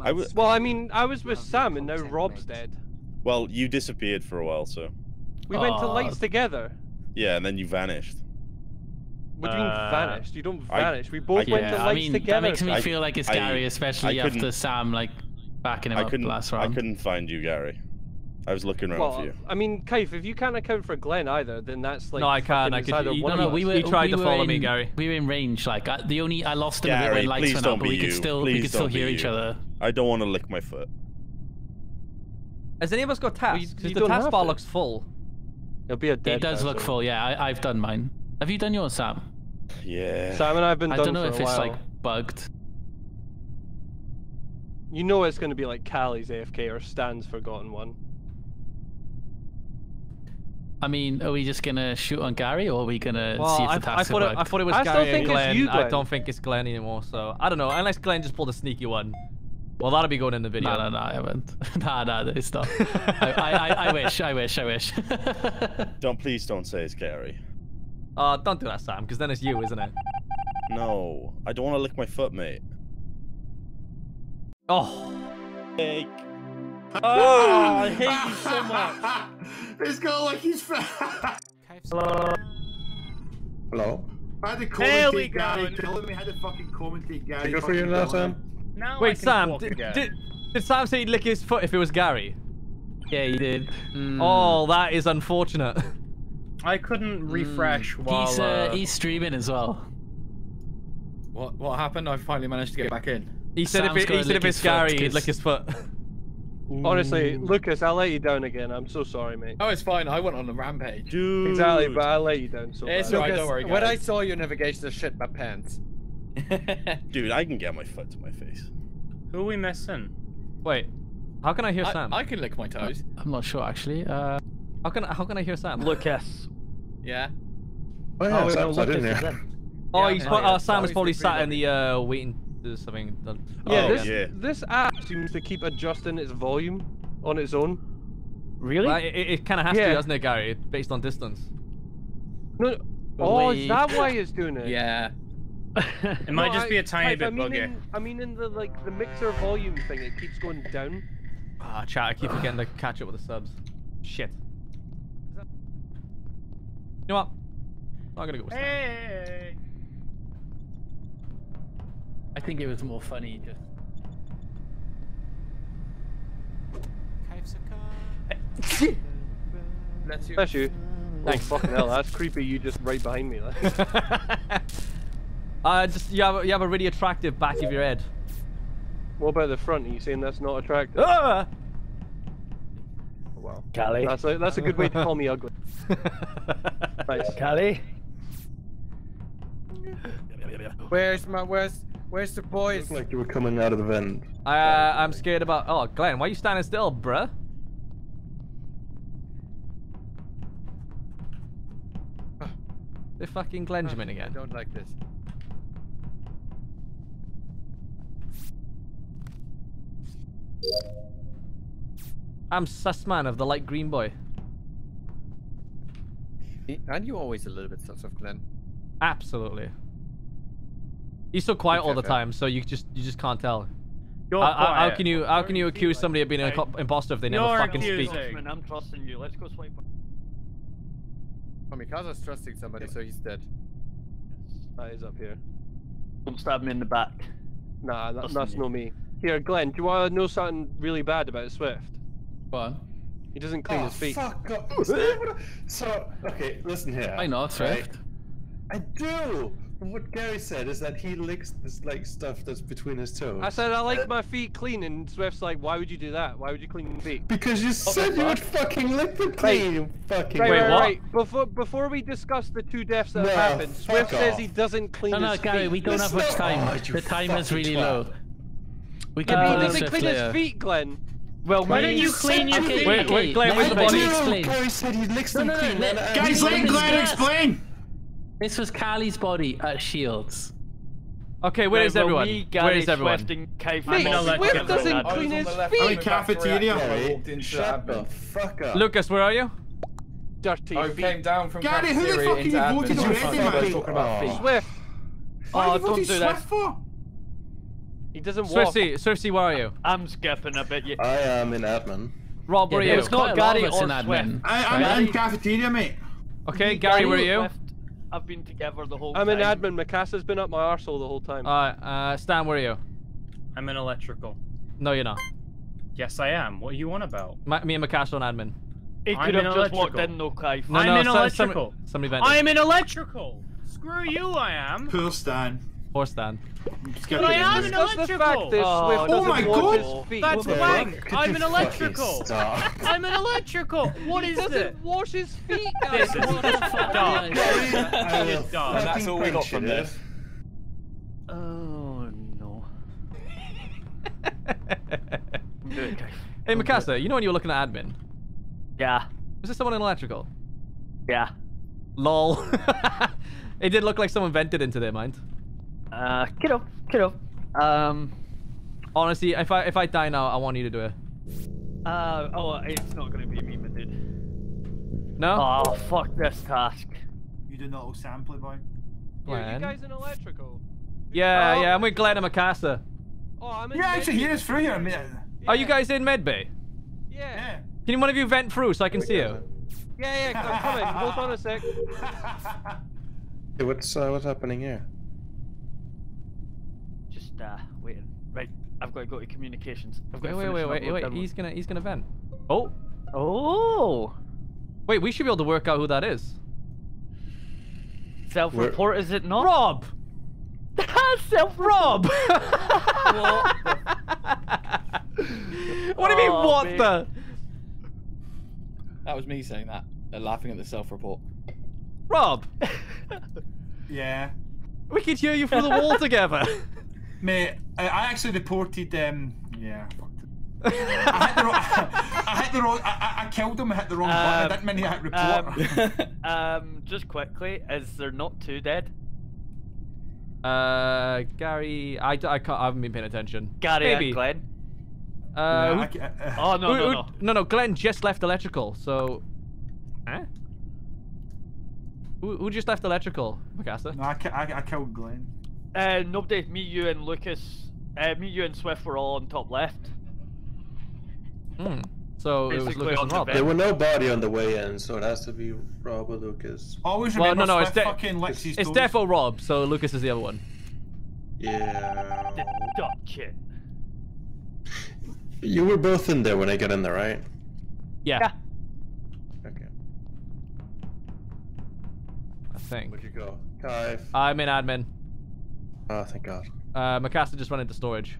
I was. Well, I mean, I was with Sam, and now Rob's dead. Well, you disappeared for a while, so We went to lights together. yeah, and then you vanished. What do you mean Uh, vanished? You don't I- vanish. we both I- went to Yeah, lights I mean, together. that makes me I- feel like it's I- Gary, especially couldn't- after Sam like backing him I up couldn't. last I couldn't find you, Gary. I was looking around for you. I mean, Kaif, if you can't account for Glenn either, then that's like. No, I can't. fucking I it's could- either you- one No, no, we were. He tried we to were follow in, me, Gary. We were in range. Like I, the only I lost him a bit Gary, when lights went don't up, but be we could you. still we could still don't be hear each other. I don't want to lick my foot. Has any of us got tasks? you Because the task bar to. looks full. It'll be a dead It does look person. full. Yeah, I, I've done mine. Have you done yours, Sam? Yeah. Sam and I have been I done don't know for if it's like bugged. You know it's going to be like Callie's AFK or Stan's forgotten one. I mean, are we just gonna shoot on Gary, or are we gonna Well, see if I, the I task thought it, I thought it was I still Gary and think it's Glenn. you, I don't think it's Glenn anymore. So I don't know. Unless Glenn just pulled a sneaky one. Well, that'll be going in the video. No, no, no, I haven't. nah, nah, it's not. I, I, I, I wish, I wish, I wish. Don't please don't say it's Gary. Uh, don't do that, Sam, because then it's you, isn't it? No, I don't want to lick my foot, mate. Oh. Fake. Oh, I hate you so much. He's got like his face. Hello. I had to There we commentate go. Gary killing me. how had to fucking commentate Gary. Good for you fucking now, killing Sam. Now I Wait, can Sam, talk did, again. did, did Sam say he'd lick his foot if it was Gary? yeah, he did. Oh, that is unfortunate. I couldn't refresh while. He's, uh, uh, he's streaming as well. What what happened? I finally managed to get back in. He said Sam's if it, he said if it's his foot, Gary, he'd 'cause- lick his foot. Honestly, Lucas, I'll let you down again. I'm so sorry, mate. Oh, it's fine. I went on a rampage. Dude. Exactly, but I'll let you down so It's bad. alright, Lucas, don't worry, when I saw your navigation, I shit my pants. Dude, I can get my foot to my face. Who are we missing? Wait, how can I hear I, Sam? I can lick my toes. I'm not sure actually. Uh, How can how can I hear Sam? Lucas. Yeah. Oh yeah, Oh, wait, no, Sam's not in Lucas is Oh, Yeah, he's yeah, yeah. uh, Sam is probably sat in the uh, waiting to something. done. Yeah, Oh, this yeah. this app seems to keep adjusting its volume on its own. Really? Well, it, it kind of has to, doesn't it, Gary? Based on distance. No, oh, is that why it's doing it? Yeah. It might No, just I- be a tiny I, bit I mean buggy. In, I mean, in the like the mixer volume thing, it keeps going down. Ah, chat. I keep forgetting to catch up with the subs. Shit. You know what? I'm gonna go with Sam. Hey. I think it was more funny just. That's you. That's you. Thanks. Oh, fucking hell, that's creepy. You just right behind me. Like. uh, just you have a- you have a really attractive back of your head. what about the front? Are you saying that's not attractive? Ah! Oh, wow. Callie. That's a that's a good way to call me ugly. Nice. Callie. Where's my where's where's the boys? Looked like you were coming out of the vent. Uh, I'm scared about. Oh, Glenn, why are you standing still, bruh? The fucking Glenjamin I again. don't like this. I'm Sussman of the light green boy. And you always a little bit sus of Glenn. Absolutely. He's so quiet all the Okay, time, so you just you just can't tell. You're How- how, how can you how can you accuse somebody of being an Hey. imposter if they never You're fucking speak? accusing. Man, I'm trusting you. Let's go swipe. Oh, Mikasa's trusting somebody, so he's dead. That is up here. Don't stab me in the back. Nah, that, that's me. not me. Here, Glenn, do you want to know something really bad about Swift? What? He doesn't clean Oh, his feet. fuck off. so, okay, listen here. I know, right? Swift. I do. What Gary said is that he licks this like stuff that's between his toes. I said I like my feet clean, and Swift's like, why would you do that? Why would you clean your feet? Because you said you would fucking lick them clean, you fucking. Right, Wait, right, what? right. Before before we discuss the two deaths that No, have happened, Swift says off. he doesn't clean his feet. No, no, Gary, we don't have much time. Oh, the time is really twat. low. We can But pull he this doesn't Swift clean his later. feet, Glenn. Well, Why don't you clean your feet? Wait, okay, wait, Glenn, let- where's the let body? me No, explain. Gary said he licks No, them no, no, clean. let- and I- Guys, Guys, let let me Glenn discuss. explain. This was Callie's body at Shields. Okay, where Right, is well, everyone? me, Where Gary, is everyone? Swift, and Cave Mate, Mate I'll Swift let doesn't know. clean his feet. I'm in feet. cafeteria. Gary, walked into shut the admin. fuck up. Lucas, where are you? Dirty I oh, came down from Gary, who the cafeteria fuck are into you admin. voting so I already, thought you guys talking about Oh. feet. Swift. Why Oh, are you don't voting do that. Swift for? He doesn't walk. Swifty, Swifty, where are you? I'm skipping a bit. Yeah. I am in admin. Rob, where Yeah, are you? was quite not Gary of us or in admin. Swift. I, I'm in cafeteria, mate. Okay, Gary, where are you? Swift, I've been together the whole time. I'm time. in admin. Mikasa been up my arsehole the whole time. Alright, uh, Stan, where are you? I'm in electrical. No, you're not. Yes, I am. What are you on about? My, me and Mikasa on admin. He I'm could in have just walked electrical. in, no Clive. No, I'm no, in so- electrical. Somebody, somebody. I'm in electrical. Screw you, I am. Poor Stan. Or Stan. Skip But I am in Discuss the fact electrical. that Oh, Swift oh my God. That's What wank. I'm an electrical. I'm an electrical. What He doesn't it? wash his feet, This guys. is What the fuck? dumb. I will dumb. And that's all we got from you, this. Oh no. Do it, Clive. hey, Mikasa, you know when you were looking at admin? Yeah. Was this someone in electrical? Yeah. Lol. it did look like someone vented into their mind. Uh, kiddo, kiddo. Um. Honestly, if I if I die now, I want you to do it. Uh. Oh, it's not gonna be me, my dude. No. Oh, fuck this task. You do not sample boy. Yeah, you guys in electrical? Yeah, Oh. yeah. I'm with Glenn and Mikasa. Oh, I'm in. Yeah, actually, Medbay. he is through here. I mean, Are you guys in medbay? Yeah. Can one of you vent through so I can see you? Yeah, yeah. Come, come in. Hold on a sec. Hey, what's uh, what's happening here? Just uh, waiting. Right, I've got to go to communications. I've got Wait, to wait, finish wait, wait, wait. He's gonna he's gonna vent. Oh. Oh. Wait, we should be able to work out who that is. Self-report, is it not? Rob. Self Rob. What do you mean? Oh, what mate. the? That was me saying that. They're laughing at the self-report. Rob. yeah. We could hear you through the wall together. Mate, I, I actually reported. Um, yeah. fucked it. I hit the wrong. I hit the wrong. I, I, I killed him. I hit the wrong button. I Um, didn't mean to hit report. Um, um, just quickly, is there not two dead? Uh, Gary, I, d- I, can't, I haven't been paying attention. Gary Maybe. and Glenn. Uh, Yeah, who- I uh, Oh no who- no who- no. no, no. Glenn just left electrical, so. Huh? Who, who just left electrical, Mikasa? no, I, I, I killed Glenn. Uh, nobody. Me, you, and Lucas. Uh, me, you, and Swift were all on top left. Hmm. So it was Basically Lucas on and the Rob. vent. There were no body on the way in, so it has to be Rob or Lucas. Always Well, remember no, no, it's, Swift de- fucking licks his it's toes. defo Rob, so Lucas is the other one. Yeah. Duck it. You were both in there when I got in there, right? Yeah. Okay. I think. Where'd you go? Kai. I'm in admin. Oh, thank God. Uh, Mikasa just went into storage.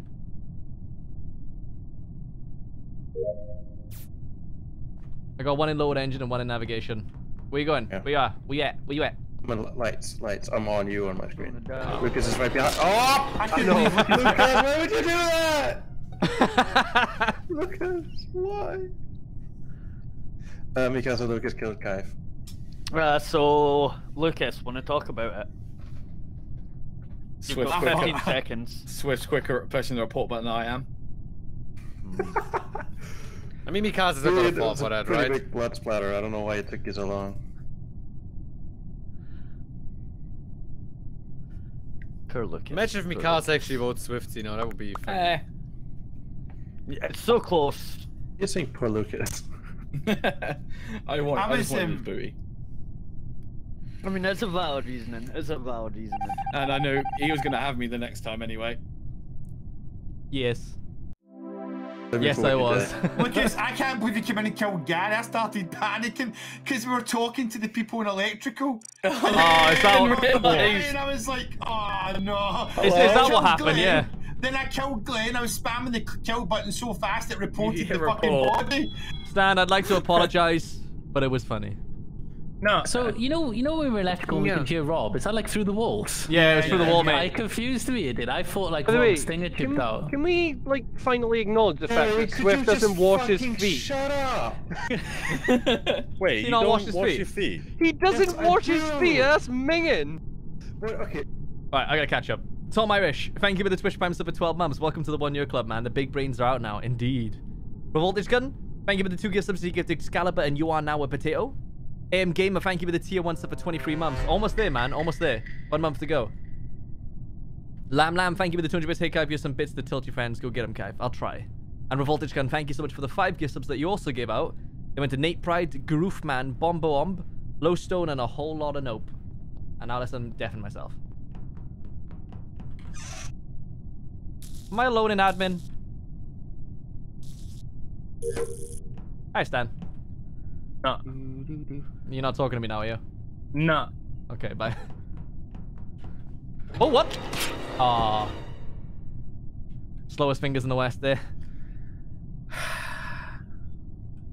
I got one in load engine and one in navigation. Where you going? Where you are? Where you at? Where you at? I'm in lights, lights. I'm on you on my screen. down. Lucas is right behind. Oh! I couldn't no. believe Lucas- Lucas, why would you do that? Lucas, why? Uh, Mikasa Lucas killed Kai. Uh, so Lucas, want to talk about it? You've Swift, got quicker. 15 seconds. Swift, quicker pressing the report button than I am. I mean, Mikasa's a bit Dude, of for a that, right? big blood splatter. I don't know why it took you so long. Poor Lucas. Imagine if Poor Mikasa actually votes Swift, you know, that would be fun. Eh. Yeah, It's so close. You're saying poor Lucas. I want. I I, just was, want um, his booty. I mean, that's a valid reasoning. It's a valid reasoning. And I knew he was going to have me the next time anyway. Yes. Let Yes, I was. that. Lucas, I can't believe you came in and killed Gary. I started panicking because we were talking to the people in electrical. Oh, is that And what- we were and I was like, oh no. Is- is that what happened? Glenn, Yeah. Then I killed Glenn. I was spamming the kill button so fast it reported Yeah, the fucking report. body. Stan, I'd like to apologize, but it was funny. No. So you know, you know, when we were electrical, we Yeah. could hear Rob. Is that like through the walls? Yeah, it's was through the wall, I mate. confused me. It did. I thought like By the way, Rob Stinger can, chipped out. can we like finally acknowledge the fact Hey, that Swift doesn't wash his feet? Shut up! Wait, He you not don't wash his wash feet? your feet? He doesn't Yes, I wash his feet. That's minging. Wait, okay. Alright, I gotta catch up. Tom Irish, thank you for the Twitch Prime sub for 12 months. Welcome to the One Year Club, man. The big brains are out now, indeed. Revoltage Gun, thank you for the two gift subs to gift Excalibur, and you are now a potato. AM Gamer, thank you for the tier 1 sub for 23 months. Almost there, man. Almost there. One month to go. Lamb Lamb, thank you for the 200 bits. Hey, Kai, you have some bits to tilt your friends, go get them, Kai. I'll try. And Revoltage Gun, thank you so much for the five gift subs that you also gave out. They went to Nate Pride, Garoof Man, Bombo Omb, Lowstone, and a whole lot of Nope. And now let's deafen myself. Am I alone in admin? Hi, Stan. No. You're not talking to me now, are you? No. Okay, bye. Oh, what? Aw. Slowest fingers in the West there.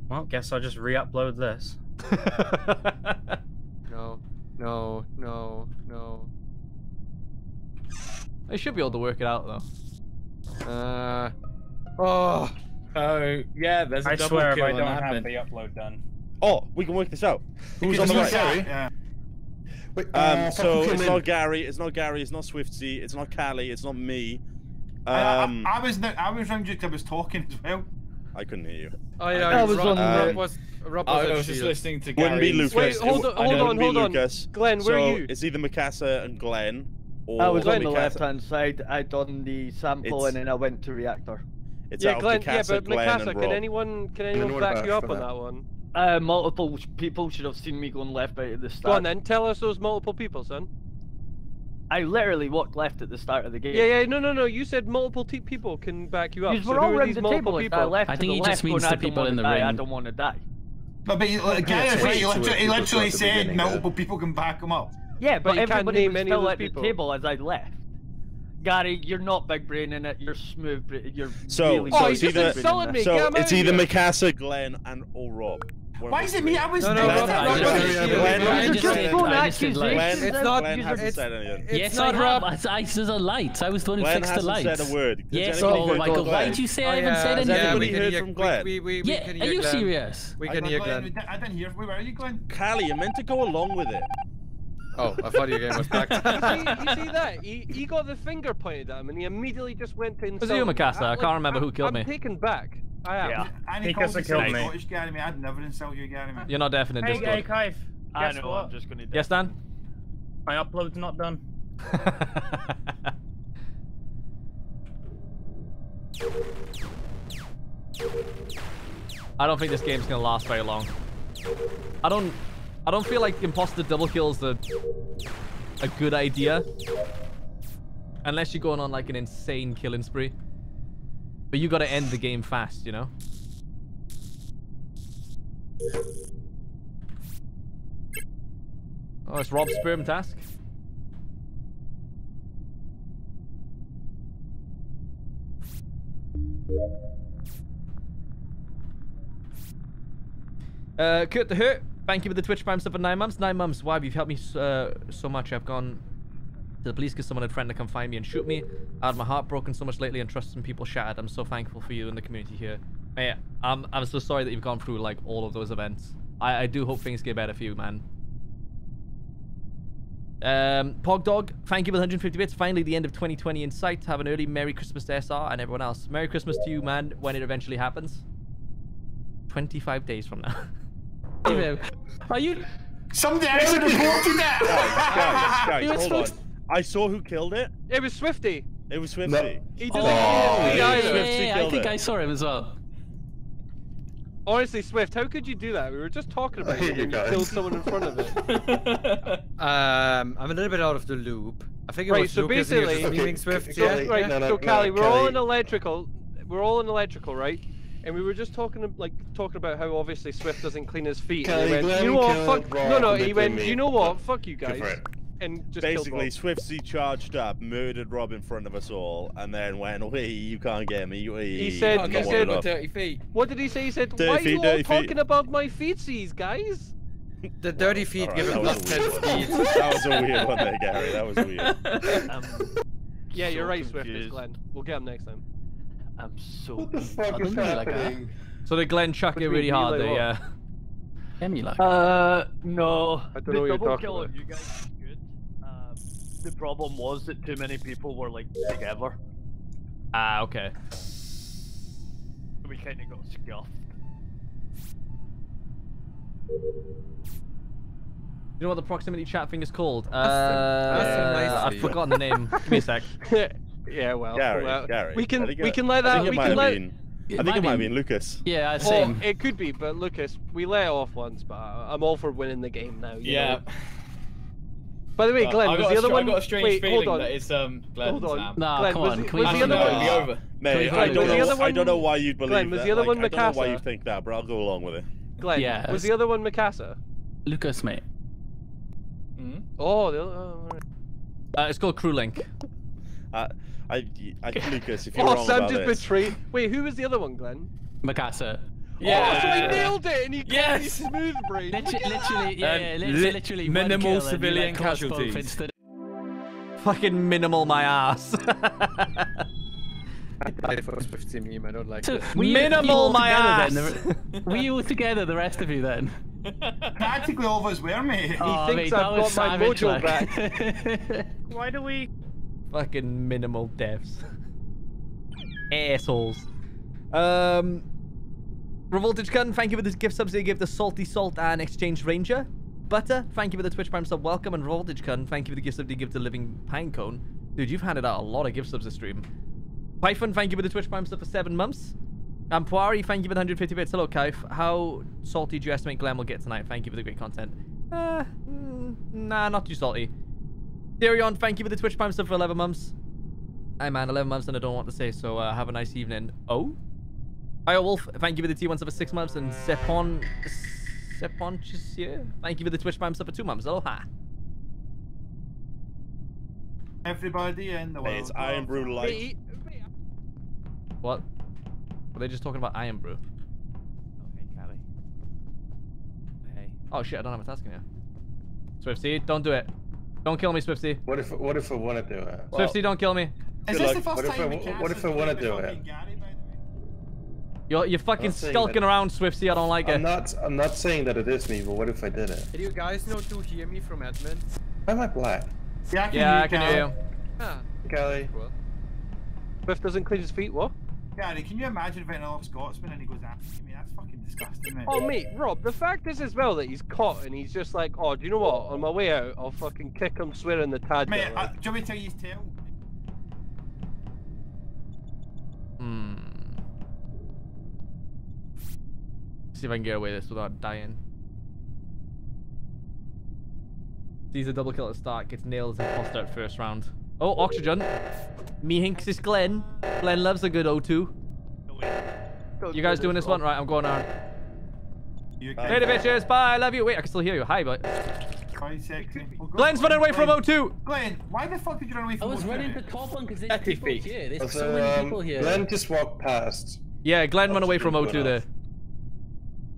Well, guess I'll just re-upload this. No, no, no, no. I should be able to work it out, though. Uh. Oh. Oh, yeah, there's a I double swear if I don't have admin. the upload done. Oh, we can work this out. Who's on the right? not- Yeah. Wait, Um, uh, so it's kill not. Gary. It's not Gary. It's not Swifty. It's not Callie. It's not me. I, I- Um, I, was the, I was round you 'cause I was talking as well. I couldn't hear you. Oh yeah, I Rob, was on Rob the- was Rob I was, at was just listening to Wouldn't be Gary's- Lucas. Wait, It hold w- on- hold it wouldn't on, be hold on. Lucas. Glenn, where are So you? It's either Mikasa and Glenn, or I was on the left hand side. I done the sample It's- and then I went to reactor. It's yeah, out Glenn. of yeah, Mikasa, but Glenn, Mikasa, and can anyone can anyone back you up on that? that one? Uh, multiple people should have seen me going left right at the Go start. on then, tell us those multiple people, son. I literally walked left at the start of the game. Yeah, yeah, no, no, no. You said multiple te- people can back you up. These so were all around the multiple table. People? I left I think he left just means the people in the die, I don't want to die. No, but he, like, Gary, it's he way literally, he literally talk at the said multiple people can back him up. Yeah, but, But you can't everybody name was any of still at people. the table as I left. Gary, you're not big brain in it. You're smooth. You're So, really so Oh, good he it's just either insulted me. so Get him it's out either here. Mikasa, Glenn, and or Rob. One Why is it me? I was No, no, to. Glenn, I just just said did- don't I just did accusation. like- It's It's not- Glenn you're hasn't just- said anything. It's yes, not I Rob. have. I, I, there's a light. I was the one who Glenn fixed the hasn't lights. said a word. Yes, oh heard my god. Why did you say Oh, I haven't yeah, said Has anything? anybody we heard from Glenn? We, we, we Yeah, are you serious? We can hear Glenn. Glenn. I didn't hear. Where are you, Glenn? Callie, you're meant to go along with it. Oh, I thought your game was back. you, see, you see that? He, he got the finger pointed at him and he immediately just went to insult Was it you, me. Mikasa? I like, can't remember I'm- who killed I'm me. taken back. I am. Yeah. And he Mikasa calls killed me. Scottish Gary, man. I'd never insult you, Gary, man. You're not deaf in Hey, hey, Discord. Kaif. I know. what? I'm just gonna. Yes, Dan. My upload's not done. I don't think this game's gonna last very long. I don't. I don't feel like imposter double kills are a good idea, unless you're going on like an insane killing spree. But you gotta end the game fast, you know. Oh, it's Rob's sperm task. Uh, Kurt the Hurt, thank you for the Twitch Prime stuff for nine months. Nine months. Why? You've helped me uh, so much. I've gone to the police because someone had threatened to come find me and shoot me. I had my heart broken so much lately and trust in people shattered. I'm so thankful for you and the community here. Hey, I'm, I'm so sorry that you've gone through like all of those events. I, I do hope things get better for you, man. Um, Pogdog, thank you for the 150 bits. Finally, the end of 2020 in sight. Have an early Merry Christmas to SR and everyone else. Merry Christmas to you, man, when it eventually happens. 25 days from now. Are you? Somebody actually reported that. guys, You were guys, hold on. I saw who killed it. It was Swifty. It was Swifty. He Oh, doesn't yeah, yeah, yeah, yeah, I think it. I saw him as well. Honestly, Swift, how could you do that? We were just talking about I hate it you guys. killed someone in front of it. Um, I'm a little bit out of the loop. I think it Right, was so Lucas basically- just screaming Okay, Swift. okay, So, Kelly, right, no, no, so no, Callie, we're all in electrical. We're all in electrical, right? And we were just talking like talking about how obviously Swift doesn't clean his feet. and he went, you know what? Fuck. Rob No, no. He went. blame You know what? Fuck you guys. And just Basically, killed Swifty charged up, murdered Rob in front of us all, and then went, "Wee, you can't get me." Wee, He said- I he said- want got enough." 30 feet. What did he say? He said, Dirty "Why are you all feet." talking about my feetsies, guys?" The dirty feet Alright, give that him was a ten weird one. That was a weird one there, Gary. That was weird. I'm, Yeah, you're so right, Swift. It's. Glenn. We'll get him next time. I'm so. What the fuck I is don't like So did Glenn chuck it really hard like, there, what? yeah. Any luck? Uh, no. I don't the know what you're talking kill about. you guys good. Um, the problem was that too many people were like together. Ah, okay. We kind of got scuffed. You know what the proximity chat thing is called? Uh, that's a nice I've forgotten the name. Give me a sec. yeah, well, Gary, well, Gary. we can we it- can let that we can have let. been- I think might it might have be- been Lucas. Yeah, Oh, same. it could be, but Lucas, we let off once, but I'm all for winning the game now. you Yeah. know? By the way, But Glenn, was the other one? I got a strange Wait, feeling hold on. that it's um Glenn Hold on. Sam. Nah, Glenn, come was on. it- Can was we the other out? one- It'll be over. Mate, I don't, know, Was the other I don't know why you'd believe Glenn, was that. the other like, one I don't know why you think that, but I'll go along with it. Glenn, Yeah, was the other one Mikasa? Lucas, mate. Mhm. Oh, the other. Oh. Uh, it's called CrewLink. Uh, I, I, Lucas, if you're oh wrong Sam about just this, betrayed. Wait, who was the other one, Glenn? Mikasa. Yeah. Oh, so he nailed it, and he got Yes. me smooth brain. Literally, literally, yeah, Um, yeah, li- literally, literally one minimal and civilian like, casualties. instead- Fucking minimal my ass. I for Swifty meme. I don't like So this. we Minimal my together ass. Then, the, we all together, the rest of you then. Practically all of us were, mate. He Oh, thinks mate, I've that got my savage, mojo like. back. Why do we? Fucking minimal deaths. Assholes. Um, Revoltage Gun, thank you for the gift subs they give the Salty Salt and Exchange Ranger. Butter, thank you for the Twitch Prime sub. Welcome. And Revoltage Gun, thank you for the gift sub give to Living Pinecone. Dude, you've handed out a lot of gift subs this stream. Python, thank you for the Twitch Prime sub for seven months. And Poiri, thank you for the 150 bits. Hello, Kaif. How salty do you estimate Glenn will get tonight? Thank you for the great content. Uh, mm, nah, not too salty. Darion, thank you for the Twitch Prime sub for 11 months. Hey man, 11 months and I don't want to say, so uh, have a nice evening. Oh? Hi, Wolf. Thank you for the T1 sub for 6 months. And Sepon... Sepon Chisier, thank you for the Twitch Prime sub for 2 months. Aloha. Everybody in the world. Hey, it's Irn-Bru Light. What? Were they just talking about Irn-Bru? Okay, Callie. Hey. Oh shit, I don't have a task in here. Swifty, don't do it. Don't kill me, Swifty. What if what if I want to do it? Swifty, don't kill me. Is Good this luck. the first What if time I- we cast what if I wanna with do fucking it? Gary, by the way? You're you're fucking skulking that- around, Swifty. I don't like I'm it. not. I'm not saying that it is me, but what if I did it? Do you guys know to hear me from admin? Why am I black? Yeah, I can Yeah, hear I can Gary. hear you. Kelly. well. Biff doesn't clean his feet, what? Gary, can you imagine if another Scotsman and he goes after me? That's fucking disgusting, mate. Oh, mate, Rob, the fact is as well that he's caught and he's just like, oh, do you know what? On my way out, I'll fucking kick him, swear in the tad. Mate, bit, uh, do you want me to tell you his tale? Hmm. See if I can get away with this without dying. Sees a double kill at the start, gets nailed as imposter at first round. Oh, oxygen. Me hinks is Glenn. Glenn loves a good O2. You guys doing this one? Right, I'm going on. You Later, bitches. Bye. I love you. Wait, I can still hear you. Hi, but Quite. Oh, Glenn's running away from O2. Glenn, why the fuck did you run away I from was O2? running the top one because there's Thirty people feet. here. There's So, so many um, people here. Glenn just walked past. Yeah, Glenn ran away from O2 went there. off.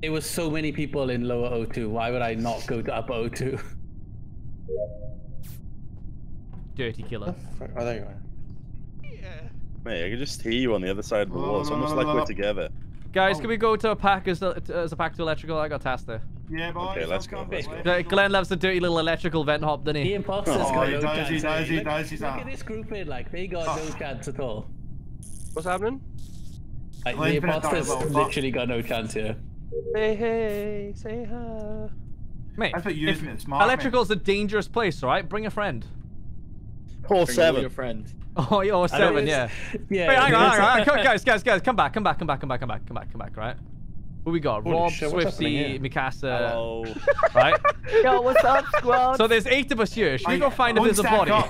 There was so many people in lower O2. Why would I not go to upper O2? Dirty killer. Oh, there you are. Mate, I can just hear you on the other side of the wall. It's almost like we're together. Guys, Oh. can we go to a pack as a, as a pack to electrical? I got tasked there. Yeah, boys. Okay, let's go, let's go. Glenn loves the dirty little electrical vent hop, doesn't he? The he? imposters Oh, got he no does, chance. he does, he look, does, look at this group in, like, they got no chance at all. What's happening? Like, the been imposters literally got no chance here. Say hey, say hi. Mate, That's what you if- isn't it, smart, mate. electrical's a dangerous place, all right? Bring a friend. Call Bring all seven. your friends. Oh, you're seven, yeah. Yeah. Wait, hang on, hang on, hang on. guys, guys, guys, come back, come back, come back, come back, come back, come back, come back, right? Who we got? Holy Rob, shit, Swifty. Mikasa, Hello. right? Yo, what's up, squad? So there's eight of us here. Should we go find if there's a body? up.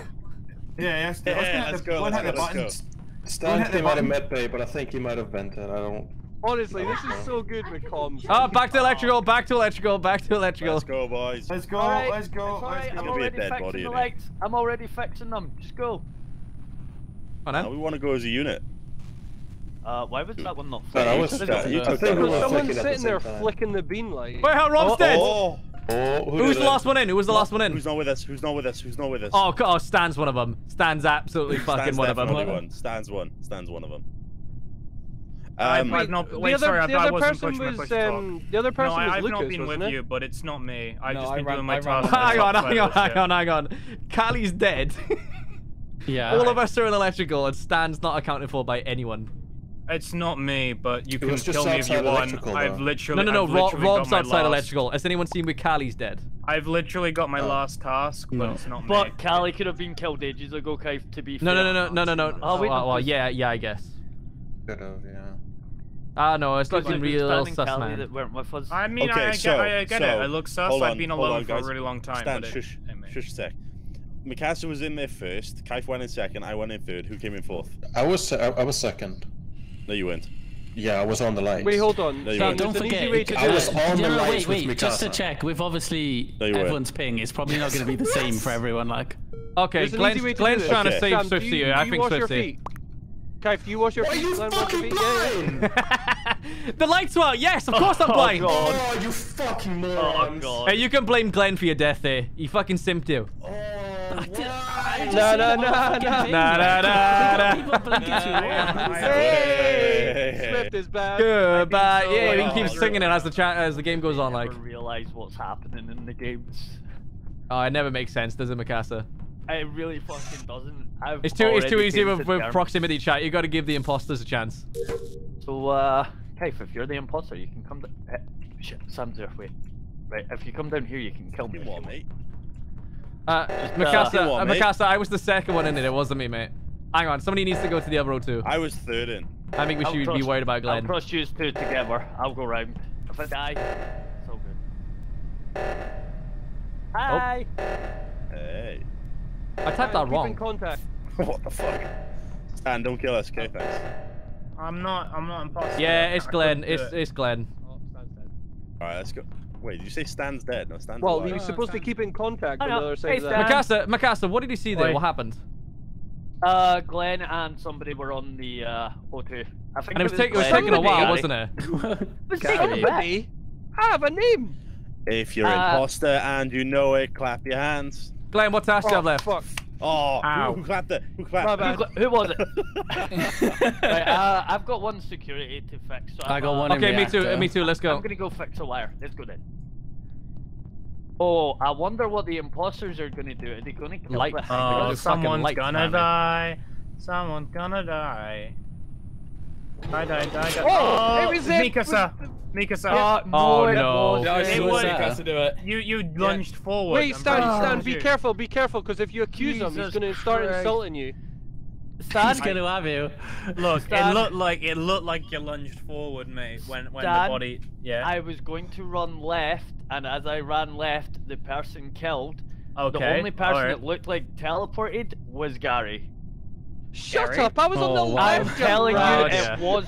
Yeah, yes. Yeah, let's hit let's go, One let's hit the go, let's Stan hit the came out of button. bay, but I think he might have vented. I don't. Honestly, this is so good with comms. Oh, back to electrical, back to electrical, back to electrical. Let's go, boys. Let's go, Alright, let's go, it's let's go. I'm There'll already fixing the in it. lights. I'm already fixing them. Just go. On Now then. we want to go as a unit. Uh, why was that one not No, no, I was. Yeah, you I took think that we one. were Someone's the sitting there time. flicking the bean light. Wait, how Rob's dead? Oh, Oh, who Who's the it? last one in? Who was the last one in? who's not with us? Who's not with us? Who's not with us? Oh, co- oh, Stan's one of them. Stan's absolutely fucking Stan's one of definitely them. one. Stan's one. Stan's one of them. I've, Um, I've not. the other, sorry, I, the I other wasn't person pushing my was push to um, the other No, person I, was I've Lucas, not been with it? you, but it's not me. I've No, just I been ran- doing my task. Hang on, hang on, so I hang on, hang on. Callie's dead. Yeah. All of us are in electrical, and Stan's not accounted for by anyone. It's not me, but you can kill me if you want. electrical, I've though. literally. No, no, no. I've Ro- Rob's outside last- electrical. Has anyone seen where Callie's dead? I've literally got my Oh. last task, but No. it's not me. But Callie could have been killed ages ago, Kai, to be No, fair. no, no, no, no, no, no. Oh, Oh, wait, well, no, well, yeah, yeah, I guess. Could have, yeah. Ah, no, it's Because looking it real Stan sus, man. that weren't with. I mean, okay, I, I so, get, I, I get so, it. I look sus. hold I've been alone on, for a really long time. Stan, but it- shush, I shush a sec. Mikasa was in there first. Kaif went in second. I went in third. Who came in fourth? I was. I, I was second. No, you weren't. Yeah, I was on the lights. Wait, hold on. No, you Sam, weren't. Don't forget, way to I was it. on the no, no, lights wait, wait, just to Mikasa. check, with obviously No, you weren't. everyone's ping, it's probably not going to be the same for everyone. Like, Okay, There's Glenn's, easy way to Glenn's do this. trying to save Sam, Swifty you, here. do I think wash Swifty. Feet? Kaif, do you wash your Are feet? you Glenn, wash your fucking feet? Yeah, yeah. blind? the lights were. Yes, of course I'm Oh, blind. God. Oh, you fucking Oh! God. Hey, you can blame Glenn for your death there. He fucking simped you. Oh, I did- I why? just No, said no, I'm no, fucking no. ping, Nah, like, nah, nah, people- nah. people blinking too long. Hey! Swift is bad. Goodbye. so, Yeah, we like, can keep oh, singing it as the chat as the game goes on. I Like, never realize what's happening in the games. oh, it never makes sense, does it, Mikasa? It really fucking doesn't. I've It's too it's too easy with, with proximity chat. You got to give the imposters a chance. So, uh, Kaif, if you're the imposter, you can come. down. eh, shit, Sam's there. Wait, right. If you come down here, you can kill me. You what, mate? Uh, Just, uh, Mikasa, you what, uh, mate? I was the second one in it. It wasn't me, mate. Hang on, somebody needs to go to the other row too. I was third in. I think we I'll should be worried about Glenn. I'll Glenn. trust you two together. I'll go round. If I die, it's all good. Hi. Hey. I typed that Keep in wrong. contact. what the fuck? Stan, don't kill us, okay? Thanks. I'm not. I'm not impossible. Yeah, it's I Glenn. couldn't It's it. it's Glenn. Alright, let's go. Wait, did you say Stan's dead? No, Stan's Well, alive. he was supposed to keep in contact I on the other side Hey, of that. Stan. Mikasa, Mikasa, what did you see there? Wait. What happened? Uh, Glenn and somebody were on the uh O2. I think And it was, it take, it was taking a while, Gary. wasn't it? It was taking a bit. Somebody have a name. If you're Uh, imposter and you know it, clap your hands. Glenn, what task do you have Oh, left? fuck. Oh, Ow. who, who clapped it? Who clapped bad. Who, who was it? right, uh, I've got one security to fix. So I I'm, got uh, one in Okay, me too. Me too. Let's go. I'm gonna go fix a wire. Let's go then. Oh, I wonder what the imposters are gonna do. Are they gonna kill Light. the- They're Oh, gonna someone's lights, gonna man. die. Someone's gonna die. Die, die, die, die. Oh, it was it. Mikasa. Mikasa. Uh, Oh, it no. was it. was- Nick has to do it. You you lunged forward. Wait, I'm Stan, pretty sure it Stan, be careful, be careful, because if you accuse him, he's gonna start Christ. insulting you. Stan, He's gonna have you. Look, Stan- it looked like it looked like you lunged forward, mate. When when Stan, the body. Yeah. I was going to run left, and as I ran left, the person killed. okay. The only person alright. that looked like teleported was Gary. Shut Gary? up! I was on Oh, the wow. I'm left. telling you, Oh, it dear. was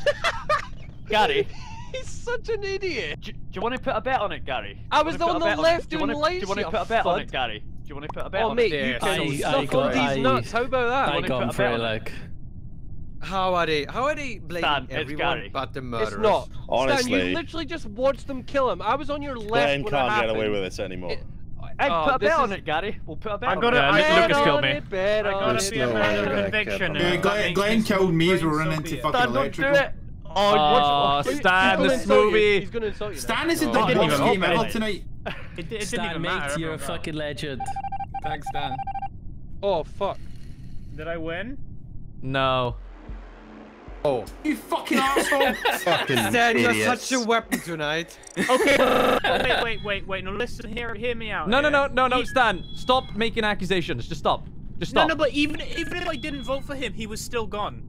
Gary. He's such an idiot. Do, do you want to put a bet on it, Gary? I Do you was on the left it? Do you wanna- doing Do you lights, want to put a bet on it, Gary? Do you want to put a bet Oh on mate, it? you Yeah, can I- suck I all got- these I- nuts. How about that? I wanna got put him a for bet it, on it? like. How are they? How are they blaming Stan, everyone but the murderers? It's not. Stan, Honestly. you literally just watched them kill him. I was on your left Glenn when can't it get away with this anymore. It- Hey, Oh, put a this bet on it, Gary. We'll put a bet I on gotta- it. Yeah, I Lu- gotta- Lucas killed me. it, I on gotta it. be a no man way of conviction. killed and him. Yeah, Glenn, Glenn killed me as we're running into salty. fucking Stan, don't do electrical. it. Oh, Oh, what's- ah, Stan, gonna this insult you. movie. He's gonna insult you. Stan is in Oh, the it didn't best even game ever tonight. It, it didn't Stan, even mate, matter. you're a fucking legend. Thanks, Dan. Oh fuck. Did I win? No. Oh, You fucking asshole! Fucking Stan, you're such a weapon tonight. Okay. wait, wait, wait, wait. No, listen. Hear, hear me out. No, no, here. no, no, no, He- Stan. Stop making accusations. Just stop. Just stop. no, no, but even even if I didn't vote for him, he was still gone.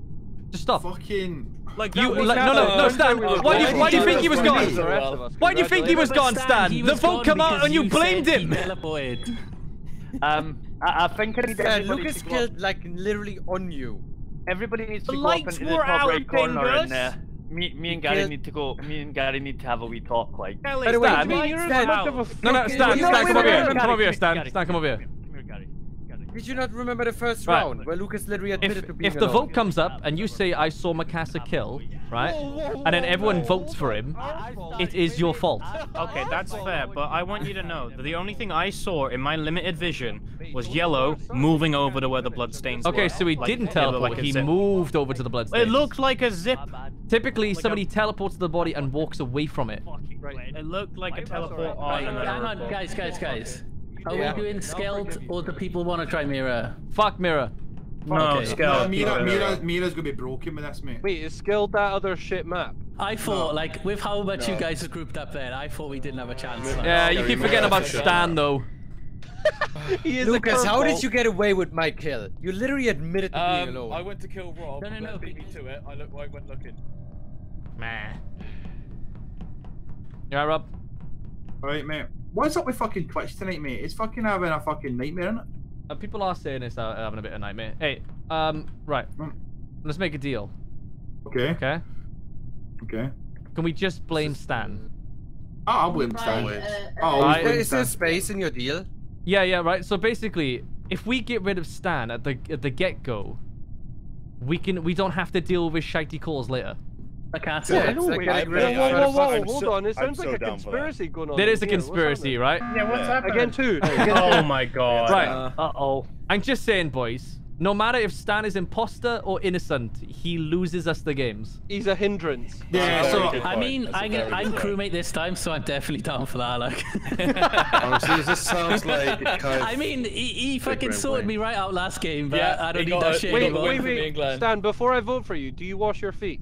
Just stop. fucking. Like You, like, no, no, no, Stan. Why do you, why do you think he was gone? Why do you think he was gone, Stan, Stan? The vote gone come out and you blamed him. Um, I, I think I need Stan, Lucas to go up. killed like literally on you. Everybody needs to The go up into the top right corner dingus. and uh, me, me and Gary need to go. Me and Gary need to have a wee talk, like. Kelly, By Stan, I mean, lights you're were Stan- No, no, No, Stan, Stan, come over here. Come over here, Gary, Stan. Stan, come over here. Come here, Gary. Gary. Did you not remember the first Right. round where Lucas literally admitted If, to being if the alone? vote comes up and you say I saw Mikasa kill, right, and then everyone votes for him, it is your fault. Okay, that's fair, but I want you to know that the only thing I saw in my limited vision was yellow moving over to where the bloodstains Okay, were. so he Like, didn't it looked teleport. like he zip. moved over to the bloodstain. It looked like a zip. Typically, like a- somebody teleports to the body and walks away from it. It looked like a teleport on. Right, and hang on, guys, guys, guys. Are Yeah. we doing Skeld or do people want to try Mira? Fuck Mira. No, Okay. Scout. No, Mira, Mira, Mira's gonna be broken with this, mate. Wait, is Skeld that other shit map? I thought, No. like, with how much you guys are grouped up there, I thought we didn't have a chance. like. Yeah, you keep forgetting about Stan though. He is Lucas, how did you get away with my kill? You literally admitted to being Um, alone. I went to kill Rob. No, no, Glenn no, beat me to it. I, look, I went looking. Man. You alright, Rob? Alright, mate. What's up with fucking Twitch tonight, mate? It's fucking having a fucking nightmare, isn't it? Uh, people are saying it's uh, having a bit of a nightmare. Hey, um, right. Mm. Let's make a deal, Okay, okay? okay. Can we just blame Stan? Oh, I'll blame Stan. Right. I'll Right. Is there Stan. space in your deal? Yeah, yeah, right. So basically, if we get rid of Stan at the at the get go, we can we don't have to deal with shitey calls later. I can't Yeah, say. it's like Wait, getting whoa, whoa, whoa, whoa, hold so- on. It sounds so like a down for that. conspiracy going on. There is a in here. What's conspiracy, right? Yeah, what's Yeah. happening? Again, two. Oh my god. Right. Uh oh. I'm just saying, boys. No matter if Stan is imposter or innocent, he loses us the games. He's a hindrance. Yeah, so- I mean, I'm, gonna, I'm crewmate this time, so I'm definitely down for that. Like, Honestly, this sounds like kind I mean, he, he fucking sorted play. me right out last game, but Yeah, I don't need got that shit he Wait, wait, wait. Stan. Before I vote for you, do you wash your feet?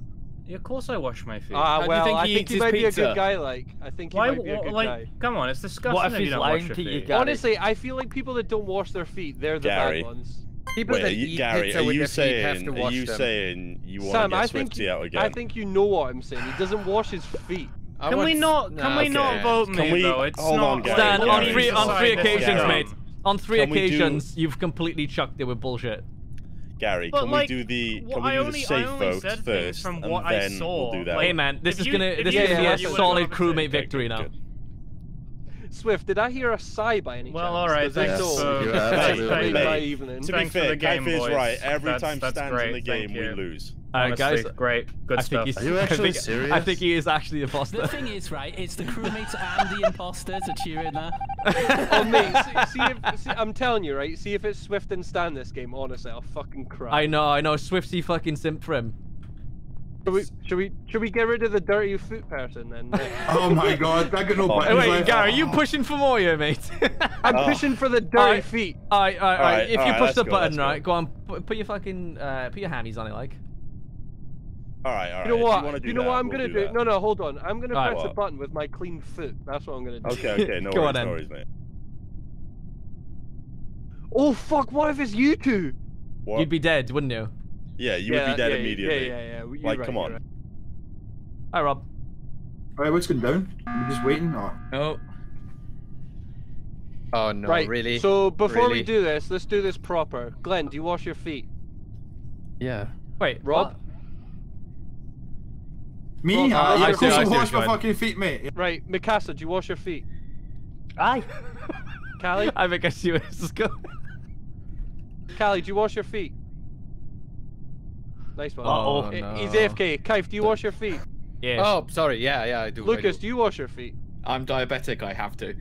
Yeah, of course I wash my feet. Ah, do you well, think I he think he his might be a good guy. Like, I think he Why? might be a good like, guy. come on, it's disgusting. What if if you he's don't lying wash your to you, feet. Gary? Honestly, I feel like people that don't wash their feet, they're the Gary. bad ones. People Wait, that you, eat Gary, pizza are with you their feet have saying to are you them. saying you want Sam, to I get think Swifty out again? I think you know what I'm saying. He doesn't wash his feet. I Can we want- not? Can Nah, we okay. not vote Can me we- though? It's hold not. on, Gary, Stan, Gary, on Gary, three on three occasions, mate. On three Can we do- occasions, you've completely chucked it with bullshit. Gary, But can like, we do the well, we do only- the I safe only vote first, from and what I then saw, we'll do that. like- Hey man, this If is you- gonna this is gonna be a solid crewmate Okay, victory good, now. good. Swift, did I hear a sigh by any Well, chance? all right, 'Cause if thanks so, You're absolutely made my right. To be fair, the game, Kaif is right. Every That's- time that's Stan's great, in the game, we lose. Uh, Honestly, guys, great, good I stuff. think. Are you I actually think, serious? I think he is actually the imposter. The thing is, right, it's the crewmates and the imposters are cheering that. oh mate, see, see if see, I'm telling you, right? See if it's Swift and Stan this game. Honestly, I'll fucking cry. I know, I know. Swifty fucking simp for him. Should we, should we should we get rid of the dirty foot person then? Oh my god, I got no Oh, buttons wait, left. Gary, are you pushing for more here, mate? I'm Oh. pushing for the dirty Alright. feet. Alright, alright, alright. Alright, If you alright, push the go, button, let's go. right, go on, put, put your fucking, uh, put your hammies on it, like. All right, all right. You know if you what? wanna You, know that, what I'm we'll gonna do. do? No, no, hold on. I'm gonna Alright. press the What? button with my clean foot. That's what I'm gonna do. Okay, okay, no Go worries, on no worries, mate. Oh fuck! What if it's you two? What? You'd be dead, wouldn't you? yeah, you yeah, would be dead yeah, immediately. Yeah, yeah, yeah. You're Like, right, come on. right. Hi, Rob. Alright, what's going down? We're just waiting. Or... Oh, Oh no, right. really? So before we do this, let's do this proper. Glenn, do you wash your feet? Yeah. Wait, Rob? Me? Well, uh, yeah, I of see- course I I see wash what's my fucking feet, mate. Right, Mikasa, do you wash your feet? Aye. Callie, I think I see where this is going. Callie, do you wash your feet? Nice one. Uh-oh. I- He's no. AFK. Kaif, do you wash your feet? Yeah. Oh, sorry. Yeah, yeah, I do. I Lucas, do. do you wash your feet? I'm diabetic. I have to.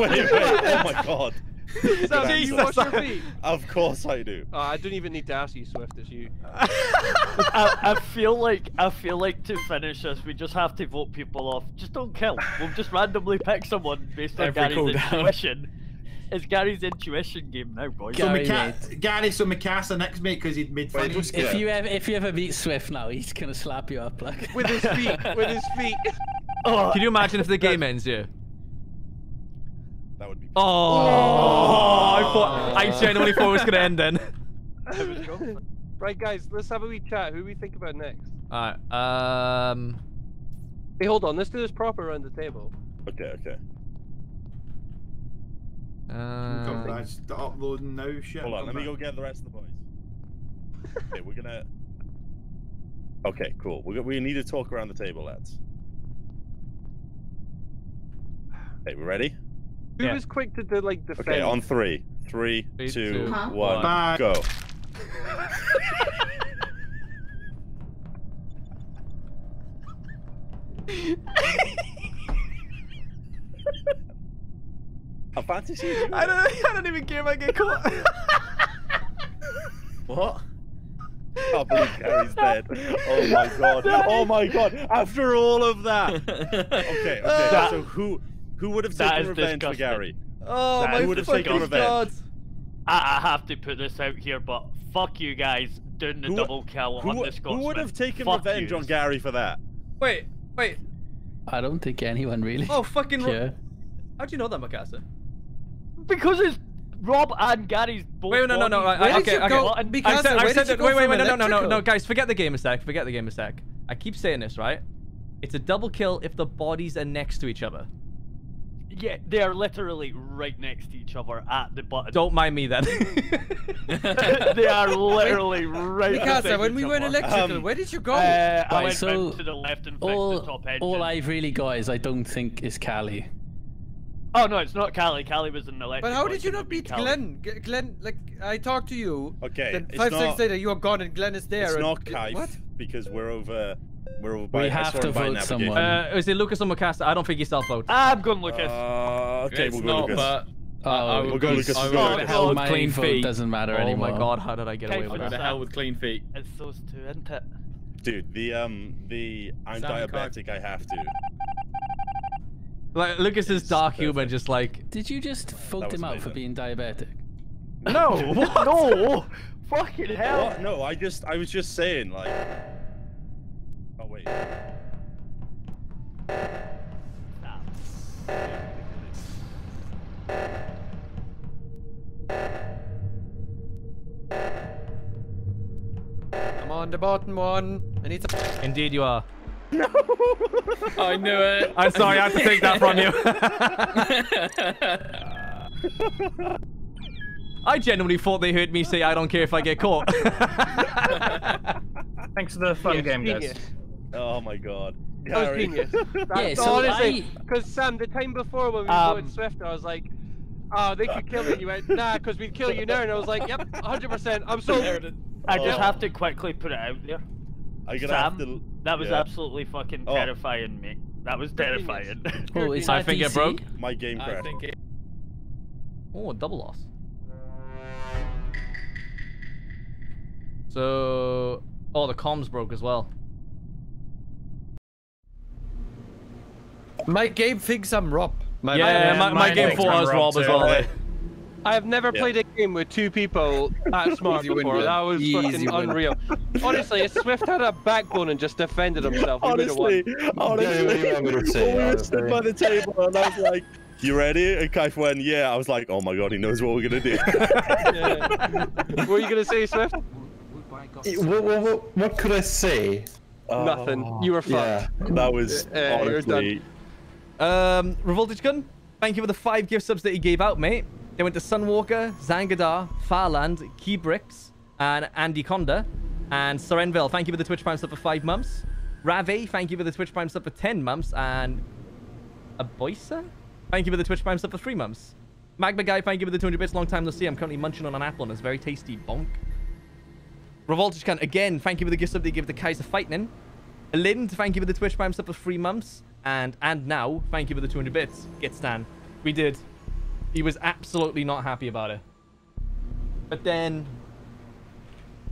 wait, wait, oh my god. Sam, do you wash your feet? Of course I do. Oh, I don't even need to ask you, Swift. It's you. I, I feel like I feel like to finish this, we just have to vote people off. Just don't kill. We'll just randomly pick someone based on Every Gary's intuition. It's Gary's intuition game now, boys. So Gary, Mika- Gary, so Mikasa next, mate, because he'd made fun Wait, of you. If you ever if you ever meet Swift now, he's gonna slap you up like. With his feet. with his feet. Oh, Can you imagine if the game ends here? That would be. Oh, I thought I genuinely thought it was gonna end then. right, guys, let's have a wee chat. Who do we think about next? Alright, um, Hey, hold on. Let's do this proper around the table. Okay, okay. Come, um lads, the uploading now, shit. Hold on, let me go get the rest of the boys. okay, we're gonna. Okay, cool. We we need to talk around the table, lads. Okay, we ready? Who Yeah. was quick to do, like defend? Okay, on three. Three, Three, two, two, one, one. Bye. go. I fancy you. I don't I don't even care if I get caught. What? I can't believe Gary's dead. Oh my god. Oh my god. After all of that. Okay, okay. That- so who who would have taken is revenge for. Gary? Oh That my would have fucking taken revenge. god. I, I have to put this out here, but fuck you guys doing the Who- double kill Who, on the who would have taken Fuck revenge yous. on Gary for that? Wait, wait. I don't think anyone really. Oh fucking Ro- Yeah. How'd you know that, Mikasa? Because it's Rob and Gary's both. Wait, no, no, no. bodies. I, Where did okay, you okay. go? I said, I where said did you that. go Wait, wait, wait, no, no, no, no, no, guys, forget the game a sec. Forget the game a sec. I keep saying this, right? It's a double kill if the bodies are next to each other. Yeah, they are literally right next to each other at the button. Don't mind me then. they are literally right. Mikasa, beside when we went other. electrical, Um, where did you go? Uh, I Right, went so to the left and fixed all, the top engine. all I've really got is I don't think is Callie. Oh no, it's not Callie. Callie was in the electrical. but how did you couldn't not beat Callie. Glenn? G- Glenn, like, I talked to you. Okay, Then five seconds later, you are gone and Glenn is there. It's and- not G- Kaif What? because we're over we're over by We have to vote navigation. someone. uh, is it Lucas or Mikasa? I don't think you self vote. I'm going Lucas. Uh, okay, it's we'll go not, Lucas. but Oh, we'll go Lucas. I Go will to to hell hell with with clean clean feet. feet. Doesn't matter oh anymore. my god, how did I get away Okay, with but that? Go to hell with clean feet. It's those two, isn't it? Dude, the um the I'm Sam and diabetic. I have to. Like Lucas's dark humor, just like Did you just fucked him out for being diabetic? no, no, fucking hell. What? No, I just I was just saying like. Oh wait. I'm on the bottom one. I need some. Indeed, you are. No. I knew it. I'm sorry, I have to take that from you. I genuinely thought they heard me say, "I don't care if I get caught." Thanks for the fun Yes, game, guys. Genius. Oh my god. That was Gary. genius. Yeah, That's so honestly, I- because Sam, the time before when we Um, voted Swift, I was like, "Oh, they could kill me." And you went, "Nah, because we'd kill you now." And I was like, "Yep, 100. percent I'm sold." I just Oh. have to quickly put it out there. I'm Sam, have to. that was yeah. absolutely fucking Oh. terrifying, mate. That was terrifying. Oh, is I that think it broke. My game I crashed. think it. Oh, double loss. So, oh, the comms broke as well. My game thinks I'm Rob. My, yeah, my, my mine game thought I I'm was Rob Rob as too. well. Hey, I have never Yeah. played a game with two people that smart Easy before. Glenn. That was Easy fucking win. unreal. Honestly, if Swift had a backbone and just defended himself, he would have honestly, won. honestly, Yeah, I'm gonna say, we were stood by the table and I was like, "You ready?" And Kaif went, "Yeah." I was like, "Oh my god, he knows what we're gonna do." Yeah. what were you gonna say, Swift? Goodbye, What, what, what, what could I say? Nothing. You were fucked. Yeah. that was Yeah, you're honestly. Um, Revoltage Gun, thank you for the five gift subs that you gave out, mate. They went to Sunwalker, Zangadar, Farland, Keybricks, and Andy Conda. And Serenville, thank you for the Twitch Prime sub for five months. Rave, thank you for the Twitch Prime sub for 10 months. And Aboisa, thank you for the Twitch Prime sub for three months. Magma Guy, thank you for the 200 bits. Long time no see. I'm currently munching on an apple and it's very tasty. Bonk. Revoltage Gun, again, thank you for the gift sub they gave the Kaiser Fighting. Lind, thank you for the Twitch Prime sub for three months. And and now, thank you for the 200 bits. Get Stan. We did. He was absolutely not happy about it. But then,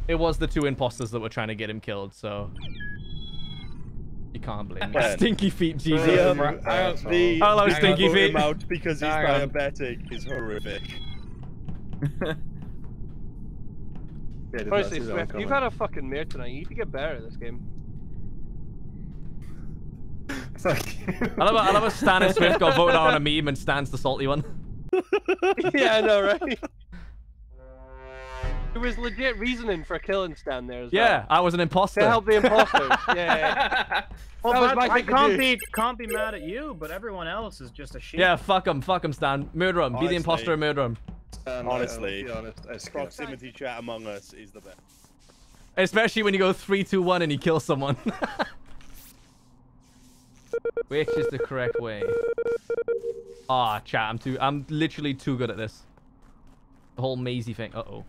it was the two imposters that were trying to get him killed, so... You can't blame me. Stinky feet, Jesus. The, um, Right, uh, the Hello, Stinky vote him Feet. out because he's Hang on. diabetic is horrific. Yeah, did Honestly, Swift, you've had a fucking mare tonight. You need to get better at this game. Thank you. I love, how- I love how Stan and Swift got voted out on a meme and Stan's the salty one. yeah, I know, right? There was legit reasoning for killing Stan there as Yeah, well. I was an imposter. To help the imposters. yeah, yeah. Well, That was I can't be can't be mad at you, but everyone else is just a shit. Yeah, fuck him, fuck him, Stan. Murder him. Be the Honestly. imposter and murder him. And I- uh, Honestly, be honest, Proximity chat among us is the best. Especially when you go 3, 2, 1 and you kill someone. Which is the correct way? Ah, chat, I'm too I'm literally too good at this. The whole mazy thing. Uh-oh.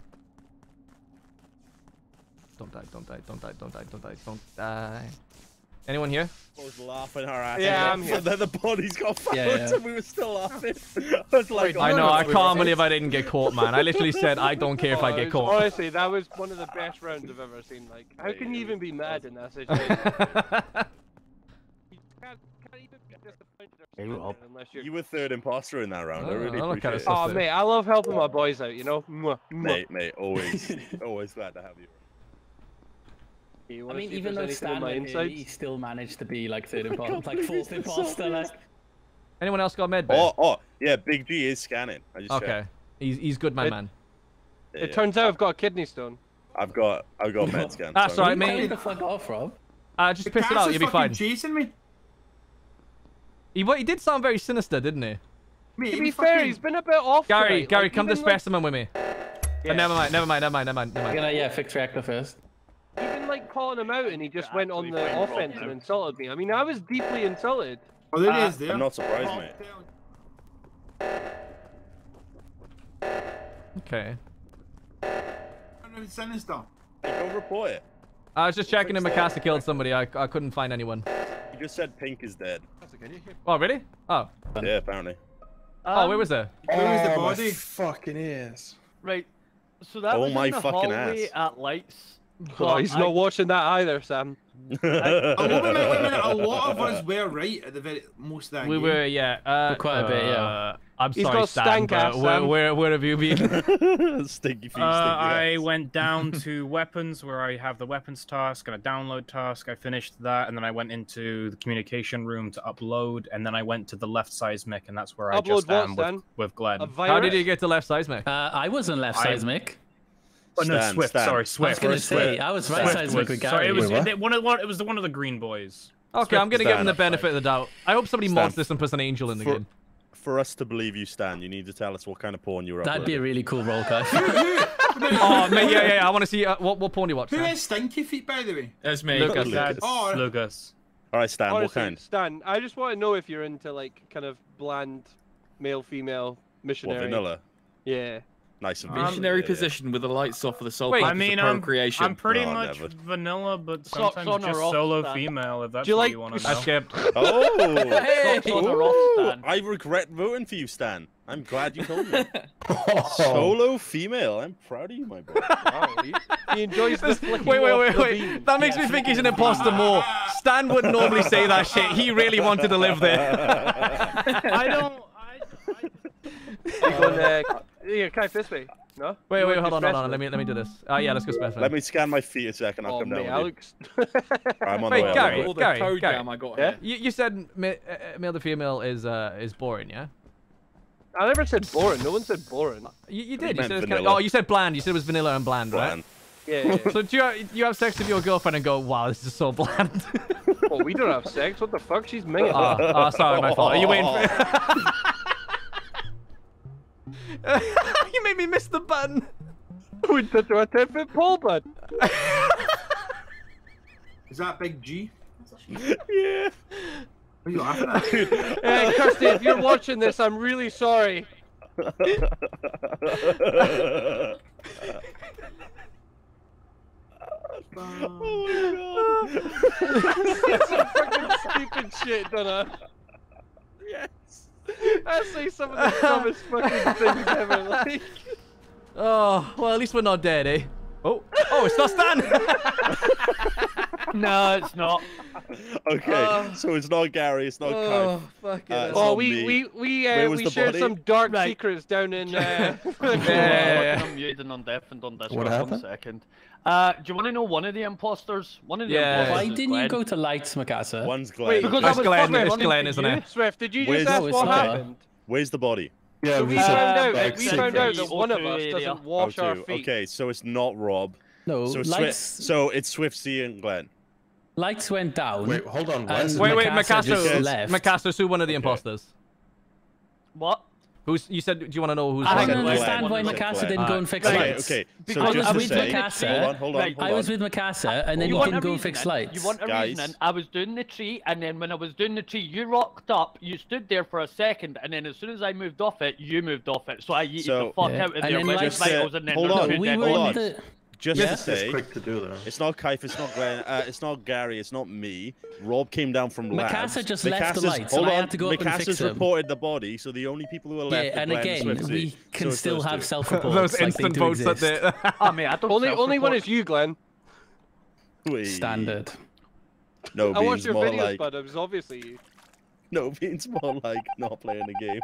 Don't die, don't die, don't die, don't die, don't die, don't die. Anyone here? I was laughing our ass Yeah, I'm here. And then the bodies got found Yeah, yeah. and we were still laughing. I was like, I oh, know, I can't believe I didn't get caught, man. I literally said I don't care if I Oh, get caught. Honestly, that was one of the best rounds I've ever seen. Like, how can you even be mad in that situation? You can't, can't even be disappointed or Hey, Rob. disappointed unless you're. You were third imposter in that round. I Oh, really I appreciate at it. it. Oh, mate, I love helping my boys out. You know. Mwah, mwah. Mate, mate, always, always glad to have you. You I mean, even though anything in Stan my went here, he still managed to be like third imposter, like fourth he's been so imposter. Like, Anyone else got med bay? Oh, oh, yeah, Big G is scanning. I just okay. checked. He's he's good, my It- man. Yeah, It yeah. turns out I've got a kidney stone. I've got, I've got med scan. That's sorry. right, mate. Get the fuck off, Rob. Uh, just The piss it cat's out, you'll be fine. chasing me. He, wa- he did sound very sinister, didn't he? Mate, To be was fair, fucking- he's been a bit off. Gary, tonight. Gary, like, come to even, like- specimen with me. Yeah. Uh, never mind, never mind, never mind, never mind, never I'm mind. gonna yeah fix reactor first. Even like calling him out, and he just went on the offense and insulted me. I mean, I was deeply insulted. Oh, there Uh, he is. There. I'm not surprised, Oh, mate. Okay. down. Sinister. Hey, go report it. I was just checking if Mikasa killed somebody. I, I couldn't find anyone. You just said Pink is dead. Oh, really? Oh. Yeah, apparently. Oh, where was Um, there? Where was the Oh, body? fucking ears. Right. So that Oh was my in the fucking hallway ass. at lights. Oh, he's I- not watching that either, Sam. Oh, wait a minute, wait a minute. A lot of us were right at the very most of that We game. were, yeah. Uh, quite a bit, yeah. uh, I'm He's sorry, got Stan, stank but ass, where, where, where have you been? stinky feet, stinky Uh, I went down to weapons where I have the weapons task and a download task. I finished that, and then I went into the communication room to upload, and then I went to the left seismic, and that's where I Upload just what, am with, with Glenn. A Oh, virus? How did you get to left seismic? Uh, I wasn't left I- seismic. Oh, no, Stan, Swift. Stan. Sorry, I was gonna Swift. say I was right Swift seismic was- with Sorry, it was Wait, it, one of one. It was the one of the green boys. Okay, I'm gonna give him the benefit of the doubt. I hope somebody Stan. mods this and puts an angel in the For- game. For us to believe you, Stan, you need to tell us what kind of porn you were That'd be a really cool roll, Kai. oh, man, yeah, yeah, yeah. I want to see uh, what what porn you watch. Who Stan? is Stinky Feet, by the way? That's me. Lucas. That's Oh. Lucas. All right, Stan, what kind? Stan, I just want to know if you're into like kind of bland male female missionary. What, missionary. vanilla? Yeah. Nice of Um, you. Missionary Yeah, yeah. position with the lights off for the sole Wait, purpose I mean, of I'm, procreation. I'm pretty No, much never. vanilla, but sometimes on or just solo Stan? female. If that's Do you what like- you want to I skipped. Oh! Socks on or off, Ooh, I regret voting for you, Stan. I'm glad you told me. Solo female. I'm proud of you, my boy. Wow, he, he enjoys This- wait, wait, wait, wait. That makes me think he's an imposter more. Stan wouldn't normally say that shit. He really wanted to live there. I don't. I, You're uh, yeah, Kai, this way. No? Wait, You wait, hold on, hold on. specimen? Let me let me do this. Uh, yeah, let's go specimen. Let me scan my feet a second. I'll Oh, come down with Alex. you. I'm on Wait, the way. Gary, I'm all the Gary, code Gary. I got Yeah? You, you said ma- uh, male to female is uh is boring, yeah? I never said boring. No one said boring. You, you did. You meant said it's kind of, oh, you said bland. You said it was vanilla and bland, the way. right? Yeah, yeah, yeah. So do you you have sex with your girlfriend and go, wow, this is so bland? oh, we don't have sex. What the fuck? She's minging. Ah, ah, sorry, my fault. Are you waiting for? you made me miss the button. we touch a 10 foot pole, bud. Is that Big G? Yeah. Are you laughing at? Hey, Kirsty, if you're watching this, I'm really sorry. oh my That's some fucking stupid shit, don't I? Yes. I say some of the dumbest fucking things ever. Like, Oh, well, at least we're not dead, eh? Oh, oh, it's not Stan. No, it's not. Okay, Uh, so it's not Gary, it's not oh, Kai. fuck Uh, it. oh, we me. we we uh, we the shared body? some dark Right. secrets down in. Uh, yeah, yeah. I'm muted and undeafened on Discord. What One happened? second. Uh, do you want to know one of the imposters? One of the Yeah. imposters Why didn't you go to lights, Mikasa? One's Glenn. Wait, because It's I was Glenn, fucking it's listening Glenn, isn't it? Swift, did you Where's- just ask No, what not. happened? Where's the body? Yeah, So we we found out. like We found out that one of us doesn't wash our two. feet. Okay, so it's not Rob. No, So, lights. Swift, so it's Swifty and Glenn. Lights went down. Wait, hold on. and Wait, wait, Mikasa Mikasa. just left. Mikasa, who one of the imposters? What? Who's you said? Do you want to know who's? I don't understand why Glenn. Mikasa didn't go and fix Okay, lights. okay. So Because I was with say, Mikasa. hold on, hold on, Right, hold I was with Mikasa, and then you you didn't go and fix reasoning? lights. You want a Guys. reasoning? I was doing the tree, and then when I was doing the tree, you rocked up. You stood there for a second, and then as soon as I moved off it, you moved off it. So I yeeted So- the fuck Yeah. out of And there then with lights- the vitals, and then Hold on, we were hold in on. the. Just Yeah. to It's say, quick to do though. it's not Kaif, it's not Glenn, uh, it's not Gary, it's not me. Rob came down from Mikasa labs. just left the lights, Hold and I on, had to go up and fix Mikasa's them. reported the body, so the only people who are Yeah, left are and Glenn again, Swift we can it's still those have self-reports. Those instant do votes that they. Oh, mate, I don't Only only one is you, Glenn. Wee. Standard. No, I watched your more videos, like but it was obviously you. no beans more like not playing the game.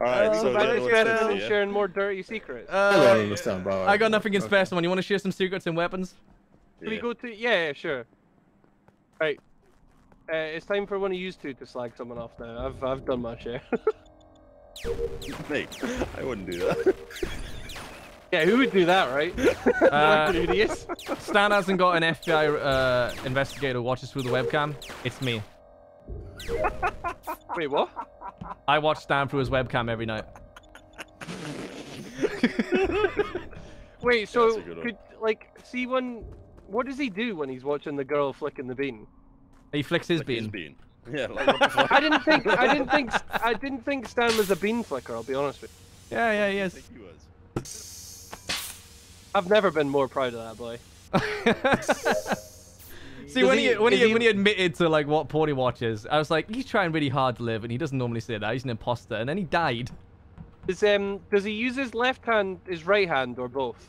All right, Uh, so but the if other you're one's interested in here. sharing more dirty secrets. I Uh, understand, bro. I got nothing against Okay. first one. You want to share some secrets and weapons? Can we Yeah. go to? Yeah, yeah, sure. Right. Uh, it's time for one of you two to slag someone off now. I've I've done my share. Mate, I wouldn't do that. yeah, who would do that, right? Uh, Fucking. Stan hasn't got an FBI uh, investigator who watches through the webcam. It's me. Wait, what? I watch Stan through his webcam every night. Wait, so That's a good one. could like see when? What does he do when he's watching the girl flicking the bean? He flicks his Like his bean. bean. Yeah, like what the fuck? I didn't think I didn't think I didn't think Stan was a bean flicker. I'll be honest with you. Yeah, yeah, he I think he was. I've never been more proud of that boy. See, when he, he- when is he he- when he admitted to like what porn he watches, I was like, he's trying really hard to live, and he doesn't normally say that. He's an imposter, and then he died. Does um does he use his left hand, his right hand, or both?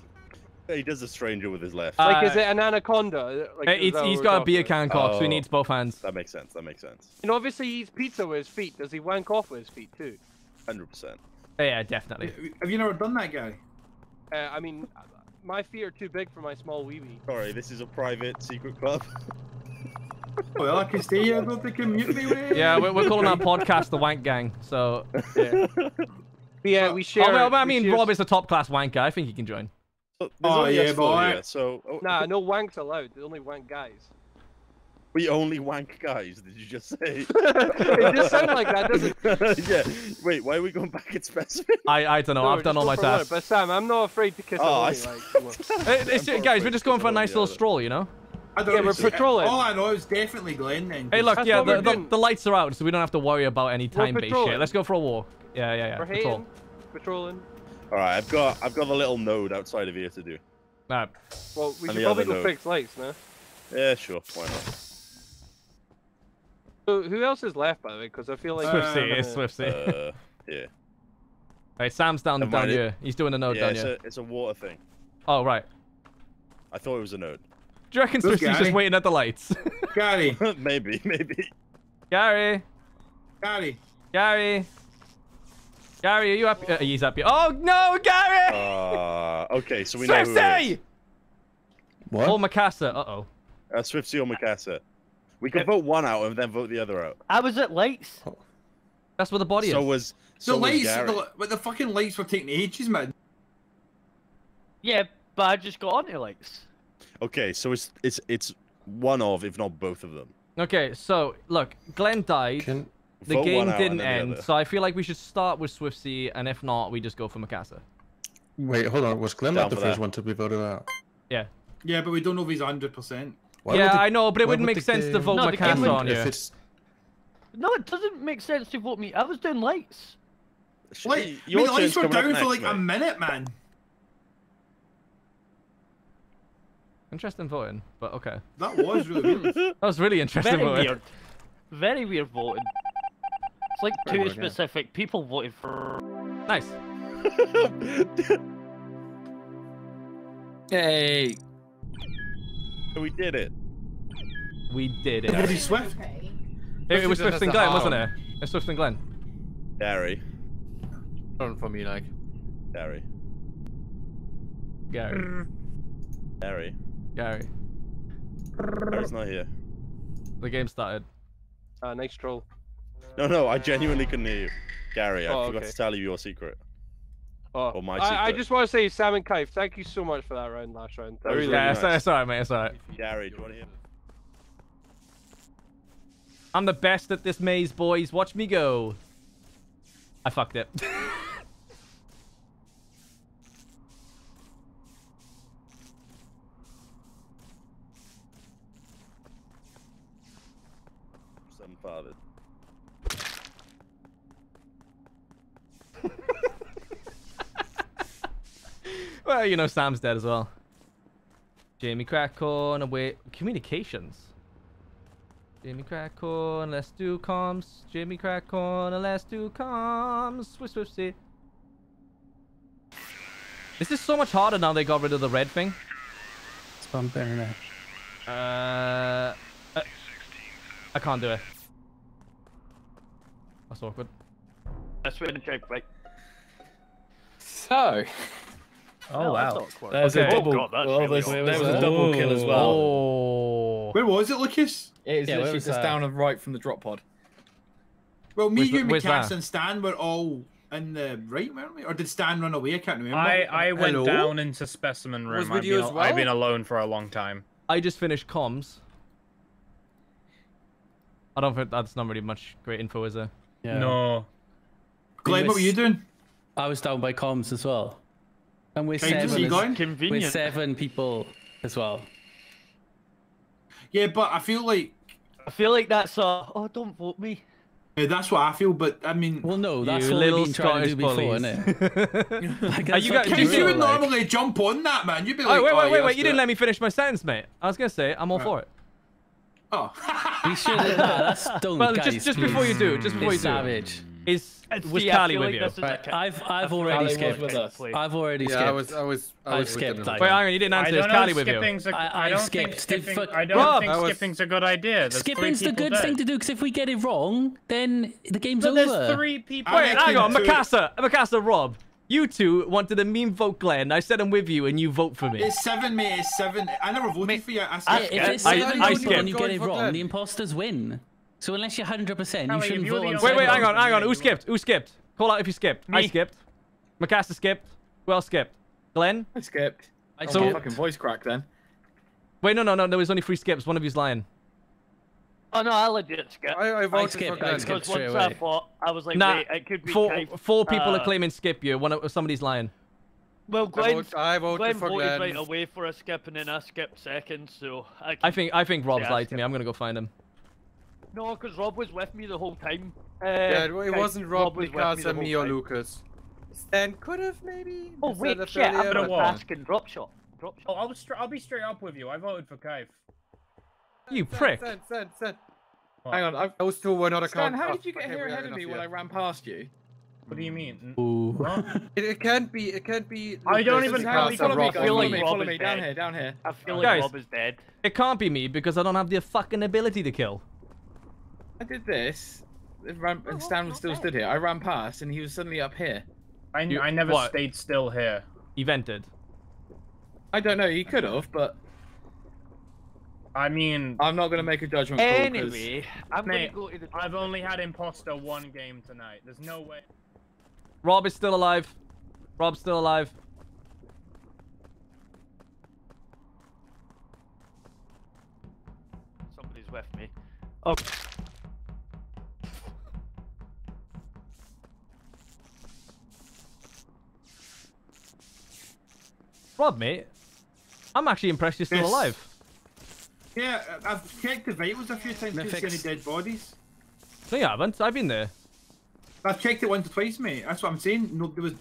He does a stranger with his left. Like, is Uh, it an anaconda? Like, Uh, is he's that what he's we're got a talking beer can cock, so he Oh. needs both hands. That makes sense. That makes sense. And obviously he eats pizza with his feet. Does he wank off with his feet too? Hundred percent. Yeah, definitely. Have you never done that, Gary? Uh, I mean, my feet are too big for my small wee wee. Sorry, this is a private secret club. Well, I can stay here, but they can mute me. With Yeah, we're, we're calling our podcast the Wank Gang. So yeah, yeah we oh, share. Oh, well, I mean, share- Rob is a top class wanker. I think he can join. There's Oh, yeah, boy. here, so oh, Nah, no wanks allowed. Only wank guys. We only wank guys. Did you just say? it just sounds like that, doesn't it? yeah. Wait, why are we going back at specimen? I I don't know. No, I've done all my for tasks. But Sam, I'm not afraid to kiss Oh, a I homie, like, come on. It's- I'm guys, we're just going for a nice little other. stroll, you know. I don't Yeah, know, we're patrolling. All I know is definitely Glenn then. Hey, look, That's yeah, the, the, the lights are out, so we don't have to worry about any time-based shit. Let's go for a walk. Yeah, yeah, yeah. We're Patrol. hating, patrolling. All right, I've got I've got a little node outside of here to do. Alright. Well, we And should probably go note. fix lights, no? Yeah, sure. Why not? So who else is left, by the way? Because I feel like Swift Uh, it's Swift City. Uh, yeah. Right, Sam's down Never down mind, it- here. He's doing a node yeah, down it's here. a it's a water thing. Oh right. I thought it was a node. Do you reckon This Swifty's just waiting at the lights? Gary, maybe, maybe. Gary, Gary. Gary, Gary, are you up? Uh, he's up here. Oh no, Gary! Uh, okay, so we know who it Swifty! is. What? Oh, Mikasa. Uh oh. Uh, Swifty or Mikasa. We can vote one out and then vote the other out. I was at lights. Oh. That's where the body So is. was The so was lights, Gary. the, but the fucking lights were taking ages, man. Yeah, but I just got onto lights. Okay, so it's it's it's one of, if not both of them. Okay, so look, Glenn died. Can the Vote game didn't the end, other. so I feel like we should start with Swifty, and if not, we just go for Mikasa. wait, hold on. Was Glenn Down not the first that. one to be voted out? Yeah. Yeah, but we don't know if he's hundred percent. Why yeah, the- I know, but it wouldn't would make the sense to vote No, the game Mikasa would- on if it's No, it doesn't make sense to vote me. I was doing lights. Like, I Your mean, lights were down for next, like a minute, man. Interesting voting, but okay. That was really weird. That was really interesting Very voting. weird. Very weird voting. It's like Very two weird, yeah. specific people voted for. Nice. Hey. we did it. We did Was it. he Swift? It, it was Swift and does the Glenn, wasn't it? harm. It was Swift and Glenn. Gary. Run from me, like. Gary. Gary. Gary. Gary. Gary's not here. The game started. Ah, nice troll. No, no, I genuinely couldn't hear you. Gary, I Oh, forgot okay. to tell you your secret. Oh, Or my I, I just want to say, Sam and Kaif, thank you so much for that round last round. I That really really yeah, it's, nice. it's alright, mate. It's alright. Gary, do you want to hear? I'm the best at this maze, boys. Watch me go. I fucked it. Son fathered. well, you know, Sam's dead as well. Jamie Crackcorn, away. Communications. Jamie Crackcorn, let's do comms. Jamie Crackcorn, let's do comms. Swiss Swift see. This is so much harder now they got rid of the red thing. Spam internet. Uh, uh, I can't do it. That's awkward. That's where the check right. So, Oh, that's wow. awkward. there's Okay. a double. Oh, God, well, there's, there was a double kill as well. Oh. Where was it, Lucas? It is Yeah, where literally was just that? down and right from the drop pod. Well, me, Where's you, the- where's Mikasa, that? and Stan were all in the right, weren't we? Or did Stan run away? I can't remember. I, I went Hello? down into specimen room. Was with I've, you been, as al- I've been alone for a long time. I just finished comms. I don't think that's not really much great info, is there? Yeah. No. Glenn, what were you doing? I was down by comms as well. And we're Can you seven. see as- Glenn? We're seven people as well. Yeah, but I feel like I feel like that's uh oh don't vote me. yeah, that's what I feel. But I mean, Well, no, that's You what little we've been trying to do Scottish before, bullies. innit? Like, Are you guys- the did because you you- would like- normally jump on that, man. You'd be Oh, like, wait, oh, wait, yeah, wait, wait! You didn't it. let me finish my sentence, mate. I was gonna say I'm all Right. for it. Oh. We should have. Nah, that's don't. Well, guys, just just before you do, just before It's you do, savage. Is was See, I Callie with you? this is a Right, I've I I've already skipped. this is a play. I've already Yeah, skipped. I was, I was, I I was with skipped, Wait, hang on, you didn't I answer. don't Is know Callie with you? skipping's a, I- I I don't skipped. think skipping. fuck- I don't Rob! think I was- skipping's a good idea. There's three Skipping's the good dead. thing to do because if we get it wrong, then the game's But over. there's three people. Wait, hang on, reckon two- Mikasa, Mikasa, Rob. You two wanted a meme vote Glenn. I said I'm with you, and you vote for me. It's seven, mate. It's seven. I never voted for you. I Yeah, skipped. if it's I- seven I people skipped. and you get it wrong, the imposters win. So unless you're hundred percent, you Kelly, shouldn't vote on. only Wait, wait, hang on, hang on. Yeah, Who skipped? Who skipped? Call out if you skipped. I skipped. Mikasa skipped. Who else skipped? Glenn? I skipped. I So skipped. fucking voice crack then. Wait, no, no, no. There was only three skips. One of you's lying. Oh no, I legit skipped. I, I voted skipped, for I skipped. Because once straight I away. thought, I was like, Nah, wait, it could be Four, Kite. four people are Uh, claiming skip you. One of somebody's lying. Well, I, Glenn, vote, I voted Glenn for voted Glenn. right away for a skip, and then I skipped second, so I, I think I think Rob's Yeah, lied to me. I'm gonna go find him. No, because Rob was with me the whole time. Uh, Yeah, it Kite, wasn't Rob, was with Mikasa, the me, or. Lucas. Stan could have maybe. Oh wait, it shit! I'm earlier, gonna but- ask and drop shot. Drop shot. Oh, I'll, stra- I'll be straight up with you. I voted for Kaif. You Stan, prick. Stan, Stan, Stan. Hang on, I've... Those two were not Stan, how did you get here ahead of me enough when I ran past you? What do you mean? Ooh. What? It, it can't be. It can't be. I don't Lucas, even have. know we Follow me, Rob, guys. Follow me, me. Follow me. Down here, down here. I feel like Guys. Rob is dead. It can't be me because I don't have the fucking ability to kill. I did this. it ran- And Stan was still stood here. I ran past and he was suddenly up here. I, You- I never what? stayed still here. Evented. I don't know. He could have, but I mean, I'm not going to make a judgment call. 'cause- Anyway, I'm mate, gonna go to the. I've only had imposter one game tonight. There's no way. Rob is still alive. Rob's still alive. Somebody's with me. Oh, Rob, mate. I'm actually impressed you're still Yes. alive. Yeah, I- I've checked the vitals a few times to see any dead bodies. No, you haven't. I've been there. I've checked it once or twice, mate. That's what I'm saying. No, there was.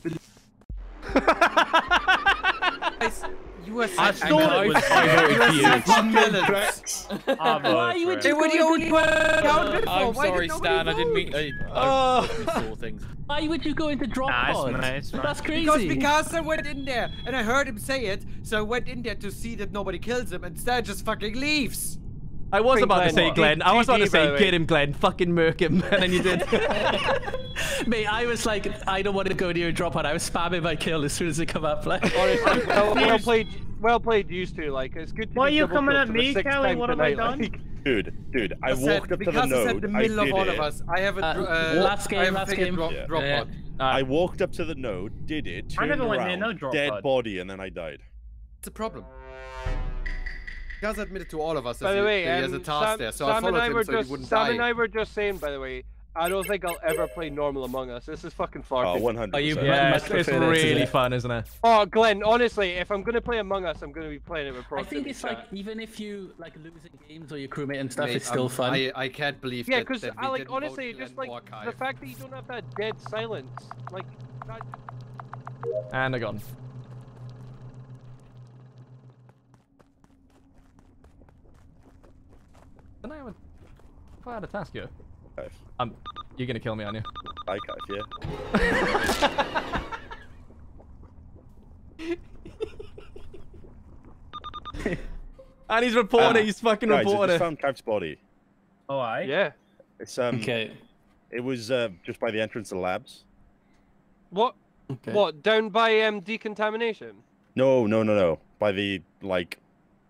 The... Guys, You were I such- thought it was You were for you. such Fucking villains. pricks. I voted Why for would it. They were the only one counted for. I'm sorry, Stan. I didn't mean. I, Oh. I saw things. Why would you go into drop Nah, it's pods? fine, it's fine. That's crazy. Because Mikasa went in there, and I heard him say it, so I went in there to see that nobody kills him, and Stan just fucking leaves. I was Wait, about to say what? Glenn. I was about to say the way. get him, Glenn. Fucking murk him, and then you did. Mate, I was like, I don't want to go near a drop pod. I was spamming my kill as soon as it come up. Like, Honestly, well, well played, well played, used to like. It's good. To Why are you coming at me, Kelly? What have I done? like. Dude, dude, I said- walked up to the Mikasa node. said the I middle of did all it. of us. I have a Uh, uh, last game, I have a last game. Drop, Yeah. drop Yeah. pod. I walked up to the node, did it, I never went near around, no drop dead pod. body, and then I died. It's a problem. Mikasa admitted to all of us By the he, way, he has a task Sam, there, so Sam I and followed I him were so he just wouldn't Sam die. and I were just saying, by the way, I don't think I'll ever play normal Among Us. This is fucking far. Oh, too- 100. Are you- yeah, it's, it's prefer that to really that. fun, isn't it? Oh, Glenn, honestly, if I'm gonna play Among Us, I'm gonna be playing it with I think it's like even if you like losing games or your crewmate and stuff, Mate, it's still um, fun. I, I can't believe Yeah, that, because I like didn't honestly, just like Warkai. the fact that you don't have that dead silence, like. That... And they're gone. Didn't I have a... If I had a task here. Okay. Um, you're gonna kill me, aren't you? I can't, yeah. And he's reporting. Ah, he's fucking Guys, reporting. just found Kev's body. Oh, I. Yeah. It's um, okay. it was uh, just by the entrance to the labs. What? Okay. What? Down by um decontamination? No, no, no, no. By the like,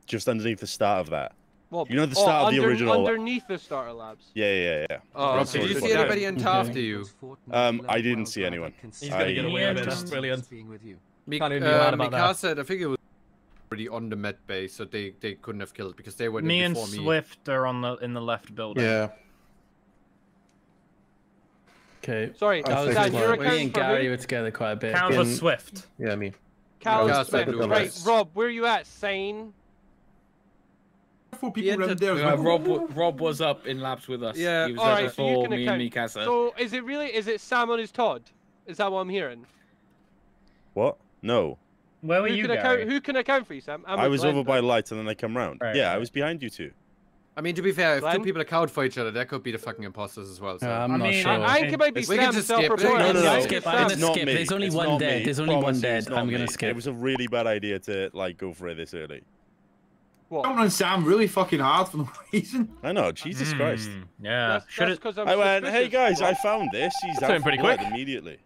just underneath the start of that. What? You know the oh, start of the under- original- Underneath the starter labs. Yeah, yeah, yeah. Oh, That's okay. Did you see anybody in after you? Um, I didn't see anyone. He's gonna get I- away with it. Brilliant. Being with you. Mi- Can't even be mad uh, about that. Mikasa, I think it was already on the med bay, so they, they couldn't have killed because they went Me in and before me. Swift are on the in the left building. Yeah. Okay. Sorry, I That was think you're me and Gary were together quite a bit. Count for Swift. Yeah, me. Cal Mikasa Smith. did the Right. Rob, where are you at? Sane? Four people entered- around there. as Uh. Rob, Rob was up in labs with us. Yeah, he was Alright, there so you before can me account. and Mikasa. So is it really? Is it Sam on his Todd? Is that what I'm hearing? What? No. Where were who you can Gary? account? Who can account for you, Sam? I'm I was Glenn, over by though. lights and then I come round. Right, yeah, I was behind you two. I mean, to be fair, if Glenn? two people account for each other, that could be the fucking imposters as well. So. Uh, I'm I not mean, sure. I, I think it might be We can Sam just skip it. self-reported. No, no, no. Skip, it's I'm not skip. me. There's only It's one not dead. me. There's only one Promise you, dead. I'm gonna me. skip. It was a really bad idea to like go for it this early. What? Coming on Sam really fucking hard for no reason. I know, Jesus Christ. Hmm, yeah. That's, Should that's it? 'cause I'm I went, hey suspicious, guys, I found this. He's Turn out pretty quick. immediately.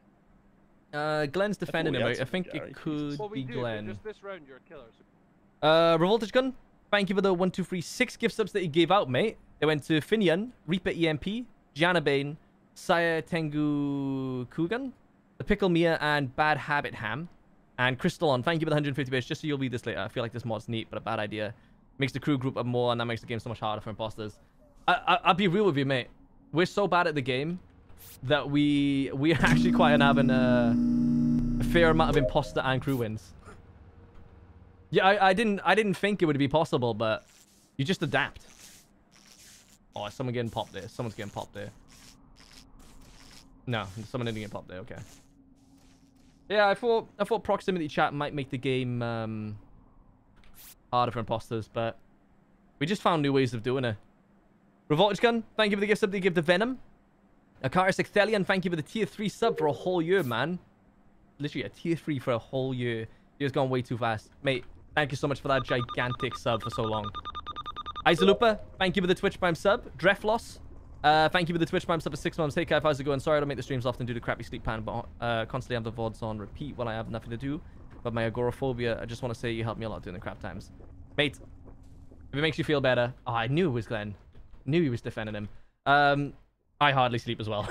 Uh, Glenn's defending him. I I think Gary, it could Well, we be do, Glenn. just this round, you're a killer. So... Uh, Revoltage Gun, thank you for the one, two, three, six gift subs that you gave out, mate. They went to Finian, Reaper EMP, Gianna Bane, Saya Tengu Kugan, the Pickle Mia, and Bad Habit Ham. And Crystalon, thank you for the 150 bits, just so you'll read this later. I feel like this mod's neat, but a bad idea. Makes the crew group up more, and that makes the game so much harder for imposters. I, I, I'll be real with you, mate. We're so bad at the game that we we actually quite an having a, a fair amount of imposter and crew wins. Yeah, I, I didn't I didn't think it would be possible, but you just adapt. Oh, someone getting popped there? Someone's getting popped there. No, someone didn't get popped there. Okay. Yeah, I thought I thought proximity chat might make the game um, harder for imposters, but we just found new ways of doing it. Revoltage Gun, thank you for the gift sub that you give to Venom. Akaris Ecthelion, thank you for the tier 3 sub for a whole year, man. Literally a tier 3 for a whole year. Year's gone way too fast. Mate, thank you so much for that gigantic sub for so long. Izalupa, thank you for the Twitch Prime sub. Drefloss, uh, thank you for the Twitch Prime sub for six months. Hey, Kai, how's it going? Sorry I don't make the streams often due to crappy sleep pattern, but uh, constantly have the VODs on repeat while I have nothing to do. But my agoraphobia, I just want to say you helped me a lot during the crap times. Mate, if it makes you feel better. Oh, I knew it was Glenn. Knew he was defending him. Um, I hardly sleep as well.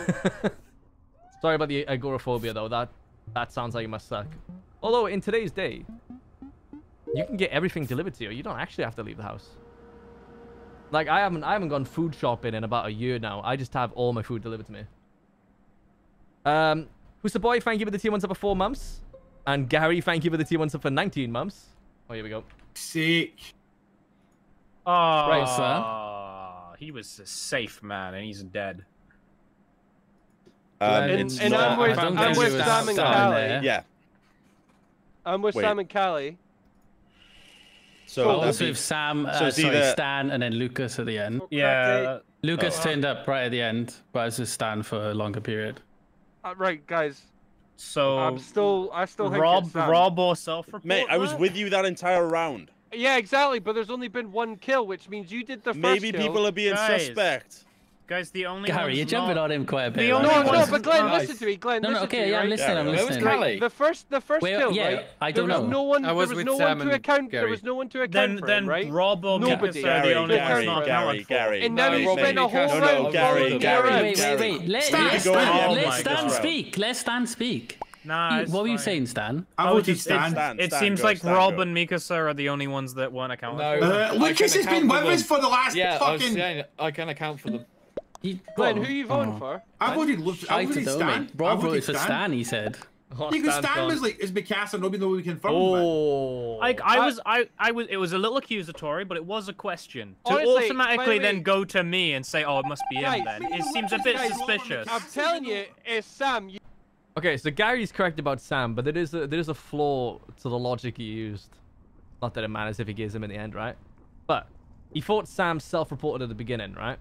Sorry about the agoraphobia, though. That that sounds like it must suck. Although, in today's day, you can get everything delivered to you. You don't actually have to leave the house. Like, I haven't I haven't gone food shopping in about a year now. I just have all my food delivered to me. Um, who's the boy? Thank you for the tier one sub for four months. And Gary, thank you for the tier one sub for 19 months. Oh, here we go. Sick. Oh, Right, sir. he was a safe man, and he's dead. Um, And- it's and not- I'm with- I don't I'm with Sam and down Callie. Yeah. I'm with Wait. Sam and Callie. So I that'd be- with Sam, uh, so it's sorry, either- Stan, and then Lucas at the end. Yeah. Lucas Oh. turned up right at the end, but I was with Stan for a longer period. Uh, right, guys. So I'm still, I still think Rob, it's Sam. Rob or self-report. Mate, I was that? with you that entire round. Yeah, exactly. But there's only been one kill, which means you did the first Maybe kill. people are being Guys, suspect. Guys, the only Gary, you're jumping not- on him quite a bit. The right? only No, no, but Glenn, Guys. listen to me. Glenn, No, no, okay, to me, yeah, I'm right? listening, I'm Yeah, Where was listening. Callie? The first, the first Where- kill, yeah, right? I don't was know. no one. I was there was with no Sam one to and account. There was no one to account Then, for then him, right? Rob or Nobody. Mikasa are the Gary, only Gary, ones not Gary, accounted for. Gary. And now Gary, you Gary, spent a whole No, no, round Gary, following Gary, around. Wait, wait, wait. Let, Stan, let, Stan, Stan, let my Stan God. speak. Let Stan speak. Nah, You- it's what were you fine. saying, Stan? I I was voted just- Stan. Stan. It Stan, seems go, like Stan, Rob go. and Mikasa are the only ones that weren't accounted No. for. Uh, I Lucas can has been with us for the last Yeah, I was fucking. saying I can account for them. You, Glenn, well, who you voting oh. for? I voted. Lu- I Shite voted though, Stan. I Rob voted voted for Stan, he said. Oh, Because Stan's Stan was like, "Is Mikasa nobody know we confirmed?" Oh, like I I- was, I, I was. It was a little accusatory, but it was a question. To Honestly, automatically then wait. go to me and say, "Oh, it must be him," Guys, then it seems a bit suspicious. I'm telling you, it's Sam. You, Okay, so Gary's correct about Sam, but there is a there is a flaw to the logic he used. Not that it matters if he gives him in the end, right? But he thought Sam self-reported at the beginning, right?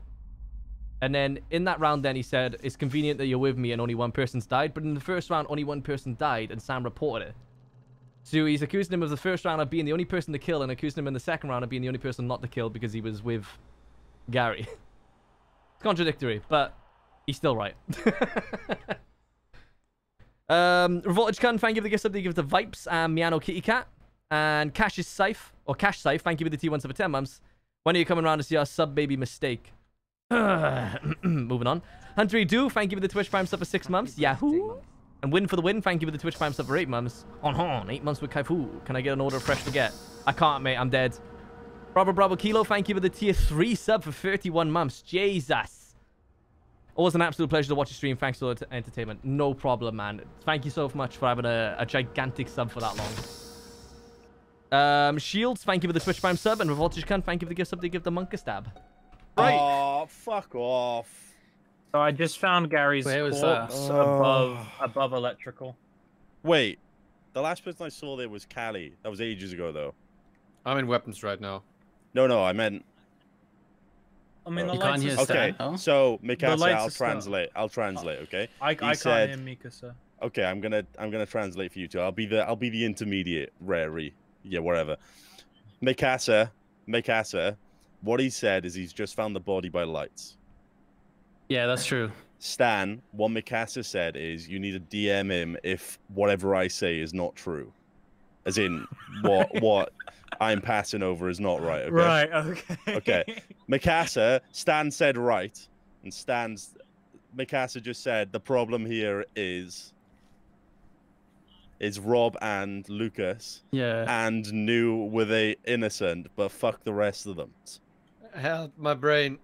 And then in that round, then he said, "It's convenient that you're with me and only one person's died." But in the first round, only one person died, and Sam reported it. So he's accusing him of the first round of being the only person to kill, and accusing him in the second round of being the only person not to kill because he was with Gary. it's contradictory, but he's still right. Um, Revoltage Gun, thank you for the gift sub you give to Vipes and Miano Kitty Cat. And Cash is safe, or Cash safe, thank you for the T1 sub for 10 months. When are you coming around to see our sub baby mistake? Moving on. Hunter Do, thank you for the Twitch Prime sub for 6 months. Yahoo! And Win for the Win, thank you for the Twitch Prime sub for 8 months. On on, 8 months with Kaifu. Can I get an order of fresh spaghetti? I can't, mate, I'm dead. Bravo Bravo Kilo, thank you for the tier 3 sub for 31 months. Jesus! Always an absolute pleasure to watch your stream. Thanks for the entertainment. No problem, man. Thank you so much for having a, a gigantic sub for that long. Um, Shields, thank you for the Twitch Prime sub. And Revoltage Cunt, thank you for the gift sub to give the monk a stab. Right. Oh, fuck off. So I just found Gary's Where was that? corpse Oh. above above electrical. Wait, the last person I saw there was Callie. That was ages ago, though. I'm in weapons right now. No, no, I meant. I mean, oh. the Oh. lights are Okay, still- so Mikasa, I'll are still- translate. I'll translate. Okay. I, I can't said- hear Mikasa. Okay, I'm gonna I'm gonna translate for you two. I'll be the I'll be the intermediate, rarely, yeah, whatever. Mikasa, Mikasa, what he said is he's just found the body by lights. Yeah, that's true. Stan, what Mikasa said is you need to DM him if whatever I say is not true, as in what what I'm passing over is not right. Okay? Right. Okay. Okay. Mikasa, Stan said right, and Stan's Mikasa just said the problem here is is Rob and Lucas. Yeah. And knew were they innocent, but fuck the rest of them. Help my brain.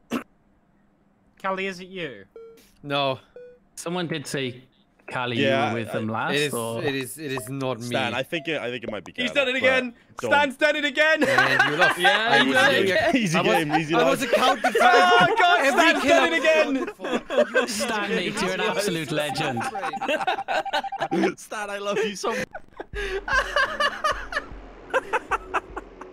Callie, is it you? No. Someone did say Callie Yeah, you were with I- them last. It is. or... It is. It is not me. Stan, I think it, I think it might be. Callie, He's done it again. Stan's done it again. And you lost. Yeah, I was done it again. Easy game, easy I was accounting for ah, Oh God, every Stan's done it again. Stan, mate, you're an absolute legend. Stan, I love you so much.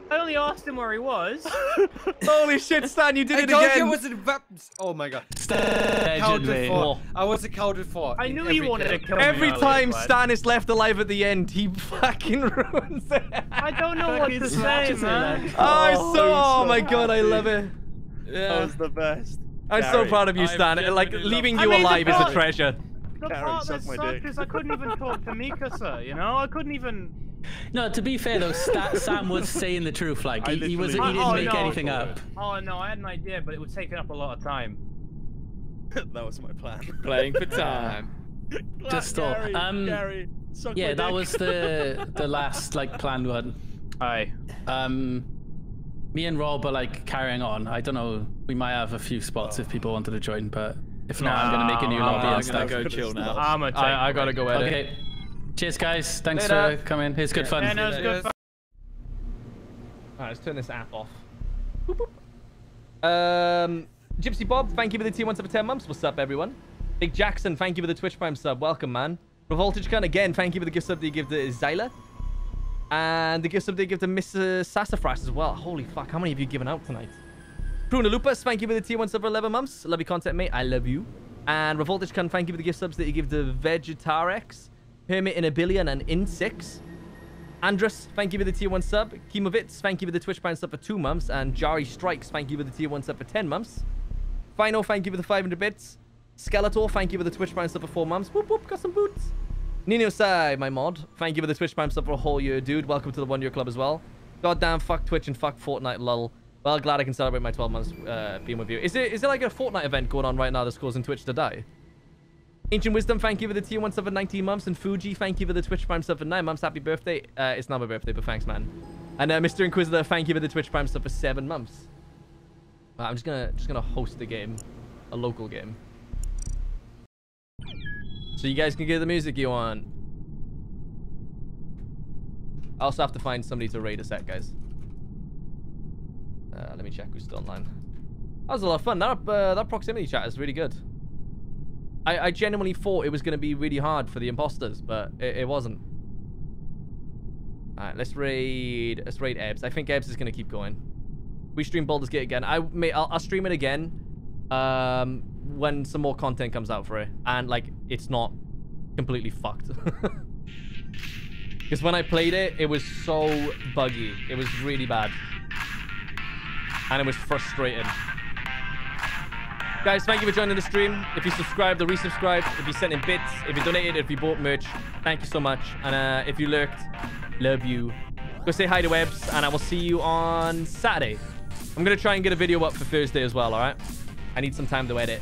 I only asked him where he was. Holy shit, Stan, you did I it told again. you it was in weapons. Oh my god. Legend, Accounted for. I was accounted for. I in knew every you wanted kill. to kill me. Every earlier, time bud. Stan is left alive at the end, he fucking ruins it. I don't know what to say, man. like- Oh, so, oh my so god, I love it. That was the best. I'm so proud of you, I Stan. Like, leaving you I mean, alive is a treasure. The Gary, part suck that my sucked is I couldn't even talk to Mikasa, you know? I couldn't even... No, to be fair though, Sta- Sam was saying the truth. Like he, he was, he didn't Oh, make no. anything up. Oh, no, I had an idea, but it would take up a lot of time. that was my plan. Playing for time. Just stop. Gary, Um, Gary, Yeah, that was the the last like planned one. Aye. Um, me and Rob are like carrying on. I don't know. We might have a few spots if people wanted to join, but if not, I'm gonna make a new No, lobby I'm and gonna stuff. go chill now. I'm a I, I gotta go edit. Okay. Cheers, guys. Thanks Later. for coming. It's good fun. Yeah, no, it's good. fun. Alright, let's turn this app off. Boop, boop. Um, Gypsy Bob, thank you for the tier one sub for 10 months. What's up, everyone? Big Jackson, thank you for the Twitch Prime sub. Welcome, man. Revoltage Gun, again, thank you for the gift sub that you give to Zyla. And the gift sub that you give to Mr. Sassafras as well. Holy fuck, how many have you given out tonight? Pruna Lupus, thank you for the tier one sub for 11 months. Love your content, mate. I love you. And Revoltage Gun, thank you for the gift subs that you give to Vegetarex, Hermit in a Billion, and In6. Andrus, thank you for the tier 1 sub. Kimovitz, thank you for the Twitch Prime sub for 2 months. And Jari Strikes, thank you for the tier 1 sub for 10 months. Final, thank you for the 500 bits. Skeletor, thank you for the Twitch Prime sub for 4 months. Whoop whoop, got some boots. Nino Sai, my mod, thank you for the Twitch Prime sub for a whole year, dude. Welcome to the one year club as well. Goddamn, fuck Twitch and fuck Fortnite, lol. Well, glad I can celebrate my 12 months uh, being with you. Is it is there like a Fortnite event going on right now that's causing Twitch to die? Ancient Wisdom, thank you for the tier 1 sub for 19 months. And Fuji, thank you for the Twitch Prime sub for 9 months. Happy birthday. Uh, it's not my birthday, but thanks, man. And uh, Mr. Inquisitor, thank you for the Twitch Prime sub for 7 months. I'm just gonna just gonna host a game. A local game. So you guys can get the music you want. I also have to find somebody to raid a set, guys. Uh, let me check who's still online. That was a lot of fun. That, uh, that proximity chat is really good. I, I genuinely thought it was going to be really hard for the imposters, but it, it wasn't. Alright, let's raid let's raid Ebbs. I think Ebbs is going to keep going. We stream Baldur's Gate again. I may I'll, I'll stream it again um, when some more content comes out for it. And, like, it's not completely fucked. Because when I played it, it was so buggy. It was really bad. And it was frustrating. Guys, thank you for joining the stream. If you subscribed or resubscribed, if you sent in bits, if you donated, if you bought merch, thank you so much. And uh, if you lurked, love you. Go say hi to Webs, and I will see you on Saturday. I'm going to try and get a video up for Thursday as well, alright? I need some time to edit.